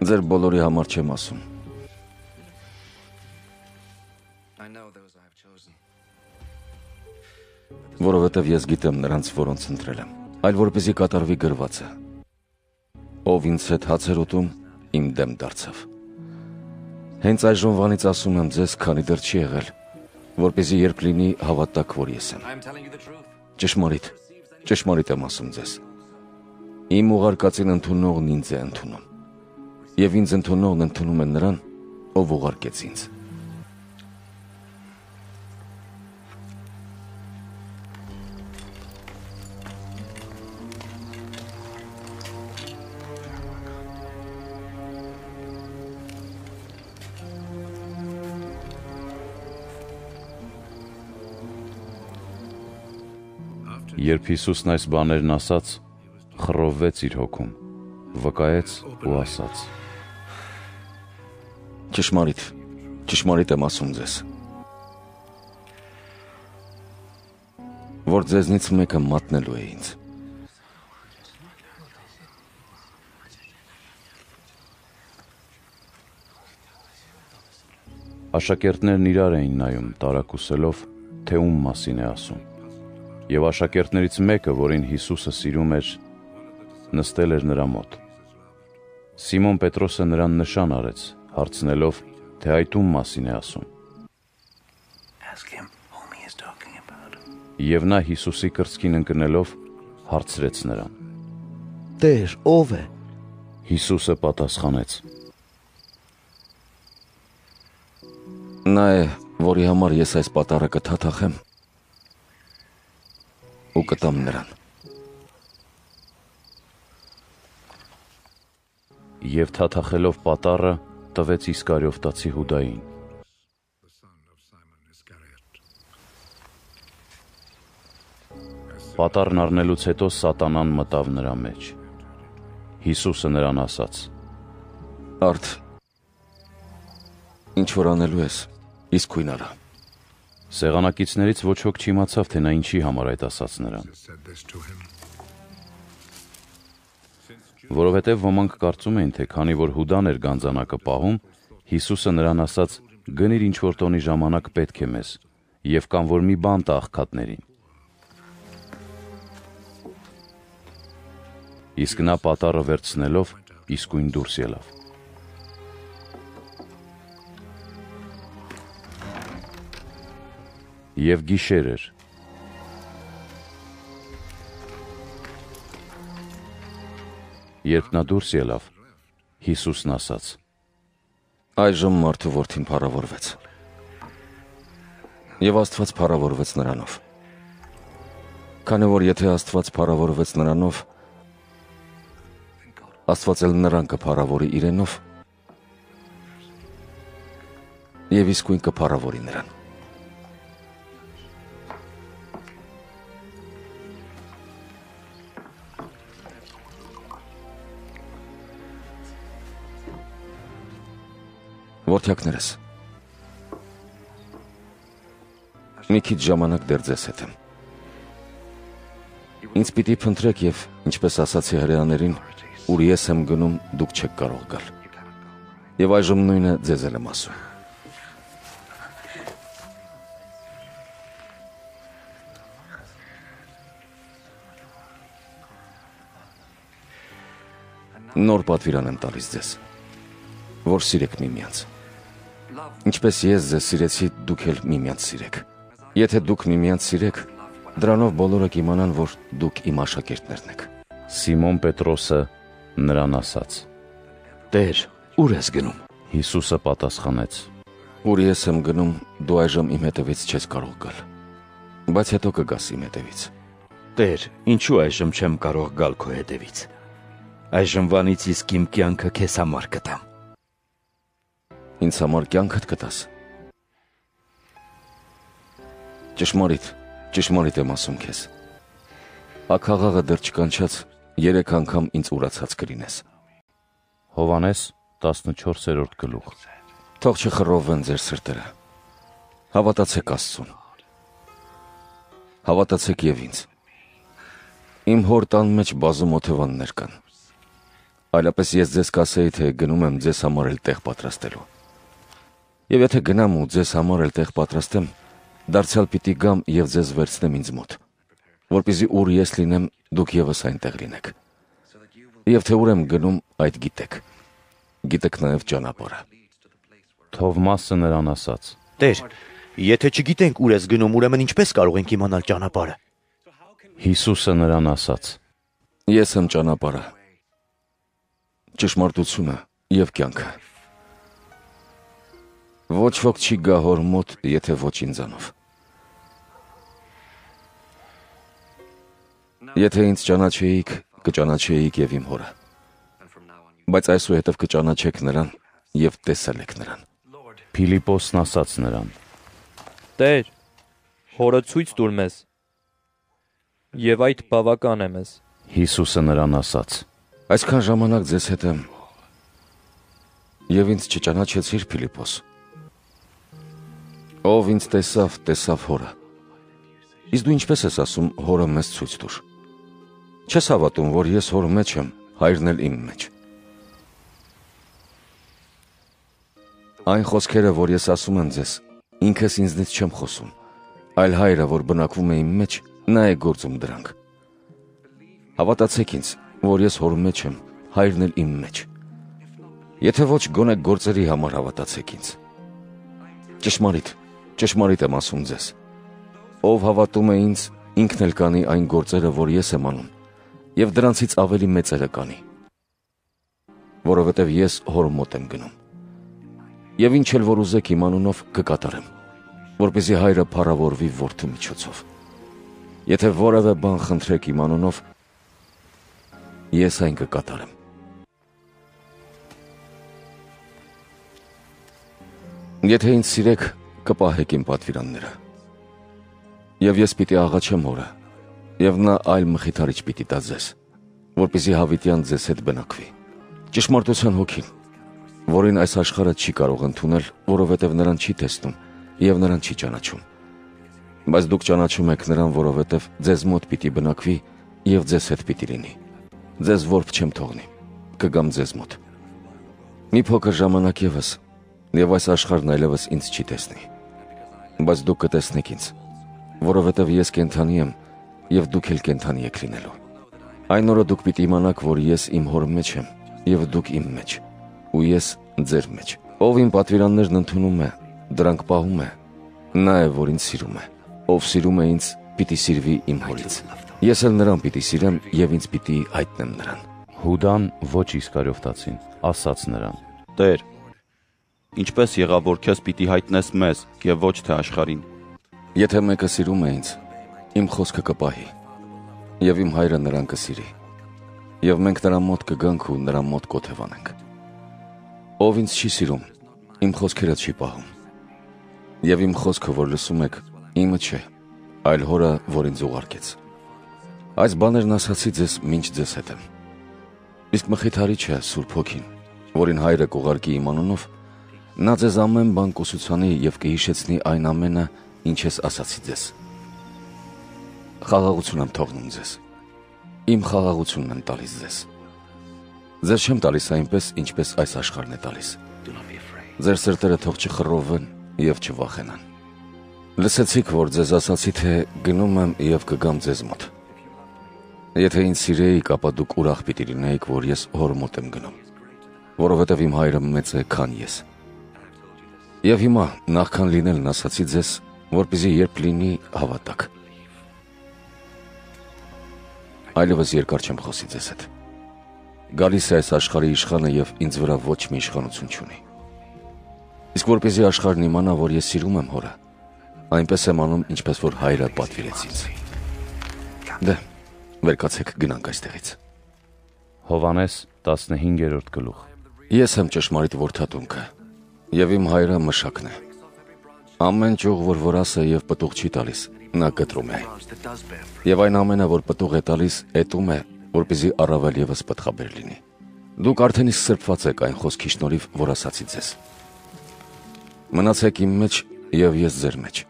Ձեր բոլորի համար չեմ ասում։ որովհետև ես գիտեմ նրանց, որոնց ընտրել եմ, այլ որպեսզի կատարվի գրվածը։ Ով ինձ հետ հացեր ուտում, իմ դեմ դարձավ։ Հենց այս ժամվանից ասում եմ ձեզ, քանի դեռ չի եղել, որպեսզի երբ լինի հավատաք, որ ես եմ։. Ճշմարիտ, ճշմարիտ եմ ասում ձեզ։ Իմ ուղարկածին ընդունողն ինձ է ընդունում։ Եվ ինձ ընդունողն ընդունում է նրան, ով ուղարկեց ինձ։ Երբ Հիսուսն այս բաներն ասաց, խռովվեց իր հոգում, վկայեց ու ասաց. Ճշմարիտ, ճշմարիտ եմ ասում ձեզ։ Որ ձեզնից մեկը մատնելու է ինձ։ Աշակերտներն իրար էին նայում, տարակուսելով, թե ում մասին է ասում։ Եվ աշակերտներից մեկը, որին Հիսուսը սիրում էր, նստել էր նրա մոտ։ Սիմոն Պետրոսը նրան նշան արեց, հարցնելով, թե այդ ում մասին է ասում։ Եվ նա Հիսուսի կրծքին ընկնելով հարցրեց նրան. Տեր, ով է։ Հիսուսը պատասխանեց. Նա է, որի համար ես այս պատարը կթաթախեմ ու կտամ նրան։ Եվ թաթախելով պատարը տվեց Իսկարիովտացի Հուդային։ Պատարն առնելուց հետո սատանան մտավ նրա մեջ։ Հիսուսը նրան ասաց. Արդ ինչ որ անելու ես, իսկույն արա։ Սեղանակիցներից ոչ ոք չիմացավ, թե նա ինչի համար այդ ասաց նրան։ Որովհետև ոմանք կարծում էին, թե քանի որ Հուդան էր գանձանակը պահում, Հիսուսը նրան ասաց. «Գնիր ինչ որ տոնի ժամանակ պետք է մեզ» եւ կամ որ մի բան տա աղքատներին։ Իսկ նա պատարը վերցնելով իսկույն դուրս ելավ։ Եվ գիշեր էր։ Երբ նա դուրս ելավ, Հիսուսն ասաց. Այժմ մարդու որդին փառավորվեց։ Եվ Աստված փառավորվեց նրանով։ Քանի որ եթե Աստված փառավորվեց նրանով, Աստված էլ նրան կփառավորի իրենով։ Եվ իսկույն կփառավորի նրան։ Որդյակներս։ Մի քիչ ժամանակ դեռ ձեզ հետ եմ։ Ինձ պիտի փնտրեք եւ ինչպես ասացի հрьяաներին, ուր ես եմ գնում, դուք չեք կարող գալ։ Եվ այժմ նույնը ձեզ էլ եմ ասում։ Նոր պատվիրան եմ տալիս ձեզ, որ սիրեք միմյանց։ մի Ինչպես ես ձեզ սիրեցի, դուք էլ միմյանց սիրեք։ Եթե դուք միմյանց սիրեք, դրանով բոլորը կիմանան, որ դուք իմ աշակերտներն եք։ Սիմոն Պետրոսը նրան ասաց. Տեր, ուր ես գնում։ Հիսուսը պատասխանեց. Ուր ես եմ գնում, դու այժմ իմ հետևից չես կարող գալ։ Բայց հետո կգաս իմ հետևից։ Տեր, ինչու այժմ չեմ կարող գալ քո հետևից։ Այժմվանից իսկ իմ կյանքը քեզ համար կտամ։ Ինձ համար կյանքդ կտաս։ Ճշմարիտ, ճշմարիտ եմ ասում քեզ։ Ակաղաղը դեռ չկանչած 3 անգամ ինձ ուրացած կլինես։ Հովանես 14-րդ գլուխ։ Թող չխռովվեն ձեր սրտերը։ Հավատացեք Աստծուն։ Հավատացեք եւ ինձ։ Իմ հոր տան մեջ բազում օթևաններ կան։ Այլապես ես ձեզ կասեի, թե գնում եմ ձեզ համար էլ տեղ պատրաստելու։ Եվ եթե գնամ ու ձեզ համար էլ տեղ պատրաստեմ, դարձյալ պիտի գամ եւ ձեզ վերցնեմ ինձ մոտ, որպեսզի ուր ես լինեմ, դուք եւս այնտեղ լինեք։ Եվ թե ուր եմ գնում, այդ գիտեք։ Գիտեք նաեւ ճանապարհը։ Թովմասը նրան ասաց. Տեր, եթե չգիտենք ուր ես գնում, ուրեմն ինչպես կարող ենք իմանալ ճանապարհը։ Հիսուսը նրան ասաց. Ես եմ ճանապարհը, ճշմարտությունը եւ կյանքը։ Ոչ ոք չի գա հոր մոտ, եթե ոչ ինձանով։ Եթե ինձ ճանաչեիք, կճանաչեիք եւ իմ հորը։ Բայց այսուհետև կճանաչեք նրան եւ տեսել եք նրան։ Փիլիպոսն ասաց նրան. Տեր, հորը ցույց տուր մեզ։ Եվ այդ բավական է մեզ։ Հիսուսը նրան ասաց. Այսքան ժամանակ ձեզ հետ եմ եւ ինձ չճանաչեցիր Ֆիլիպոս։ Ով ինձ տեսավ, տեսավ հորը։ Իսկ դու ինչպես ես ասում հորը մեզ ցույց տուր։ Չես հավատում, որ ես հոր մեջ եմ, հայրն էլ իմ մեջ։ Այն խոսքերը, որ ես ասում եմ ձեզ, ինքս ինձնից չեմ խոսում, այլ հայրը, որ բնակվում է իմ մեջ, նա է գործում դրանք։ Հավատացեք ինձ, որ ես հոր մեջ եմ, հայրն էլ իմ մեջ։ Եթե ոչ գոնե գործերի համար հավատացեք ինձ։ Ճշմարիտ, ճշմարիտ եմ ասում ձեզ։ Ով հավատում է ինձ, ինքն էլ կանի այն գործերը, որ ես եմ անում, եւ դրանցից ավելի մեծերը կանի։ Որովհետեւ ես հոր մոտ եմ գնում։ Եվ ինչ էլ որ ուզեք իմ անունով կկատարեմ, որպեսզի հայրը փառավորվի որդու միջոցով։ Եթե որևէ բան խնդրեք իմ անունով, ես այն կկատարեմ։ Եթե ինձ սիրեք, կպահեք իմ պատվիրանները։ Եվ ես պիտի աղաչեմ օրը, եւ նա այլ մխիթարիչ պիտի տա ձեզ, որպեսզի հավիտյան ձեզ հետ բնակվի։ Ճշմարտության հոգին, որին այս աշխարհը չի կարող ընդունել, որովհետև նրան չի տեսնում եւ նրան չի ճանաչում։ Բայց դուք ճանաչում եք նրան, որովհետև ձեզ մոտ պիտի բնակվի եւ ձեզ հետ պիտի լինի։ Ձեզ որբ չեմ թողնի, կգամ ձեզ մոտ։ Մի փոքր ժամանակ եւս եւ այս աշխարհն այլևս ինձ չի տեսնի։ Բայց դուք կտեսնեք ինձ, որովհետև ես կենթանի եմ եւ դուք էլ կենթանի եք լինելու։ Այն օրը դուք պիտի իմանաք, որ ես իմ հոր մեջ եմ եւ դուք իմ մեջ, ու ես ձեր մեջ։ Ով իմ պատվիրաններն ընդունում է, դրանք պահում է, նա է, որ ինձ սիրում է։ Ով սիրում է ինձ, պիտի սիրվի իմ հորից։ Ես էլ նրան պիտի սիրեմ եւ ինձ պիտի հայտնեմ նրան։ Հուդան ոչ Իսկարիովտացին ասաց նրան. Տեր, ինչպես եղավ որ քեզ պիտի հայտնես մեզ եւ ոչ թե աշխարհին։ Եթե մեկը սիրում է ինձ, իմ խոսքը կպահի, եւ իմ հայրը նրան կսիրի։ Եվ մենք նրան մոտ կգանք ու նրան մոտ կոթևանենք։ Ով ինձ չի սիրում, իմ խոսքերը չի պահում։ Եվ իմ խոսքը, որ լսում եք, իմը չէ, այլ հորը, որ ինձ ուղարկեց։ Այս բաներն ասացի ձեզ մինչ ձեզ հետ եմ։ Իսկ մխիթարիչը Սուրբ Հոգին, որին հայրը կուղարկի իմ անունով, նա ձեզ ամեն բան կուսուցանի եւ կհիշեցնի այն ամենը, ինչ ես ասացի ձեզ։ Խաղաղություն եմ թողնում ձեզ։ Իմ խաղաղությունն եմ տալիս ձեզ։ Ձեզ չեմ տալիս այնպես, ինչպես այս աշխարհն է տալիս։ Ձեր սրտերը թող չխռովեն եւ չվախենան։ Լսեցիք, որ ձեզ ասացի, թե գնում եմ եւ կգամ ձեզ մոտ։ Եթե ինձ սիրեիք, ապա դուք ուրախ պիտի լինեիք, որ ես հոր մոտ եմ գնում, որովհետև իմ հայրը մեծ է, քան ես։ Եվ հիմա, նախքան լինելն ասացի ձեզ, որպեսզի երբ լինի հավատաք։ Այլևս երկար չեմ խոսի ձեզ հետ։ Գալիս է այս աշխարհի իշխանը եւ ինձ վրա ոչ մի իշխանություն չունի։ Իսկ որպեսզի աշխարհն իմանա, որ ես սիրում եմ հորը, այնպես եմ անում, ինչպես որ հայրը պատվիրեց ինձ։ Դե, վերկացեք գնանք այստեղից։ Հովանես 15-րդ գլուխ։ Ես եմ ճշմարիտ որդատունքը, եւ իմ հայրը մշակն է։ Ամեն ճյուղ, որ որաս է եւ պտուղ չի տալիս, նա կտրում է։ Եվ այն ամենը, որ պտուղ է տալիս, էտում է, որպեսզի առավել եւս պտղաբեր լինի։ Դուք արդեն իսկ սրբված եք այն խոսքի շնորհիվ, որ ասացի ձեզ։ Մնացեք իմ մեջ եւ ես ձեր մեջ։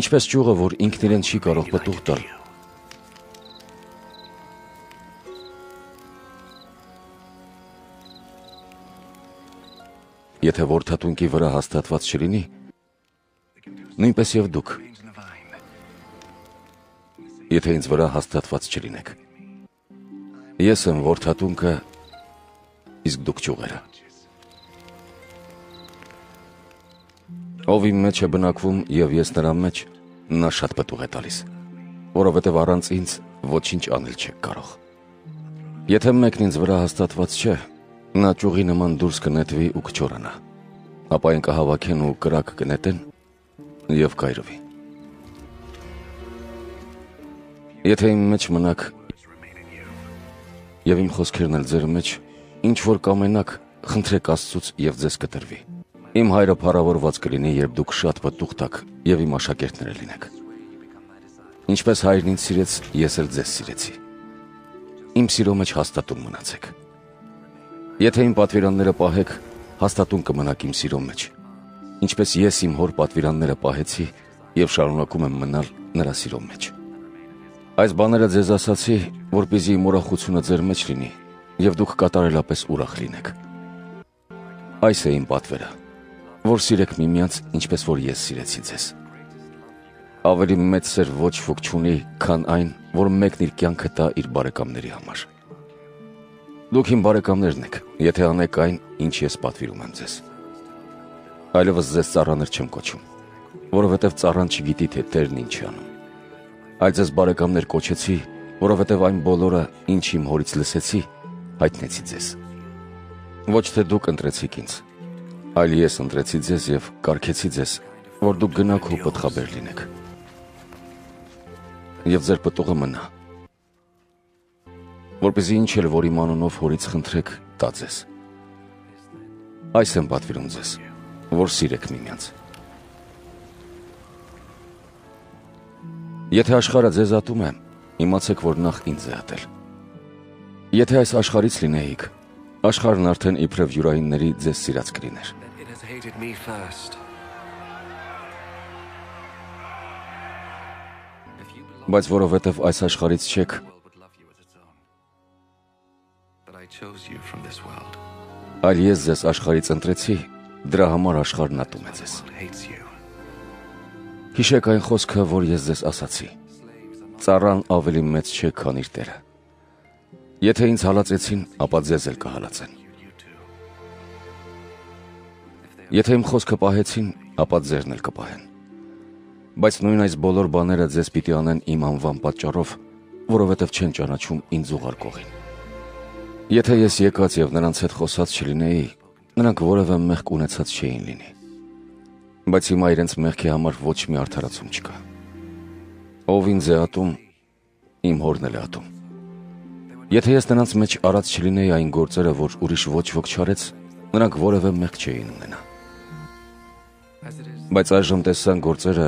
Ինչպես ճյուղը, որ ինքն իրեն չի կարող պտուղ տալ, Եթե որդատունկի վրա հաստատված չլինի, նույնպես եւ դուք։ Եթե ինձ վրա հաստատված չլինեք։ Ես եմ որդատունկը, իսկ դուք ճյուղերը։ Ով իմ մեջ է բնակվում եւ ես նրա մեջ, նա շատ պտուղ է տալիս, որովհետեւ առանց ինձ ոչինչ անել չեք կարող։ Եթե մեկն ինձ վրա հաստատված չէ, Նա ճյուղի նման դուրս կնետվի ու կչորանա։ Ապա այն կհավաքեն ու կրակ կնետեն եւ կայրվի։ Եթե իմ մեջ մնաք եւ իմ խոսքերն էլ ձեր մեջ, ինչ որ կամենաք, խնդրեք Աստծուց եւ ձեզ կտրվի։ Իմ հայրը փառավորված կլինի, երբ դուք շատ պտուղ տաք եւ իմ աշակերտները լինեք։ Ինչպես հայրն ինձ սիրեց, ես էլ ձեզ սիրեցի։ Իմ սիրո մեջ հաստատուն մնացեք։ Եթե իմ պատվիրանները պահեք, հաստատուն կմնաք իմ սիրո մեջ։ Ինչպես ես իմ հոր պատվիրանները պահեցի եւ շարունակում եմ մնալ նրա սիրո մեջ։ Այս բաները ձեզ ասացի, որպեսզի իմ ուրախությունը ձեր մեջ լինի եւ դուք կատարելապես ուրախ լինեք։ Այս է իմ պատվերը, որ սիրեք միմյանց, ինչպես որ ես սիրեցի ձեզ։ Ավելի մեծ սեր ոչ ոք չունի, քան այն, որ մեկն իր կյանքը տա իր բարեկամների համար։ Դուք իմ բարեկամներն եք, եթե անեք այն, ինչ ես պատվիրում եմ ձեզ։ Այլևս ձեզ ծառաներ չեմ կոչում, որովհետև ծառան չգիտի, թե Տերն ինչ անում։ Այլ ձեզ բարեկամներ կոչեցի, որովհետև այն բոլորը, ինչ իմ հորից լսեցի, հայտնեցի ձեզ։ Ոչ թե դուք ընտրեցիք ինձ, այլ ես ընտրեցի ձեզ եւ կարգեցի ձեզ, որ դուք գնաք ու պտղաբեր լինեք։ Եվ ձեր պտուղը մնա։ Որպեսզի ինչ էլ որ իմ անունով հորից խնդրեք, տա ձեզ։ Այս եմ պատվիրում ձեզ, որ սիրեք միմյանց։ Եթե աշխարհը ձեզ ատում է, իմացեք, որ նախ ինձ է ատել։ Եթե այս աշխարից լինեիք, աշխարհն արդեն իբրև յուրայինների ձեզ սիրած կլիներ։. Բայց որովհետև այս աշխարից չեք, այլ ես ձեզ աշխարից ընտրեցի, դրա համար աշխարհն ատում է ձեզ։. Հիշեք այն խոսքը, որ ես ձեզ ասացի։ Ծառան ավելի մեծ չէ, քան իր տերը։ Եթե ինձ հալածեցին, ապա ձեզ էլ կհալածեն։ Եթե իմ խոսքը պահեցին, ապա ձերն էլ կպահեն։ Բայց նույն այս բոլոր բաները ձեզ պիտի անեն իմ անվան պատճառով, որովհետև չեն ճանաչում ինձ ուղարկողին։ Եթե ես եկած եւ նրանց հետ խոսած չլինեի, նրանք որևէ մեղք ունեցած չէին լինի։ Բայց հիմա իրենց մեղքի համար ոչ մի արդարացում չկա։ Ով ինձ է ատում, իմ հորն էլ է ատում։ Եթե ես նրանց մեջ արած չլինեի այն գործերը, որ ուրիշ ոչ ոք չարեց, նրանք որևէ մեղք չէին ունենա։ Բայց այժմ տեսան գործերը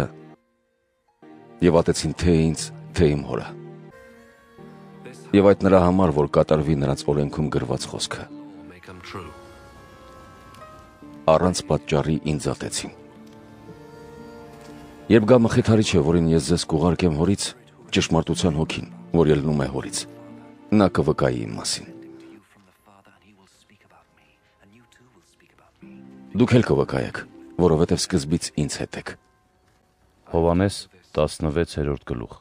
եւ ատեցին թե ինձ, թե իմ հորը։ Եվ այդ նրա համար, որ կատարվի նրանց օրենքում գրված խոսքը, առանց պատճառի ինձ ատեցին։ Երբ գա մխիթարիչը, որին ես ձեզ կուղարկեմ հորից, ճշմարտության հոգին, որ ելնում է հորից, նա կվկայի իմ մասին։ Դուք էլ կվկայեք, որովհետև սկզբից ինձ հետ եք։ Հովանես 16-րդ գլուխ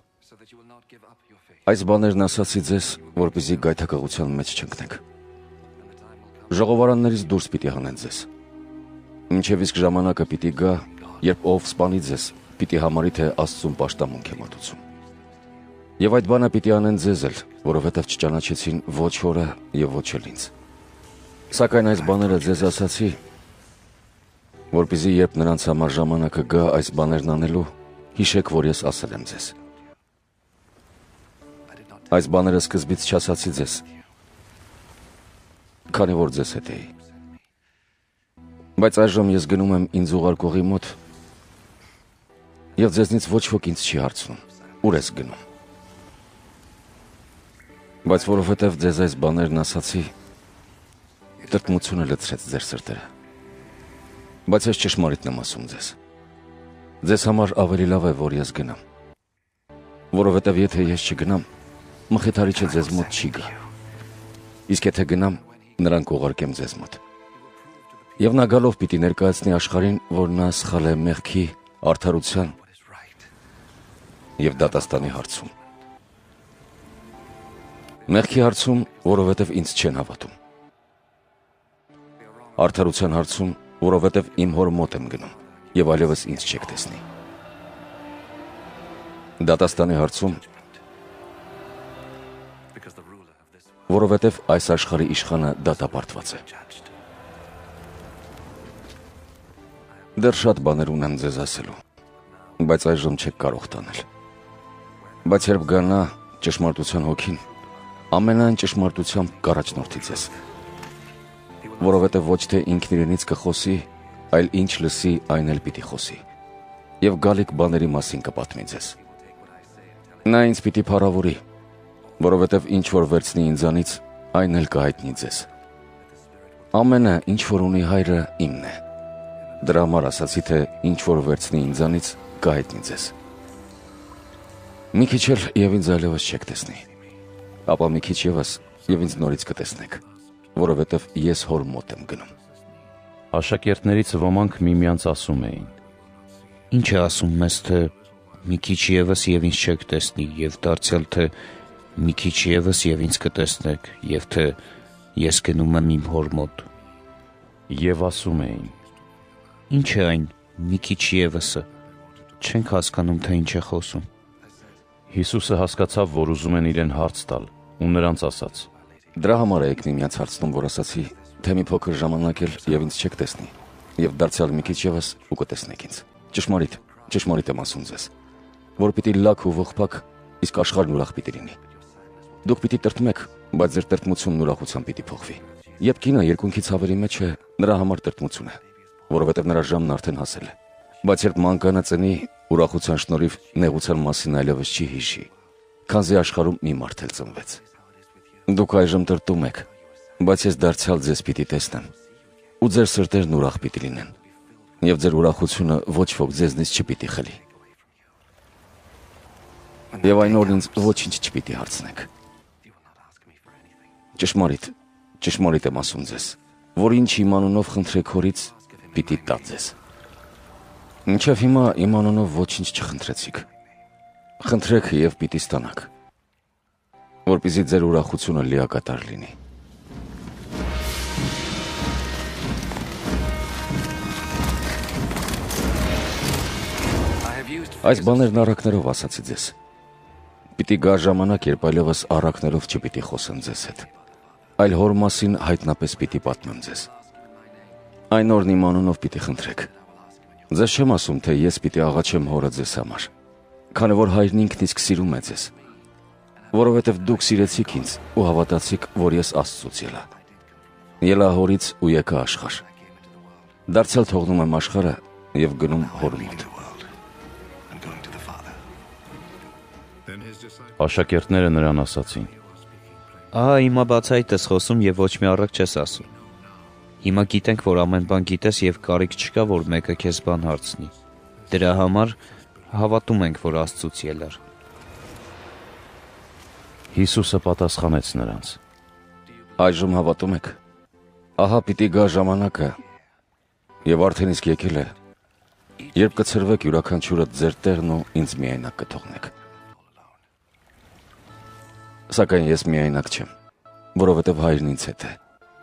Այս բաներն ասացի ձեզ, որպեսզի գայթակղության մեջ չընկնեք։ Ժողովարաններից դուրս պիտի հանեն ձեզ։ Մինչև իսկ ժամանակը պիտի գա, երբ ով սպանի ձեզ, պիտի համարի թե Աստծուն պաշտամունք է մատուցում։ Եվ այդ բանը պիտի անեն ձեզ էլ, որովհետև չճանաչեցին ոչ հորը եւ ոչ էլ ինձ։ Սակայն այս բաները ձեզ ասացի, որպեսզի երբ նրանց համար ժամանակը գա այս բաներն անելու, հիշեք, որ ես ասել եմ ձեզ։ Այս բաները սկզբից չասացի ձեզ, քանի որ ձեզ հետ էի։ Բայց այժմ ես գնում եմ ինձ ուղարկողի մոտ, եւ ձեզնից ոչ ոք ինձ չի հարցնում. Ուր ես գնում։ Բայց որովհետև ձեզ այս բաներն ասացի, տրտմությունը լցրեց ձեր սրտերը։ Բայց ես ճշմարիտն եմ ասում ձեզ։ Ձեզ համար ավելի լավ է, որ ես գնամ։ Որովհետև եթե ես չգնամ, մխիթարիչը ձեզ մոտ չի գա։ Իսկ եթե գնամ, նրան կուղարկեմ ձեզ մոտ։ Եվ նա գալով պիտի ներկայացնի աշխարհին, որ նա սխալ է մեղքի, արդարության եւ դատաստանի հարցում։ Մեղքի հարցում, որովհետև ինձ չեն հավատում։ Արդարության հարցում, որովհետև իմ հոր մոտ եմ գնում եւ այլևս ինձ չեք տեսնի։ Դատաստանի հարցում, որովհետև այս աշխարհի իշխանը դատապարտված է։ Դեռ շատ բաներ ունեմ ձեզ ասելու, բայց այժմ չեք կարող տանել։ Բայց երբ գանա ճշմարտության հոգին, ամենայն ճշմարտությամբ կառաջնորդի ձեզ։ Որովհետև ոչ թե ինքն իրենից կխոսի, այլ ինչ լսի, այն էլ պիտի խոսի։ Եվ գալիք բաների մասին կպատմի ձեզ։ Նա ինձ պիտի փառավորի, որովհետև ինչ որ վերցնի ինձանից, այն էլ կհայտնի ձեզ։ Ամենը, ինչ որ ունի հայրը, իմն է։ Դրա համար ասացի, թե ինչ որ վերցնի ինձանից, կհայտնի ձեզ։ Մի քիչ էլ եւ ինձ այլևս չեք տեսնի։ Ապա մի քիչ եւս եւ ինձ նորից կտեսնեք, որովհետև ես հոր մոտ եմ գնում։ Աշակերտներից ոմանք միմյանց ասում էին. Ինչ է ասում մեզ թե մի քիչ եւս եւ ինձ չեք տեսնի եւ դարձյալ թե մի քիչ եւս եւ ինձ կտեսնեք եւ թե ես գնում եմ իմ հոր մոտ։ Եվ ասում էին. Ինչ է այն մի քիչ եւսը։ Չենք հասկանում թե ինչ է խոսում։ Հիսուսը հասկացավ, որ ուզում են իրեն հարց տալ, ու նրանց ասաց. Դրա համար եք միմյանց հարցնում, որ ասացի, թե մի փոքր ժամանակ էլ եւ ինձ չեք տեսնի, եւ դարձյալ մի քիչ եւս ու կտեսնեք ինձ։ Ճշմարիտ, ճշմարիտ եմ ասում ձեզ, որ պիտի լաք ու ողբակ, իսկ աշխարհն ուրախ պիտի լինի։ Դուք պիտի տրտմեք, բայց ձեր տրտմությունն ուրախությամբ պիտի փոխվի։ Երբ կինը երկունքից հավերի մեջ է, նրա համար տրտմություն է, որովհետև նրա ժամն արդեն հասել է։ Բայց երբ մանկանը ծնի, ուրախության շնորհիվ նեղության մասին այլևս չի հիշի, քանզի աշխարհում մի մարդ էլ ծնվեց։ Դուք այժմ տրտում եք, բայց ես դարձյալ ձեզ պիտի տեսնեմ, ու ձեր սրտերն ուրախ պիտի լինեն, եւ ձեր ուրախությունը ոչ ոք ձեզնից չպիտի խլի։ Եվ այն օր ինձ ոչինչ չպիտի հարցնեք։ Ճշմարիտ, ճշմարիտ եմ ասում ձեզ, որ ինչ իմանունով խնդրեք հորից, պիտի տա ձեզ։ Մինչև հիմա իմանունով ոչինչ չխնդրեցիք։ Խնդրեք եւ պիտի ստանաք որպեսզի ձեր ուրախությունը լիակատար լինի։ Այս բաներն առակներով ասացի ձեզ։ Պիտի գա ժամանակ, երբ այլևս առակներով չպիտի խոսեմ ձեզ հետ, այլ հոր մասին հայտնապես պիտի պատմեմ ձեզ։ Այն օրն իմ անունով պիտի խնդրեք։ Ձեզ չեմ ասում, թե ես պիտի աղաչեմ հորը ձեզ համար, քանի որ հայրն ինքն իսկ սիրում է ձեզ որովհետև դուք սիրեցիք ինձ ու հավատացիք, որ ես Աստծուց ելա։ Ելա հորից ու եկա աշխարհ։ Դարձյալ թողնում եմ աշխարհը եւ գնում հոր մոտ։ Աշակերտները նրան ասացին. Ահա հիմա բացայիտ ես խոսում եւ ոչ մի առակ չես ասում։ Հիմա գիտենք, որ ամեն բան գիտես եւ կարիք չկա, որ մեկը քեզ բան հարցնի։ Դրա համար հավատում ենք, որ Աստծուց ելար։ Հիսուսը պատասխանեց նրանց. Այժմ հավատում եք։ Ահա պիտի գա ժամանակը, եւ արդեն իսկ եկել է, երբ կցրվեք յուրաքանչյուրը ձեր տեղն ու ինձ միայնակ կթողնեք։ Սակայն ես միայնակ չեմ, որովհետև հայրն ինձ հետ է։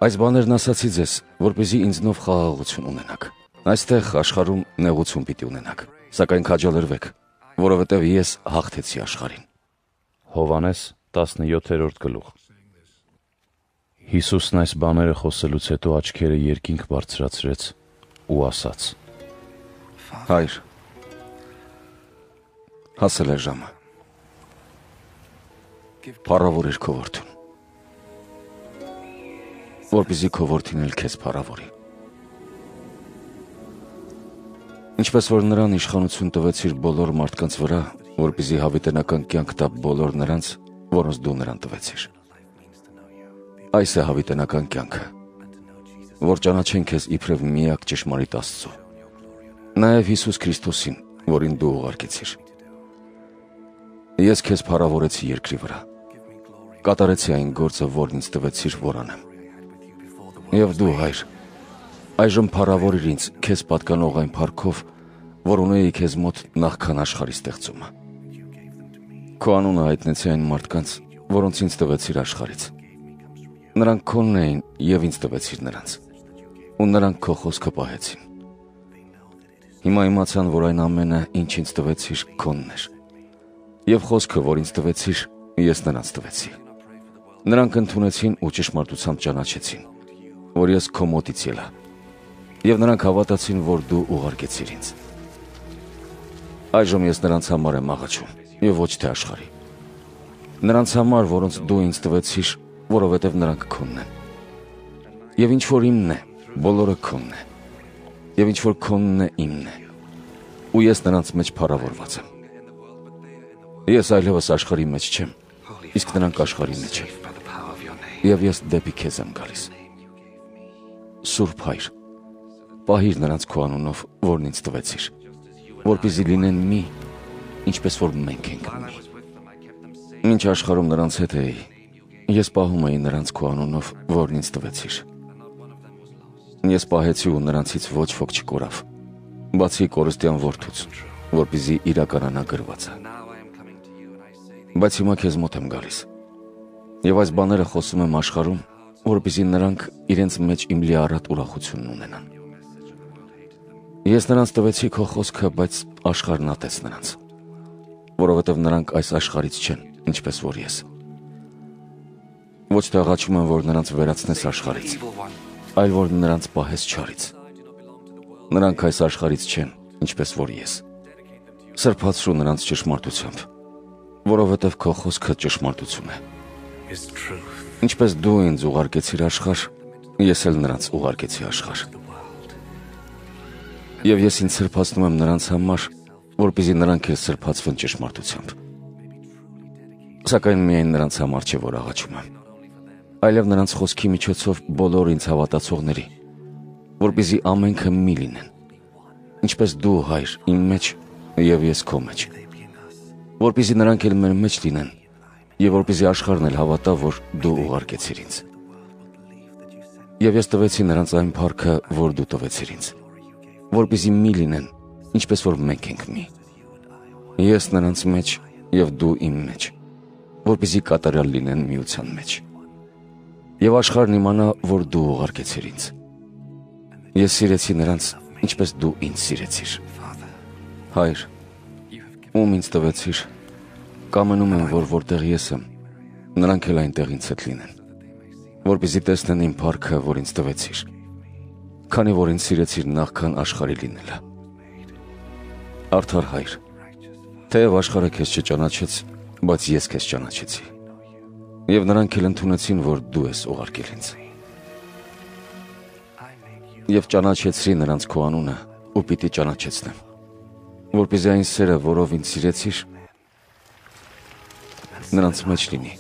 Այս բաներն ասացի ձեզ, որպեսզի ինձնով խաղաղություն ունենաք։ Այստեղ աշխարհում նեղություն պիտի ունենաք, սակայն քաջալերվեք, որովհետև ես հաղթեցի աշխարհին։ Հովանես 17-րդ գլուխ։ Հիսուսն այս բաները խոսելուց հետո աչքերը երկինք բարձրացրեց ու ասաց. Հայր, հասել է ժամը։ Փառավորիր քո որդուն։ Որպեսզի քո որդին էլ քեզ փառավորի։ Ինչպես որ նրան իշխանություն տվեցիր բոլոր մարդկանց վրա, որպեսզի հավիտենական կյանք տա բոլոր նրանց, որոնց դու նրան տվեցիր։ Այս է հավիտենական կյանքը, որ ճանաչեն քեզ իբրև միակ ճշմարիտ Աստծո։ Նաև Հիսուս Քրիստոսին, որին դու ուղարկեցիր։ Ես քեզ փառավորեցի երկրի վրա։ Կատարեցի այն գործը, որն ինձ տվեցիր, որ անեմ։ Եվ դու, հայր, այժմ փառավորիր ինձ քեզ պատկանող այն փառքով, որ ունեի քեզ մոտ նախքան աշխարհի ստեղծումը։ Քո անունը հայտնեցի այն մարդկանց, որոնց ինձ տվեցիր աշխարից։ Նրանք քոնն էին եւ ինձ տվեցիր նրանց։ Ու նրանք քո խոսքը պահեցին։ Հիմա իմացան, որ այն ամենը, ինչ ինձ տվեցիր, քոնն էր։ Եվ խոսքը, որ ինձ տվեցիր, ես նրանց տվեցի։ Նրանք ընդունեցին ու ճշմարտությամբ ճանաչեցին, որ ես քո մոտից ելա։ Եվ նրանք հավատացին, որ դու ուղարկեցիր ինձ։ Այժմ ես նրանց համար եմ աղաչում եւ ոչ թե աշխարհի։ Նրանց համար, որոնց դու ինձ տվեցիր, որովհետեւ նրանք քոնն են։ Եվ ինչ որ իմն է, բոլորը քոնն է։ Եվ ինչ որ քոնն է իմն է։ Ու ես նրանց մեջ փառավորված եմ։ Ես այլևս աշխարհի մեջ չեմ, իսկ նրանք աշխարհի մեջ են։ Եվ ես դեպի քեզ եմ գալիս։ Սուրբ Հայր, պահիր նրանց քո անունով, որն ինձ տվեցիր, որպեսզի լինեն մի, ինչպես որ մենք ենք մի։ Ինչ աշխարհում նրանց հետ էի, ես պահում էի նրանց քո անունով, որն ինձ տվեցիր։ Ես պահեցի ու նրանցից ոչ ոք չկորավ, բացի կորստյան որդուց, որպեսզի իրականանա գրվածը։ Բայց հիմա քեզ մոտ եմ գալիս։ Եվ այս բաները խոսում եմ աշխարհում, որպեսզի նրանք իրենց մեջ իմ լիառատ ուրախությունն ունենան։ Ես նրանց տվեցի քո խոսքը, բայց աշխարհն ատեց նրանց, որովհետև նրանք այս աշխարից չեն, ինչպես որ ես։ Ոչ թե աղաչում եմ, որ նրանց վերացնես աշխարից, այլ որ նրանց պահես չարից։ Նրանք այս աշխարից չեն, ինչպես որ ես։ Սրբացրու նրանց ճշմարտությամբ, որովհետև քո խոսքը ճշմարտություն է։ Ինչպես դու ինձ ուղարկեցիր աշխարհ, ես էլ նրանց ուղարկեցի աշխարհ։ Եվ ես ինձ սրբացնում եմ նրանց համար, որպեսզի նրանք էլ սրբացվեն ճշմարտությամբ։ Սակայն միայն նրանց համար չէ, որ աղաչում եմ, այլև նրանց խոսքի միջոցով բոլոր ինձ հավատացողների, որպեսզի ամենքը մի լինեն, ինչպես դու հայր իմ մեջ եւ ես քո մեջ, որպեսզի նրանք էլ մեր մեջ լինեն եւ որպեսզի աշխարհն էլ հավատա, որ դու ուղարկեցիր ինձ։ Եվ ես տվեցի նրանց այն փառքը, որ դու տվեցիր ինձ, որպեսզի մի լինեն, ինչպես որ մենք ենք մի։ Ես նրանց մեջ եւ դու իմ մեջ, որպեսզի կատարյալ լինեն միության մեջ։ Եվ աշխարհն իմանա, որ դու ուղարկեցիր ինձ։ Ես սիրեցի նրանց, ինչպես դու ինձ սիրեցիր։ Հայր, ում ինձ տվեցիր, կամենում եմ, որ որտեղ ես եմ, նրանք էլ այնտեղ ինձ հետ լինեն, որպեսզի տեսնեն իմ փառքը, որ ինձ տվեցիր, քանի որ ինձ սիրեցիր նախքան աշխարհի լինելը։ Արդար հայր, թեև աշխարհը քեզ չճանաչեց, բայց ես քեզ ճանաչեցի։ Եվ նրանք էլ ընդունեցին, որ դու ես ուղարկել ինձ։ Եվ ճանաչեցրի նրանց քո անունը ու պիտի ճանաչեցնեմ, որպեսզի այն սերը, որով ինձ սիրեցիր, նրանց մեջ լինի,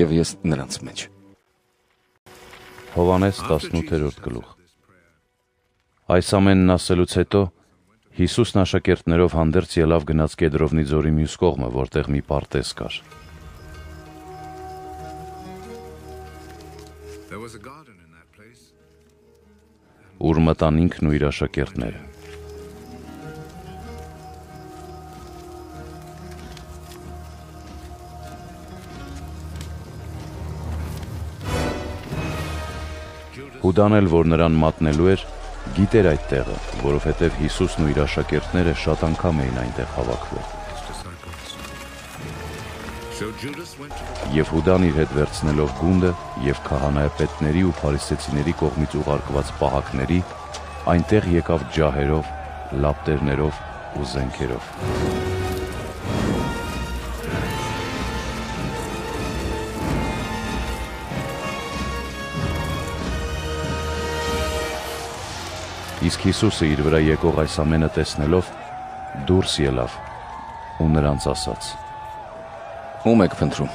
եւ ես նրանց մեջ։ Հովանես 18-րդ գլուխ Այս ամենն ասելուց հետո Հիսուսն աշակերտներով հանդերձ ելավ գնաց Կեդրովնի ձորի մյուս կողմը, որտեղ մի պարտեզ կար։ Ուր մտան ինքն ու իր աշակերտները։ Հուդան էլ, որ նրան մատնելու էր, գիտեր այդ տեղը, որովհետև Հիսուսն ու իր աշակերտները շատ անգամ էին այնտեղ հավաքվել։ Եվ Հուդան իր հետ վերցնելով գունդը եւ քահանայապետների ու փարիսեցիների կողմից ուղարկված պահակների, այնտեղ եկավ ջահերով, լապտերներով ու զենքերով։ Իսկ Հիսուսը իր վրա եկող այս ամենը տեսնելով դուրս ելավ ու նրանց ասաց. Ում եք փնտրում։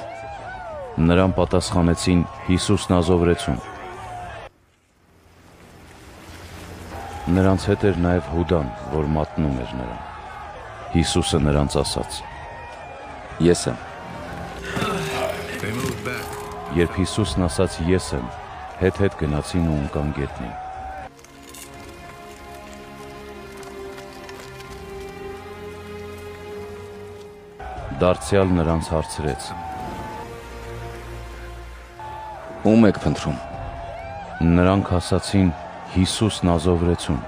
Նրան պատասխանեցին Հիսուս Նազովրեցուն։ Նրանց հետ էր նաև Հուդան, որ մատնում էր նրան։ Հիսուսը նրանց ասաց. Ես եմ։ Երբ Հիսուսն ասաց ես եմ, հետ-հետ գնացին ու ընկան գետնին։ Դարձյալ նրանց հարցրեց. Ում եք փնտրում։ Նրանք ասացին Հիսուս Նազովրեցուն։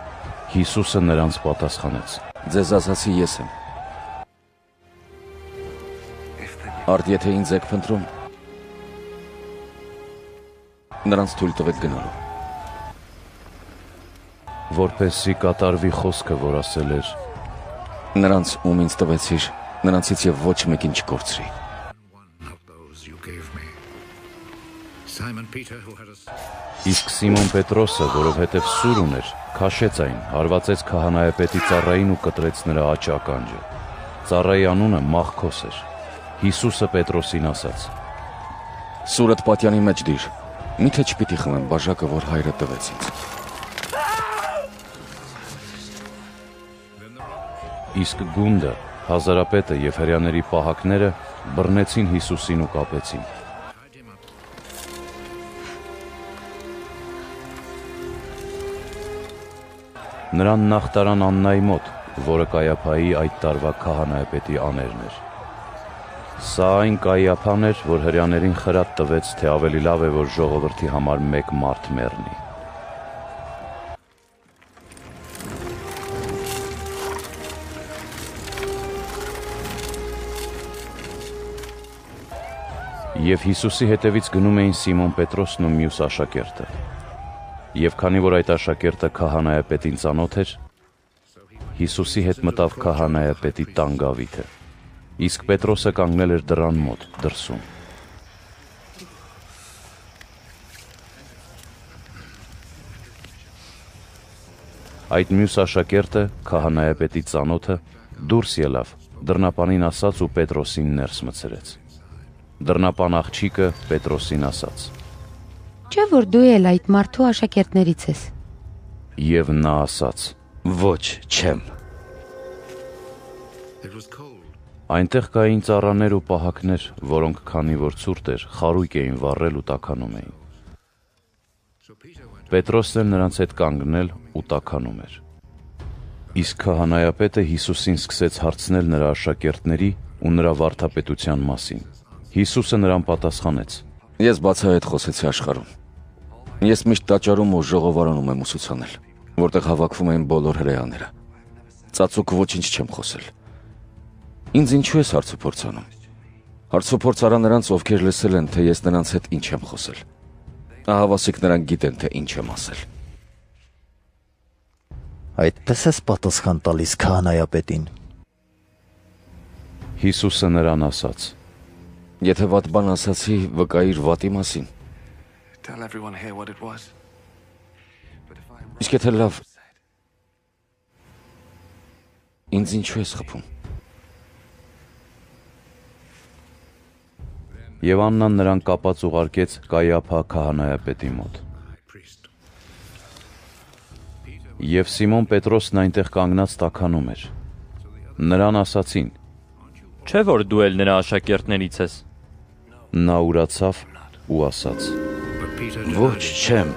Հիսուսը նրանց պատասխանեց. Ձեզ ասացի ես եմ։ Արդ եթե ինձ եք փնտրում, նրանց թույլ տվեք գնալու։ Որպեսի կատարվի խոսքը, որ ասել էր. Նրանց ում ինձ տվեցիր, նրանցից եւ ոչ մեկին չկորցրի։ Իսկ Սիմոն Պետրոսը, որովհետև սուր ուներ, քաշեց այն, հարվածեց քահանայապետի ծառային ու կտրեց նրա աջ ականջը։ Ծառայի անունը Մախքոս էր։ Հիսուսը Պետրոսին ասաց. Սուրդ պատյանի մեջ դիր։ Միթե չպիտի խմեմ բաժակը, որ հայրը տվեց ինձ։ Իսկ գունդը, Հազարապետը եւ հрьяաների պահակները բռնեցին Հիսուսին ու կապեցին։ Նրան նախ տարան Աննայի մոտ, որը Կայափայի այդ տարվա քահանայապետի աներն էր։ Սա այն Կայափան էր, որ հрьяաներին խրատ տվեց, թե ավելի լավ է, որ ժողովրդի համար մեկ մարդ մեռնի։ Եվ Հիսուսի հետևից գնում էին Սիմոն Պետրոսն ու մյուս աշակերտը։ Եվ քանի որ այդ աշակերտը քահանայապետին ծանոթ էր, Հիսուսի հետ մտավ քահանայապետի տան գավիթը։ Իսկ Պետրոսը կանգնել էր դռան մոտ, դրսում։ Այդ մյուս աշակերտը, քահանայապետի ծանոթը, դուրս ելավ, դռնապանին ասաց ու Պետրոսին ներս մցրեց։ Դռնապան աղջիկը Պետրոսին ասաց. Չէ՞ որ դու էլ այդ մարդու աշակերտներից ես։ Եվ նա ասաց. Ոչ, չեմ։ Այնտեղ կային ծառաներ ու պահակներ, որոնք քանի որ ցուրտ էր, խարույկ էին վառել ու տականում էին։ Պետրոսն էլ նրանց հետ կանգնել ու տականում էր։ Իսկ քահանայապետը Հիսուսին սկսեց հարցնել նրա աշակերտների ու նրա վարդապետության մասին։ Հիսուսը նրան պատասխանեց. Ես բացահայտ խոսեցի աշխարհում։ Ես միշտ տաճարում ու ժողովարանում եմ ուսուցանել, որտեղ հավաքվում են բոլոր հրեաները։ Ծածուկ ոչինչ չեմ խոսել։ Ինձ ինչու ես հարցուփորձ անում։ Հարցուփորձ արա նրանց, ովքեր լսել են, թե ես նրանց հետ ինչ եմ խոսել։ Ահավասիկ նրանք գիտեն, թե ինչ եմ ասել։ Այդպես ես պատասխան տալիս քահանայապետին։ Հիսուսը նրան ասաց. Եթե վատ բան ասացի, վկայիր վատի մասին։. Իսկ եթե լավ Ինձ ինչու ես խփում։ Եվ Աննան նրան կապած ուղարկեց Կայափա քահանայապետի մոտ։ Եվ Սիմոն Պետրոսն այնտեղ կանգնած տականում էր։ Նրան ասացին. Չէ՞ որ դու էլ նրա աշակերտներից ես։ Նա ուրացավ ու ասաց. Ոչ, չեմ։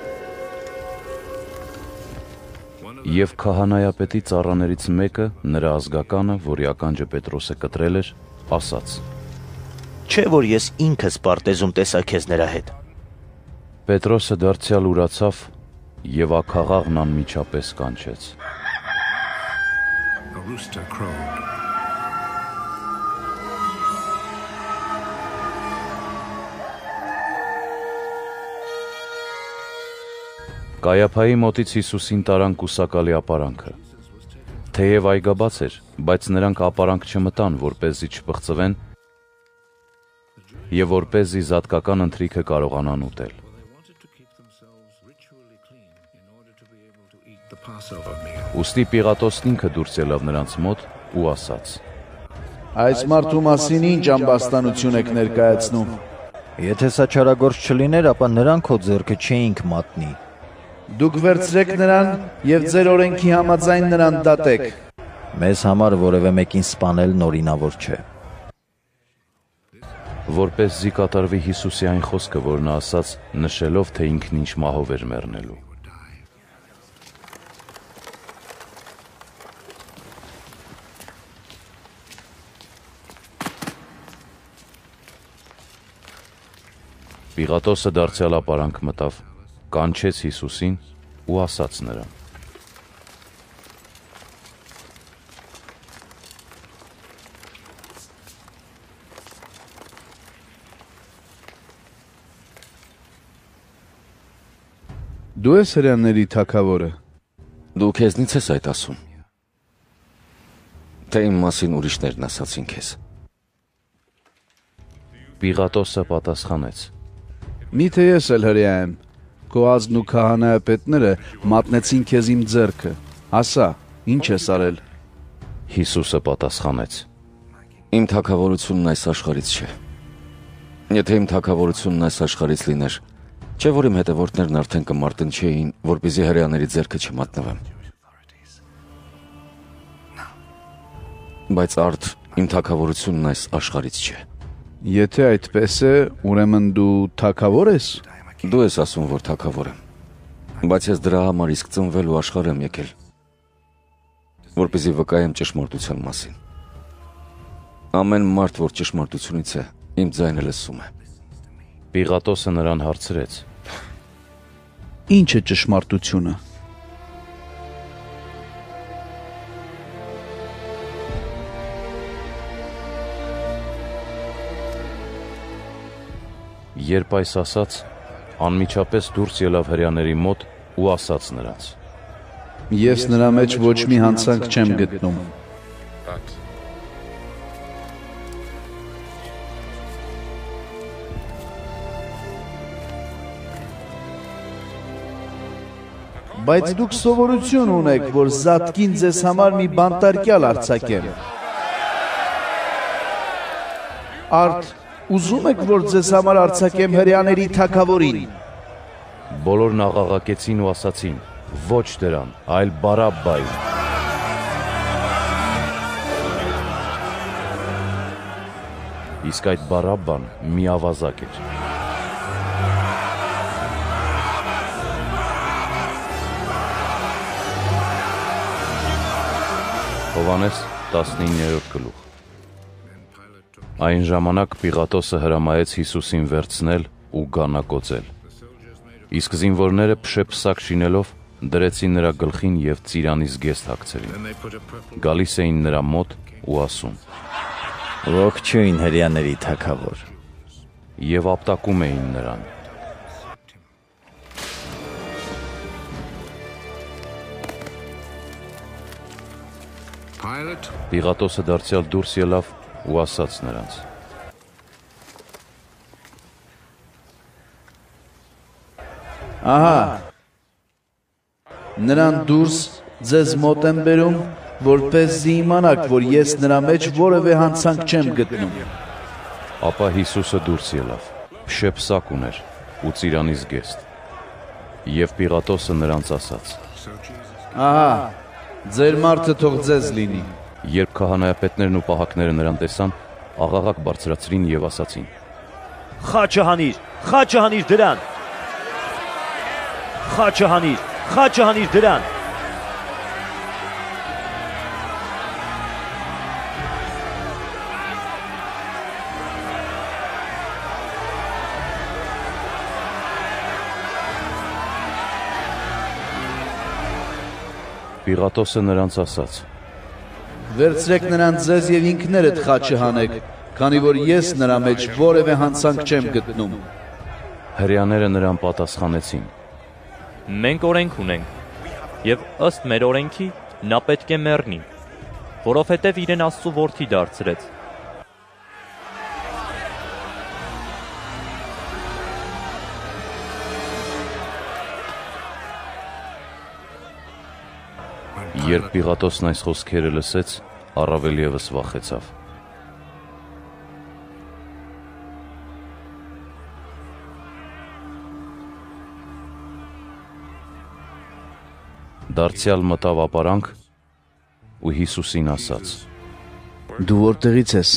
Եվ քահանայապետի ծառաներից մեկը, նրա ազգականը, որի ականջը Պետրոսը կտրել էր, ասաց. Չէ որ ես ինքս պարտեզում տեսա քեզ նրա հետ։ Պետրոսը դարձյալ ուրացավ եւ ակաղաղն անմիջապես կանչեց։ rooster crowed. Կայափայի մոտից Հիսուսին տարան կուսակալի ապարանքը։ Թեև այգաբաց էր, բայց նրանք ապարանք չմտան, որ เป զի չպղծվեն եւ որ เป զի զատկական ընթրիքը կարողանան ուտել։ The Passover meal. Ոստի Պիղատոսն ինքը դուրս ելավ նրանց մոտ ու ասաց. Այս մարդու մասին ինչ ամբաստանություն եք ներկայացնում։ Եթե սա չարագործ չլիներ, ապա նրան քո ձեռքը չէինք մատնի։ Դուք վերցրեք նրան եւ ձեր օրենքի համաձայն նրան դատեք։ Մեզ համար որևէ մեկին սպանել նորինավոր չէ։ Որպես զի կատարվի Հիսուսի այն խոսքը, որ նա ասաց, նշելով, թե ինքն ինչ մահով էր մեռնելու։ Պիղատոսը դարձյալ ապարանք մտավ կանչեց Հիսուսին ու ասաց նրան. Դու ես հրյանների թակավորը։ Դու քեզնից ես այդ ասում։ Թե իմ մասին ուրիշներն ասացին քեզ։ Պիղատոսը պատասխանեց. Միթե ես էլ հրյա եմ, քո ազգն ու քահանայապետները մատնեցին քեզ իմ ձեռքը։ Ասա, ի՞նչ ես արել։ Հիսուսը պատասխանեց. Իմ թակավորությունն այս աշխարից չէ։ Եթե իմ թակավորությունն այս աշխարից լիներ, չէ՞ որ իմ հետևորդներն արդեն կմարտնչեին, որպեսզի հрьяաների ձեռքը չմատնվեմ։ Բայց արդ իմ թակավորությունն այս աշխարից չէ։ Եթե այդպես է, ուրեմն դու թակավոր ես։ Դու ես ասում, որ թակավոր եմ։ Բայց ես դրա համար իսկ ծնվել ու աշխարհ եմ եկել, որպեսզի վկայեմ ճշմարտության մասին։ Ամեն մարդ, որ ճշմարտությունից է, իմ ձայնը լսում է։ Պիղատոսը նրան հարցրեց. Ինչ է ճշմարտությունը։ Երբ այս ասաց, անմիջապես դուրս ելավ հрьяների մոտ ու ասաց նրանց. Ես նրա մեջ ոչ մի հանցանք չեմ գտնում։ Բայց դուք սովորություն ունեք, որ զատկին ձեզ համար մի բանտարկյալ արցակեմ։ Արդ ուզում եք, որ ձեզ համար արցակեմ հрьяաների թակավորին։ Բոլորն աղաղակեցին ու ասացին. ոչ դրան, այլ Բարաբբային։ Իսկ այդ Բարաբբան մի ավազակ էր։ Հովանես 19-րդ գլուխ Այն ժամանակ Պիղատոսը հրամայեց Հիսուսին վերցնել ու գանակոծել։ Իսկ զինվորները փշեփսակ շինելով դրեցին նրա գլխին եւ ծիրանից գեստ հագցրին։ Գալիս էին նրա մոտ ու ասում. Ողջույն հрьяաների թակավոր։ Եվ ապտակում էին նրան։ Պիղատոսը դարձյալ դուրս ելավ ու ասաց նրանց. Ահա։ Նրան դուրս ձեզ մոտ եմ բերում, որպեսզի իմանաք, որ ես նրա մեջ որևէ հանցանք չեմ գտնում։ Ապա Հիսուսը դուրս ելավ։ Փշեպսակ ուներ ու ծիրանից գեստ։ Եվ Պիղատոսը նրանց ասաց. Ահա, ձեր մարդը թող ձեզ լինի։ Երբ քահանայապետներն ու պահակները նրան տեսան, աղաղակ բարձրացրին եւ ասացին. Խաչը հանիր, խաչը հանիր դրան։ Խաչը հանիր, խաչը հանիր դրան։ Պիղատոսը նրանց ասաց. Վերցրեք նրան ձեզ եւ ինքներդ խաչը հանեք, քանի որ ես նրա մեջ որևէ հանցանք չեմ գտնում։ Հрьяները նրան պատասխանեցին. Մենք օրենք ունենք եւ ըստ մեր օրենքի նա պետք է մեռնի, որովհետեւ իրեն Աստծո որդի դարձրեց Երբ Պիղատոսն այս խոսքերը լսեց, առավել եւս վախեցավ։ Դարձյալ մտավ ապարանք ու Հիսուսին ասաց. Դու որտեղից ես։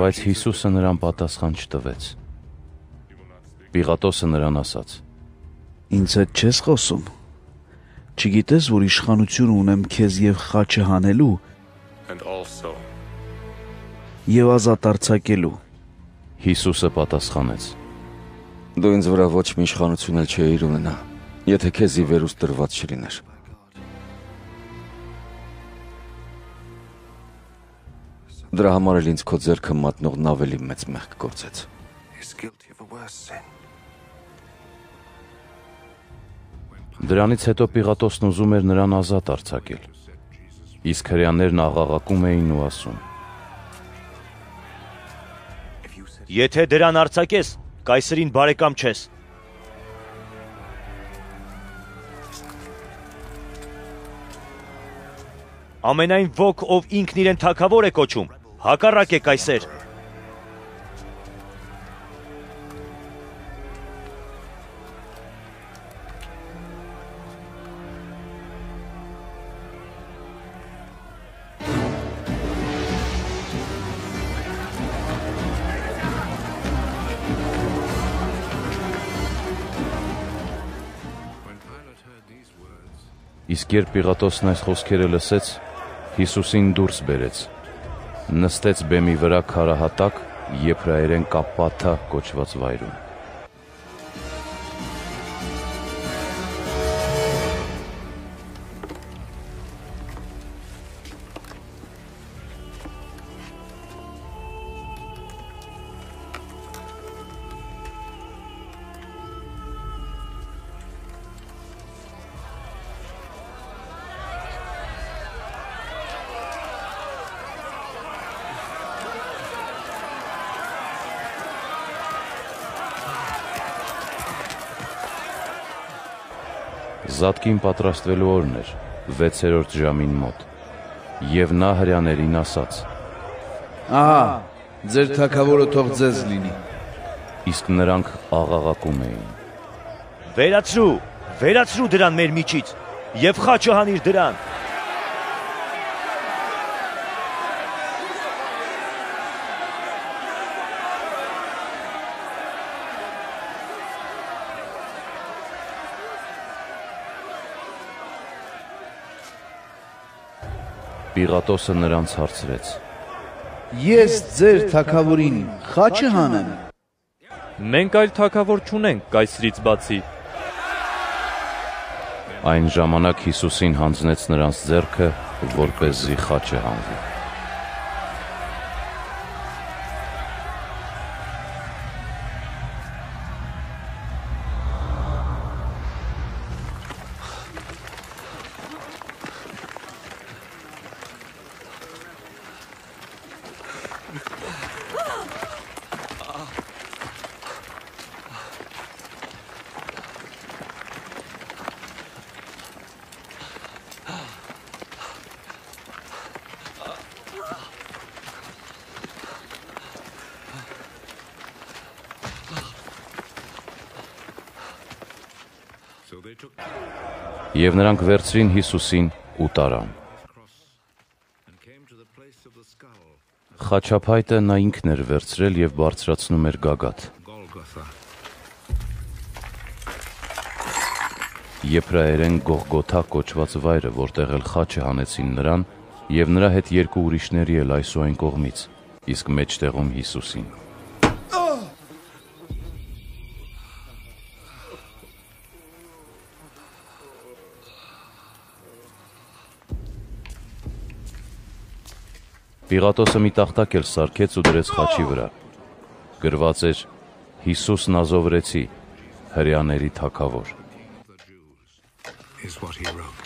Բայց Հիսուսը նրան պատասխան չտվեց։ Պիղատոսը նրան ասաց. Ինձ հետ չես խոսում։ Չգիտես, որ իշխանություն ունեմ քեզ եւ խաչը հանելու եւ ազատ արձակելու։ Հիսուսը պատասխանեց. Դու ինձ վրա ոչ մի իշխանություն էլ չէիր ունենա, եթե քեզի վերուս տրված չլիներ։ Դրա համար էլ ինձ քո ձեռքը մատնողն ավելի մեծ մեղք գործեց։ He's guilty of a worse sin. Դրանից հետո Պիղատոսն ուզում էր նրան ազատ արձակել։ Իսկ հрьяաներն աղաղակում էին ու ասում. Եթե դրան արձակես, կայսրին բարեկամ չես։ Ամենայն ոգ, ով ինքն իրեն թակավոր է կոչում, հակառակ է կայսեր։ Իսկ երբ Պիղատոսն այս խոսքերը լսեց, Հիսուսին դուրս բերեց։ Նստեց բեմի վրա քարահատակ Եփրայերեն կապաթա կոչված վայրում։ Զատկին պատրաստվելու օրն էր, 6-րդ ժամին մոտ։ Եվ նա հрьяներին ասաց. Ահա, ձեր թակավորը թող ձեզ լինի։ Իսկ նրանք աղաղակում էին. Վերացրու, վերացրու դրան մեր միջից եւ խաչը հանիր դրան։ Պիղատոսը նրանց հարցրեց. Ես ձեր թակավորին խաչը հանեմ։ Մենք այլ թակավոր չունենք կայսրից բացի։ Այն ժամանակ Հիսուսին հանձնեց նրանց ձեռքը, որպեսզի խաչը հանվի։ Եվ նրանք վերցրին Հիսուսին ու տարան։ Խաչափայտը նա ինքն էր վերցրել եւ բարձրացնում էր գագաթ։ Եփրայերեն Գողգոթա կոչված վայրը, որտեղ էլ խաչը հանեցին նրան, եւ նրա հետ երկու ուրիշների էլ այսու այն կողմից, իսկ մեջտեղում Հիսուսին։ Պիղատոսը մի տախտակ էլ սարքեց ու դրեց խաչի վրա։ Գրված էր. Հիսուսն ազովրեցի, հрьяաների թակավոր։ is what he wrote.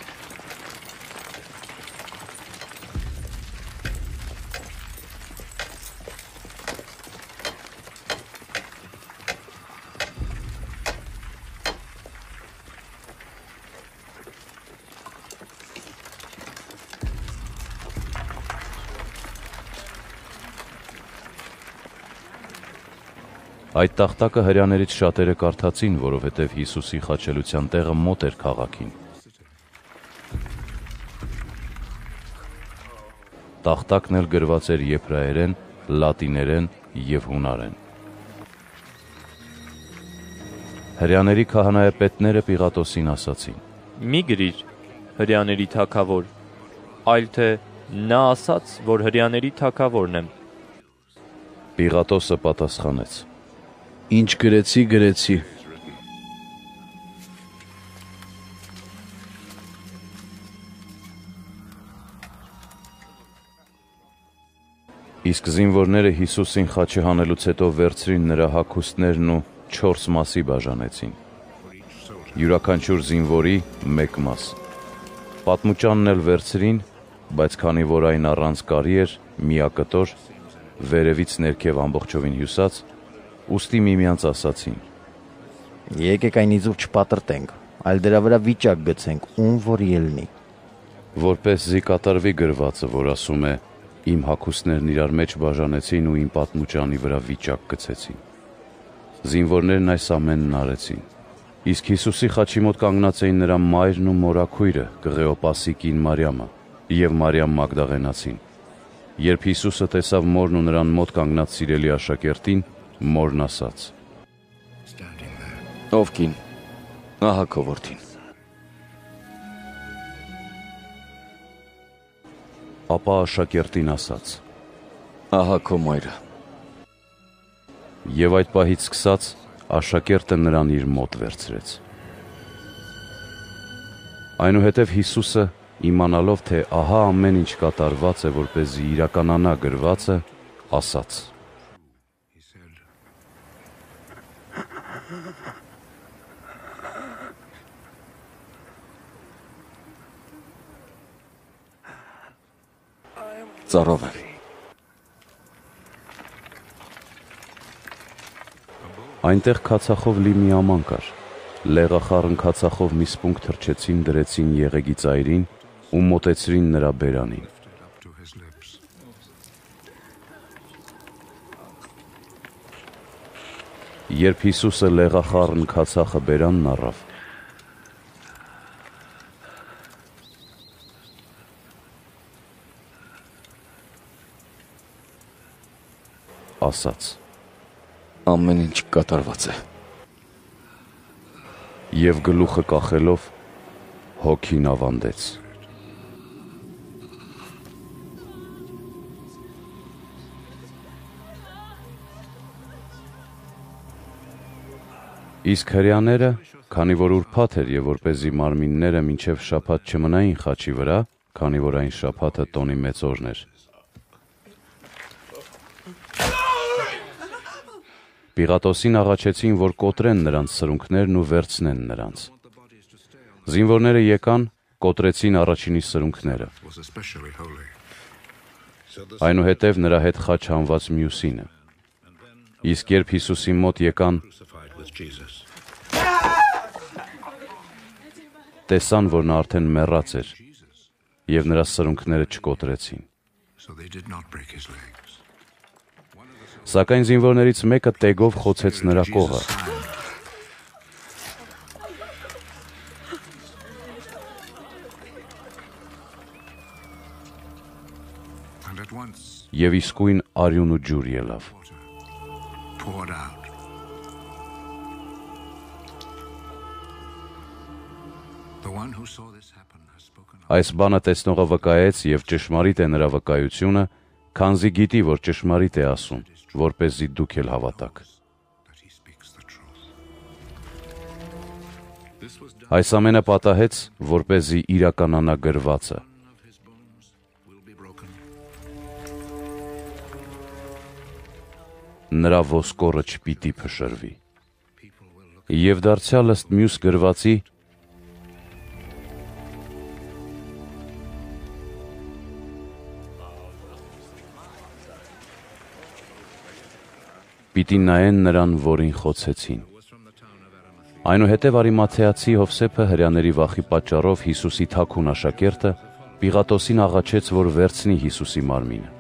Այդ տախտակը հрьяաներից շատերը կարդացին, որովհետև Հիսուսի խաչելության տեղը մոտ էր քաղաքին։ Տախտակն էլ գրված էր եփրայերեն, լատիներեն եւ հունարեն։ Հрьяաների քահանայապետները Պիղատոսին ասացին. «Մի գրիր հрьяաների թակավոր, այլ թե նա ասաց, որ հрьяաների թակավորն եմ»։ Պիղատոսը պատասխանեց. Ինչ գրեցի, գրեցի։ Իսկ զինվորները Հիսուսին խաչի հանելուց հետո վերցրին նրա հագուստներն ու 4 մասի բաժանեցին։ Յուրաքանչյուր զինվորի 1 մաս։ Պատմուճանն էլ վերցրին, բայց քանի որ այն առանց կարի էր, միակտոր, վերևից ներքև ամբողջովին հյուսած, ուստի միմյանց ասացին. Եկեք այն իզուր չպատրտենք, այլ դրա վրա վիճակ գցենք, ում որ ելնի։ որպեսզի կատարվի գրվածը, որ ասում է. Իմ հակուսներն իրար մեջ բաժանեցին ու իմ պատմուճանի վրա վիճակ գցեցին։ Զինվորներն այս ամենն արեցին։ Իսկ Հիսուսի խաչի մոտ կանգնած էին նրա մայրն ու մորաքույրը, Կղեոպասի կին Մարիամը եւ Մարիամ Մագդաղենացին։ Երբ Հիսուսը տեսավ մորն ու նրան մոտ կանգնած սիրելի աշակերտին, մորն ասաց. Ով կին, ահա քո որդին։ Ապա աշակերտին ասաց. Ահա քո մայրը։ Եվ այդ պահից սկսած աշակերտը նրան իր մոտ վերցրեց։ Այնուհետև Հիսուսը իմանալով թե ահա ամեն ինչ կատարված է, որ เป զի իրականանա գրվածը, ասաց. Ծառով եմ։ Այնտեղ քացախով լի մի աման կար։ Լեղախառն քացախով մի սպունգ թրջեցին, դրեցին եղեգի ծայրին ու մոտեցրին նրա բերանին։ Երբ Հիսուսը լեղախառն քացախը բերանն առավ, ասաց. Ամեն ինչ կատարված է։ Եվ գլուխը կախելով հոգին ավանդեց։ Իսկ հрьяաները, քանի որ ուրփաթ էր եւ որպեսզի մարմինները մինչեւ շաբաթ չմնային խաչի վրա, քանի որ այն շաբաթը տոնի մեծ օրն էր։ Պիղատոսին աղաչեցին, որ կոտրեն նրանց սրունքներն ու վերցնեն նրանց։ Զինվորները եկան, կոտրեցին առաջինի սրունքները։ Այնուհետև նրա հետ խաչ հանված մյուսինը։ Իսկ երբ Հիսուսի մոտ եկան, տեսան, որ նա արդեն մեռած էր, եւ նրա սրունքները չկոտրեցին։ Սակայն զինվորներից մեկը տեգով խոցեց նրա կողը։ Եվ իսկույն արյուն ու ջուր ելավ։ Այս բանը տեսնողը վկայեց եւ ճշմարիտ է նրա վկայությունը, քանզի գիտի, որ ճշմարիտ է ասում որ เป զի դուք էլ հավատաք։ Այս ամենը պատահեց, որ เป զի իրականանա գրվածը։ Նրա ոսկորը չպիտի փշրվի։ Եվ դարձյալ ըստ մյուս գրվածի պիտի նայեն նրան, որին խոցեցին։ Այնուհետև Արիմաթեացի Հովսեփը հрьяաների վախի պատճառով Հիսուսի թաքուն աշակերտը Պիղատոսին աղաչեց, որ վերցնի Հիսուսի մարմինը։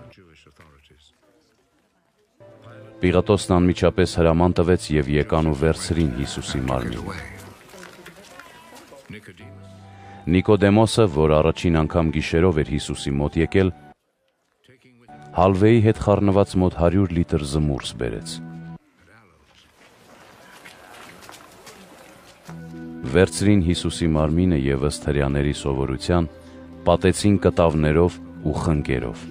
Պիղատոսն անմիջապես հրաման տվեց եւ եկան ու վերցրին Հիսուսի մարմինը։ Նիկոդեմոսը, որ առաջին անգամ գիշերով էր Հիսուսի մոտ եկել, հալվեի հետ խառնված մոտ 100 լիտր զմուրս բերեց։ Վերցրին Հիսուսի մարմինը եւ ըստ հрьяների սովորության պատեցին կտավներով ու խնկերով։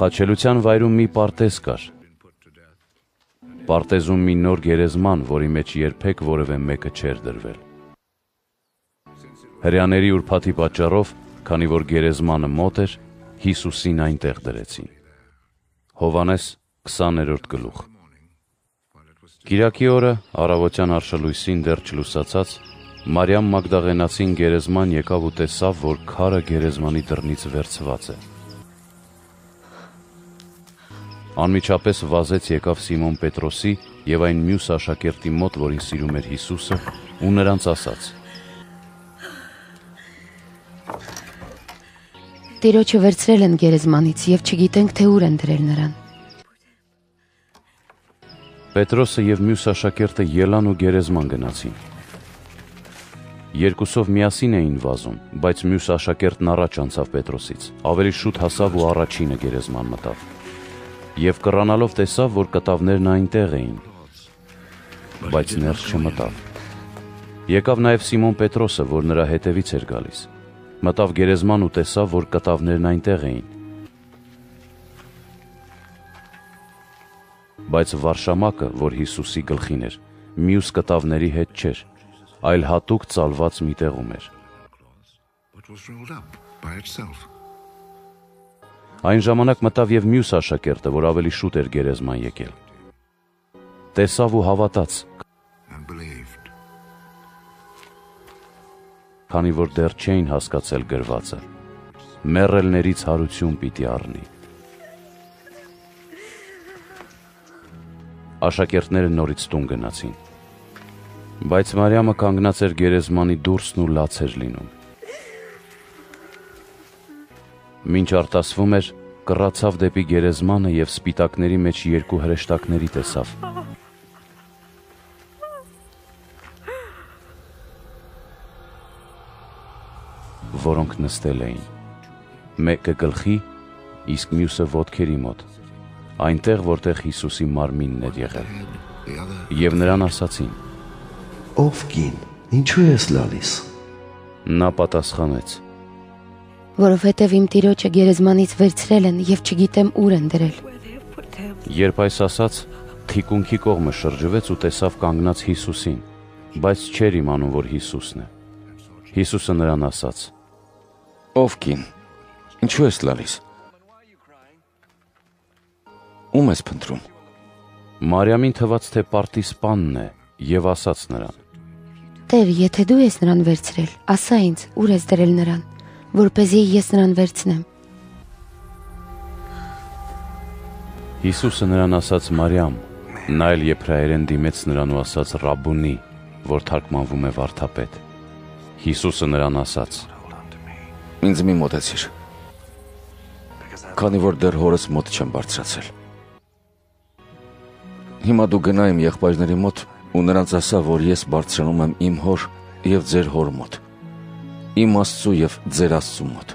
Խաչելության վայրում մի պարտեզ կար։ Պարտեզում մի նոր գերեզման, որի մեջ երբեք որևէ մեկը չէր դրվել։ Հрьяների ուրփաթի պատճառով, քանի որ գերեզմանը մոտ էր, Հիսուսին այնտեղ դրեցին։ Հովանես 20-րդ գլուխ։ Կիրակի օրը առավոտյան արշալույսին դեռ չլուսացած Մարիամ Մագդաղենացին գերեզման եկավ ու տեսավ, որ քարը գերեզմանի դռնից վերցված է։ Անմիջապես վազեց եկավ Սիմոն Պետրոսի եւ այն մյուս աշակերտի մոտ, որին սիրում էր Հիսուսը, ու նրանց ասաց. Տիրոջը վերցրել են գերեզմանից եւ չգիտենք թե ուր են դրել նրան։ Պետրոսը եւ մյուս աշակերտը ելան ու գերեզման գնացին։ Երկուսով միասին էին վազում, բայց մյուս աշակերտն առաջ անցավ Պետրոսից։ Ավելի շուտ հասավ ու առաջինը գերեզման մտավ։ Եվ կռանալով տեսավ, որ կտավներն այնտեղ էին, բայց ներս չմտավ։ Եկավ նաև Սիմոն Պետրոսը, որ նրա հետևից էր գալիս։ Մտավ գերեզման ու տեսավ, որ կտավներն այնտեղ էին։ Բայց վարշամակը, որ Հիսուսի գլխին էր, մյուս կտավների հետ չէր, այլ հատուկ ծալված մի տեղում էր։. Այն ժամանակ մտավ եւ մյուս աշակերտը, որ ավելի շուտ էր գերեզման եկել։ Տեսավ ու հավատաց, and believed. Քանի որ դեռ չէին հասկացել գրվածը։ Մեռելներից հարություն պիտի առնի։ Աշակերտները նորից տուն գնացին։ Բայց Մարիամը կանգնած էր գերեզմանի դուրսն ու լաց էր լինում։ Մինչ արտասվում էր, կռացավ դեպի գերեզմանը եւ սպիտակների մեջ երկու հրեշտակների տեսավ։ որոնք նստել էին։ Մեկը գլխի, իսկ մյուսը ոտքերի մոտ։ Այնտեղ, որտեղ Հիսուսի մարմինն էր եղել։ Եվ նրան ասացին. Ով կին, ինչու ես լալիս։ Նա պատասխանեց. Որովհետև իմ տիրոջը գերեզմանից վերցրել են եւ չգիտեմ ուր են դրել։ Երբ այս ասաց, թիկունքի կողմը շրջվեց ու տեսավ կանգնած Հիսուսին, բայց չէր իմանում, որ Հիսուսն է։ Հիսուսը նրան ասաց. Ով կին, ինչու ես լալիս։ Ում ես փնտրում։ Մարիամին թվաց, թե պարտիսպանն է եւ ասաց նրան. Տեր, եթե դու ես նրան վերցրել, ասա ինձ, ուր ես դրել նրան, որ เป զի ես նրան վերցնեմ։ Հիսուսը նրան ասաց Մարիամ, նա էլ եբրայերեն դիմեց նրան ու ասաց Ռաբունի, որ թարգմանվում է վարդապետ։ Հիսուսը նրան ասաց. Ինձ մի մոտեցիր։ Քանի որ դեռ հորս մոտ չեմ բարձրացել։ Հիմա դու գնա իմ եղբայրների մոտ ու նրանց ասա, որ ես բարձրանում եմ իմ հոր եւ ձեր հոր մոտ։ Իմ Աստծու եւ ձեր Աստծու մոտ։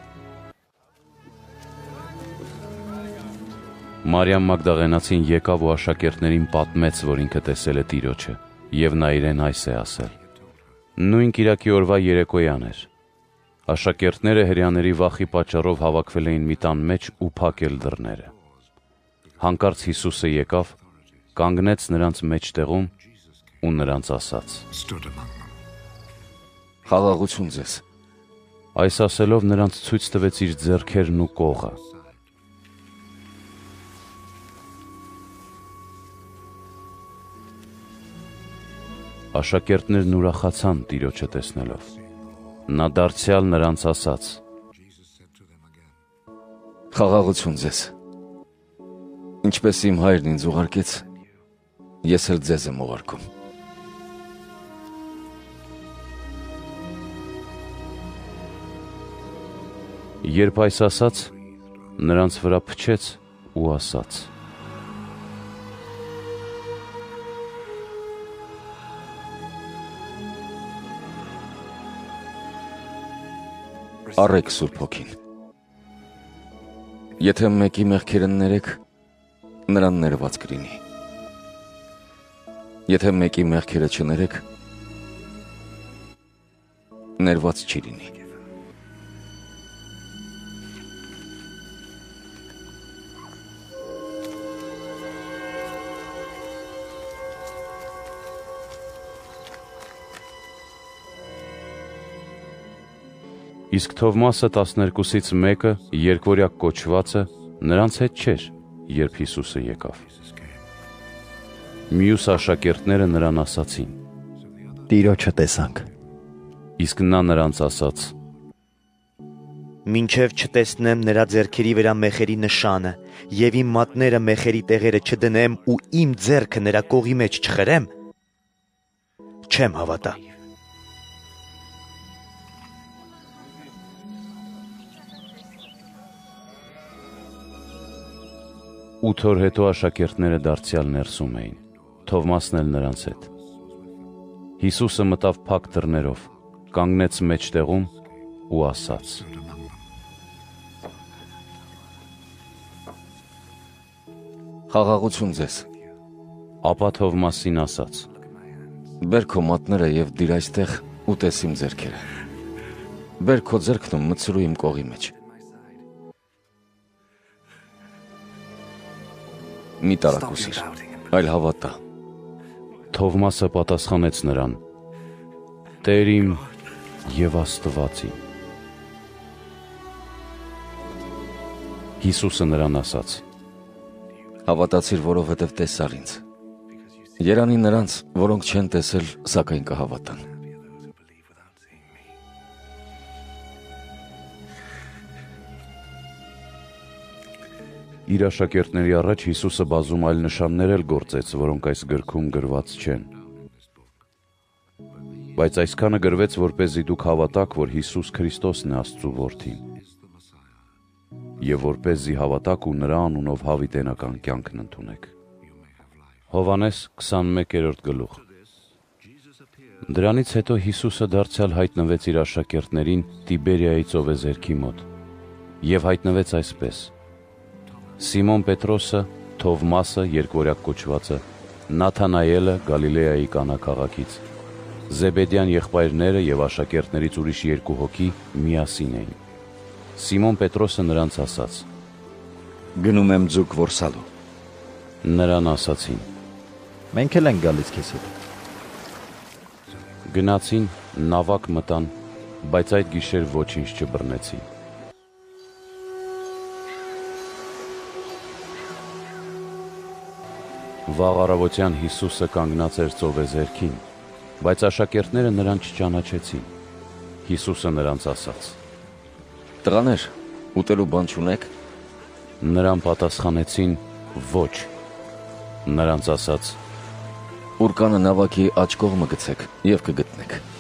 Մարիամ Մագդաղենացին եկավ ու աշակերտներին պատմեց, որ ինքը տեսել է Տիրոջը, եւ նա իրեն այս է ասել. Նույն Կիրակի օրվա երեկոյան էր։ Աշակերտները հрьяաների վախի պատճառով հավաքվել էին մի տան մեջ ու փակել դռները։ Հանկարծ Հիսուսը եկավ, կանգնեց նրանց մեջտեղում ու նրանց ասաց. Խաղաղություն ձեզ։ Այս ասելով նրանց ցույց տվեց իր ձեռքերն ու կողը։ Աշակերտներն ուրախացան Տիրոջը տեսնելով։ Նա դարձյալ նրանց ասաց. Խաղաղություն ձեզ։ Ինչպես իմ հայրն ինձ ուղարկեց, ես էլ ձեզ եմ ուղարկում։ Երբ այս ասաց, նրանց վրա փչեց ու ասաց. Առեք Սուրբ Հոգին։ Եթե մեկի մեղքերը ներեք, նրան ներված կլինի։ Եթե մեկի մեղքերը չներեք, ներված չի լինի։ Իսկ Թովմասը 12-ից մեկը, երկորյակ կոչվածը, նրանց հետ չէր, երբ Հիսուսը եկավ։ Մյուս աշակերտները նրան ասացին. Տիրոջը տեսանք։ Իսկ նա նրանց ասաց. Մինչև չտեսնեմ նրա ձեռքերի վրա մեխերի նշանը եւ իմ մատները մեխերի տեղերը չդնեմ ու իմ ձեռքը նրա կողի մեջ չխրեմ, չեմ հավատա։ 8 օր հետո աշակերտները դարձյալ ներսում էին։ Թովմասն էլ նրանց հետ։ Հիսուսը մտավ փակ դռներով, կանգնեց մեջտեղում ու ասաց. Խաղաղություն ձեզ։ Ապա Թովմասին ասաց. Բեր քո մատները եւ դիր այստեղ ու տես իմ ձեռքերը։ Բեր քո ձեռքն ու մցրու իմ կողի մեջ։ Մի տարակուսիր, այլ հավատա։ Թովմասը պատասխանեց նրան. Տեր իմ եւ Աստված իմ։ Հիսուսը նրան ասաց. Հավատացիր, որովհետև տեսար ինձ։ Երանի նրանց, որոնք չեն տեսել, սակայն կհավատան։ Իր աշակերտների առաջ Հիսուսը բազում այլ նշաններ էլ գործեց, որոնք այս գրքում գրված չեն։ Բայց այսքանը գրվեց, որ เป զի դուք հավատաք, որ Հիսուս Քրիստոսն է Աստծո որդին եւ որպեսզի հավատաք ու նրա անունով հավիտենական կյանքն ընդունեք։ Հովանես 21-րդ գլուխ։ Դրանից հետո Հիսուսը դարձյալ հայտնվեց իր աշակերտներին Տիբերիայի ծովեզերքի մոտ եւ հայտնվեց այսպես. Սիմոն Պետրոսը, Թովմասը, երկորյակ կոչվածը, Նաթանայելը Գալիլեայի Կանա քաղաքից, Զեբեդյան եղբայրները եւ աշակերտներից ուրիշ երկու հոգի միասին էին։ Սիմոն Պետրոսը նրանց ասաց. Գնում եմ ձուկ որսալու։ Նրան ասացին. Մենք էլ ենք գալիս քեզ հետ։ Գնացին, նավակ մտան, բայց այդ գիշեր ոչինչ չբռնեցին։ Վաղ առավոտյան Հիսուսը կանգնած էր ծովեզերքին, բայց աշակերտները նրան չճանաչեցին։ Հիսուսը նրանց ասաց. Տղաներ, ուտելու բան չունեք։ Նրան պատասխանեցին. Ոչ։ Նրանց ասաց. Ուրկանը նավակի աջ կողմը գցեք եւ կգտնեք։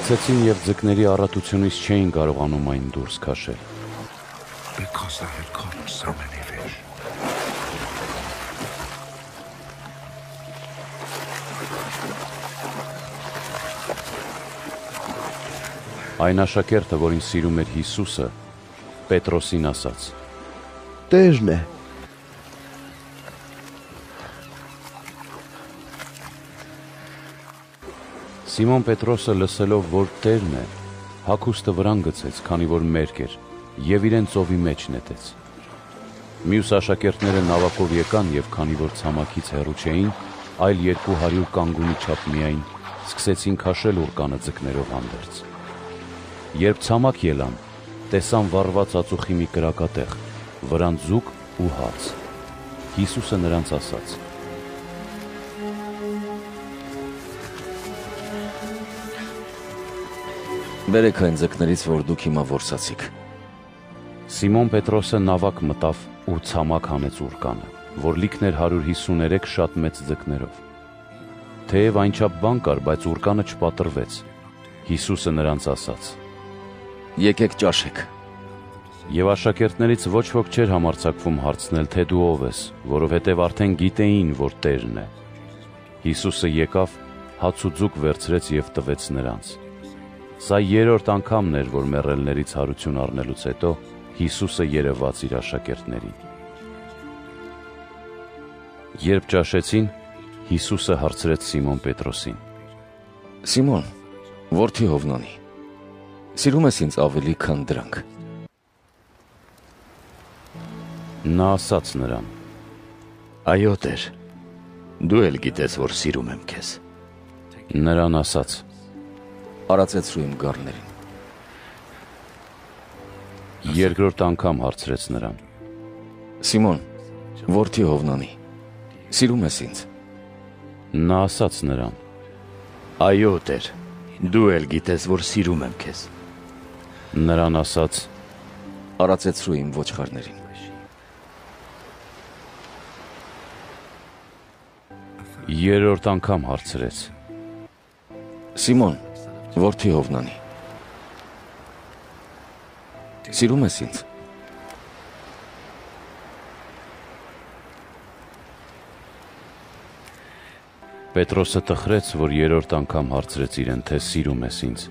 Գցեցին եւ ձկների առատությունից չէին կարողանում այն դուրս քաշել։ Because they had caught so many fish. Այն աշակերտը, որին սիրում էր Հիսուսը, Պետրոսին ասաց. Տերն է։ Սիմոն Պետրոսը լսելով, որ Տերն է, հակոստը վրան գցեց, քանի որ մերկ էր, եւ իրեն ծովի մեջ նետեց։ Մյուս աշակերտները նավակով եկան եւ քանի որ ցամաքից հեռու չէին, այլ 200 կանգունի չափ միայն, սկսեցին քաշել ուրկանը ձկներով հանդերձ։ Երբ ցամաք ելան, տեսան վառված ածուխի մի կրակատեղ, վրան ձուկ ու հաց։ Հիսուսը նրանց ասաց. Բերեք այն ձկներից, որ դուք հիմա որսացիք։ Սիմոն Պետրոսը նավակ մտավ ու ցամաք հանեց ուրկանը, որ լիքն էր 153 շատ մեծ ձկներով։ Թեև այնչափ բան կար, բայց ուրկանը չպատրվեց։ Հիսուսը նրանց ասաց. Եկեք ճաշեք։ Եվ աշակերտներից ոչ ոք չէր համարցակվում հարցնել, թե դու ով ես, որովհետև արդեն գիտեին, որ Տերն է։ Հիսուսը եկավ, հաց ու ձուկ վերցրեց եւ տվեց նրանց։ Սա երրորդ անգամն էր, որ մեռելներից հարություն առնելուց հետո Հիսուսը երևաց իր աշակերտներին։ Երբ ճաշեցին, Հիսուսը հարցրեց Սիմոն Պետրոսին. Սիմոն, որդի Հովնանի, սիրում ես ինձ ավելի, քան դրանք։ Նա ասաց նրան. Այո, Տեր։ Դու էլ գիտես, որ սիրում եմ քեզ։ Նրան ասաց. Արածեցրու իմ գառներին։ Երկրորդ անգամ հարցրեց նրան. Սիմոն, որդի Հովնանի, սիրում ես ինձ։ Նա ասաց նրան. Այո, Տեր։ Դու էլ գիտես, որ սիրում եմ քեզ։ Նրան ասաց. Արածեցրու իմ ոչխարներին։ Երրորդ անգամ հարցրեց. Սիմոն, որդի Հովնանի։ Սիրում ես ինձ։ Պետրոսը տխրեց, որ երրորդ անգամ հարցրեց իրեն, թե սիրում ես ինձ։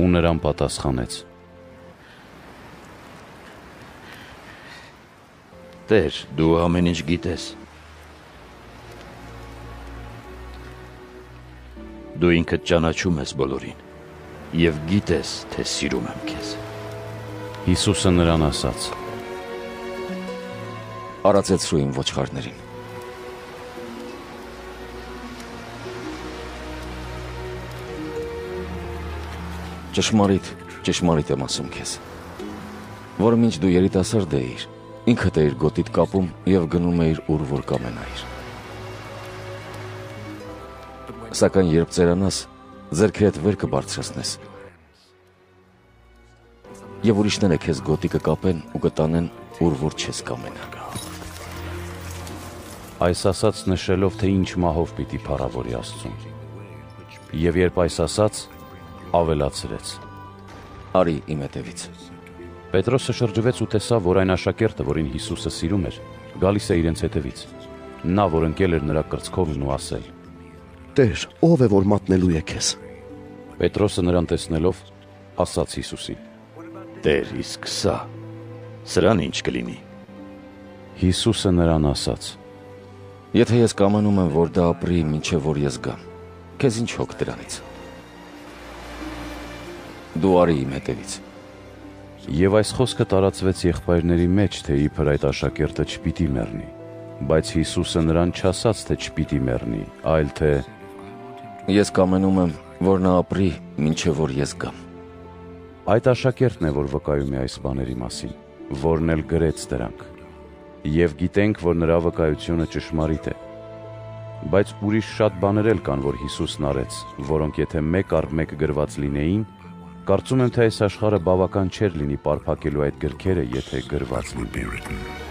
Ու նրան պատասխանեց. Տեր, դու ամեն ինչ գիտես։ Դու ինքդ ճանաչում ես բոլորին եւ գիտես, թե սիրում եմ քեզ։ Հիսուսը նրան ասաց. Արածեցրու իմ ոչխարներին։ Ճշմարիտ, ճշմարիտ եմ ասում քեզ, որ մինչ դու երիտասարդ էիր, ինքդ էիր գոտիդ կապում եւ գնում էիր ուր որ կամենայիր։ Սակայն երբ ծերանաս, ձերքերդ վեր կբարձրացնես։ Եվ ուրիշները քեզ գոտի կկապեն ու կտանեն ուր որ չես կամենա։ Այս ասած նշելով, թե ինչ մահով պիտի փառավորի Աստծուն։ Եվ երբ այս ասաց, ավելացրեց. Արի իմ հետևից։ Պետրոսը շրջվեց ու տեսավ, որ այն աշակերտը, որին Հիսուսը սիրում էր, գալիս է իրենց հետևից։ Նա, որ ընկել էր նրա կրծքովն ու ասել. Տեր, ով է որ մատնելու է քեզ։ Պետրոսը նրան տեսնելով, ասաց Հիսուսին. Տեր, իսկ սա սրան ինչ կլինի։ Հիսուսը նրան ասաց. Եթե ես կամենում եմ, որ դա ապրի, ինչեւ որ ես գամ, քեզ ինչ հոգ դրանից։ Դու արի իմ հետևից։ Եվ այս խոսքը տարածվեց եղբայրների մեջ, թե իբր այդ աշակերտը չպիտի մեռնի։ Բայց Հիսուսը նրան չասաց, թե չպիտի մեռնի, այլ թե Ես կամենում եմ, որ նա ապրի, ինչեւ որ ես գամ։ այդ աշակերտն է, որ վկայում է այս բաների մասին, որն էլ գրեց դրանք։ Եվ գիտենք, որ նրա վկայությունը ճշմարիտ է։ Բայց ուրիշ շատ բաներ էլ կան, որ Հիսուսն արեց, որոնք եթե մեկ առ մեկ գրված լինեին, կարծում եմ, թե այս աշխարհը բավական չէր լինի պարփակելու այդ գրքերը, եթե գրված լինեին։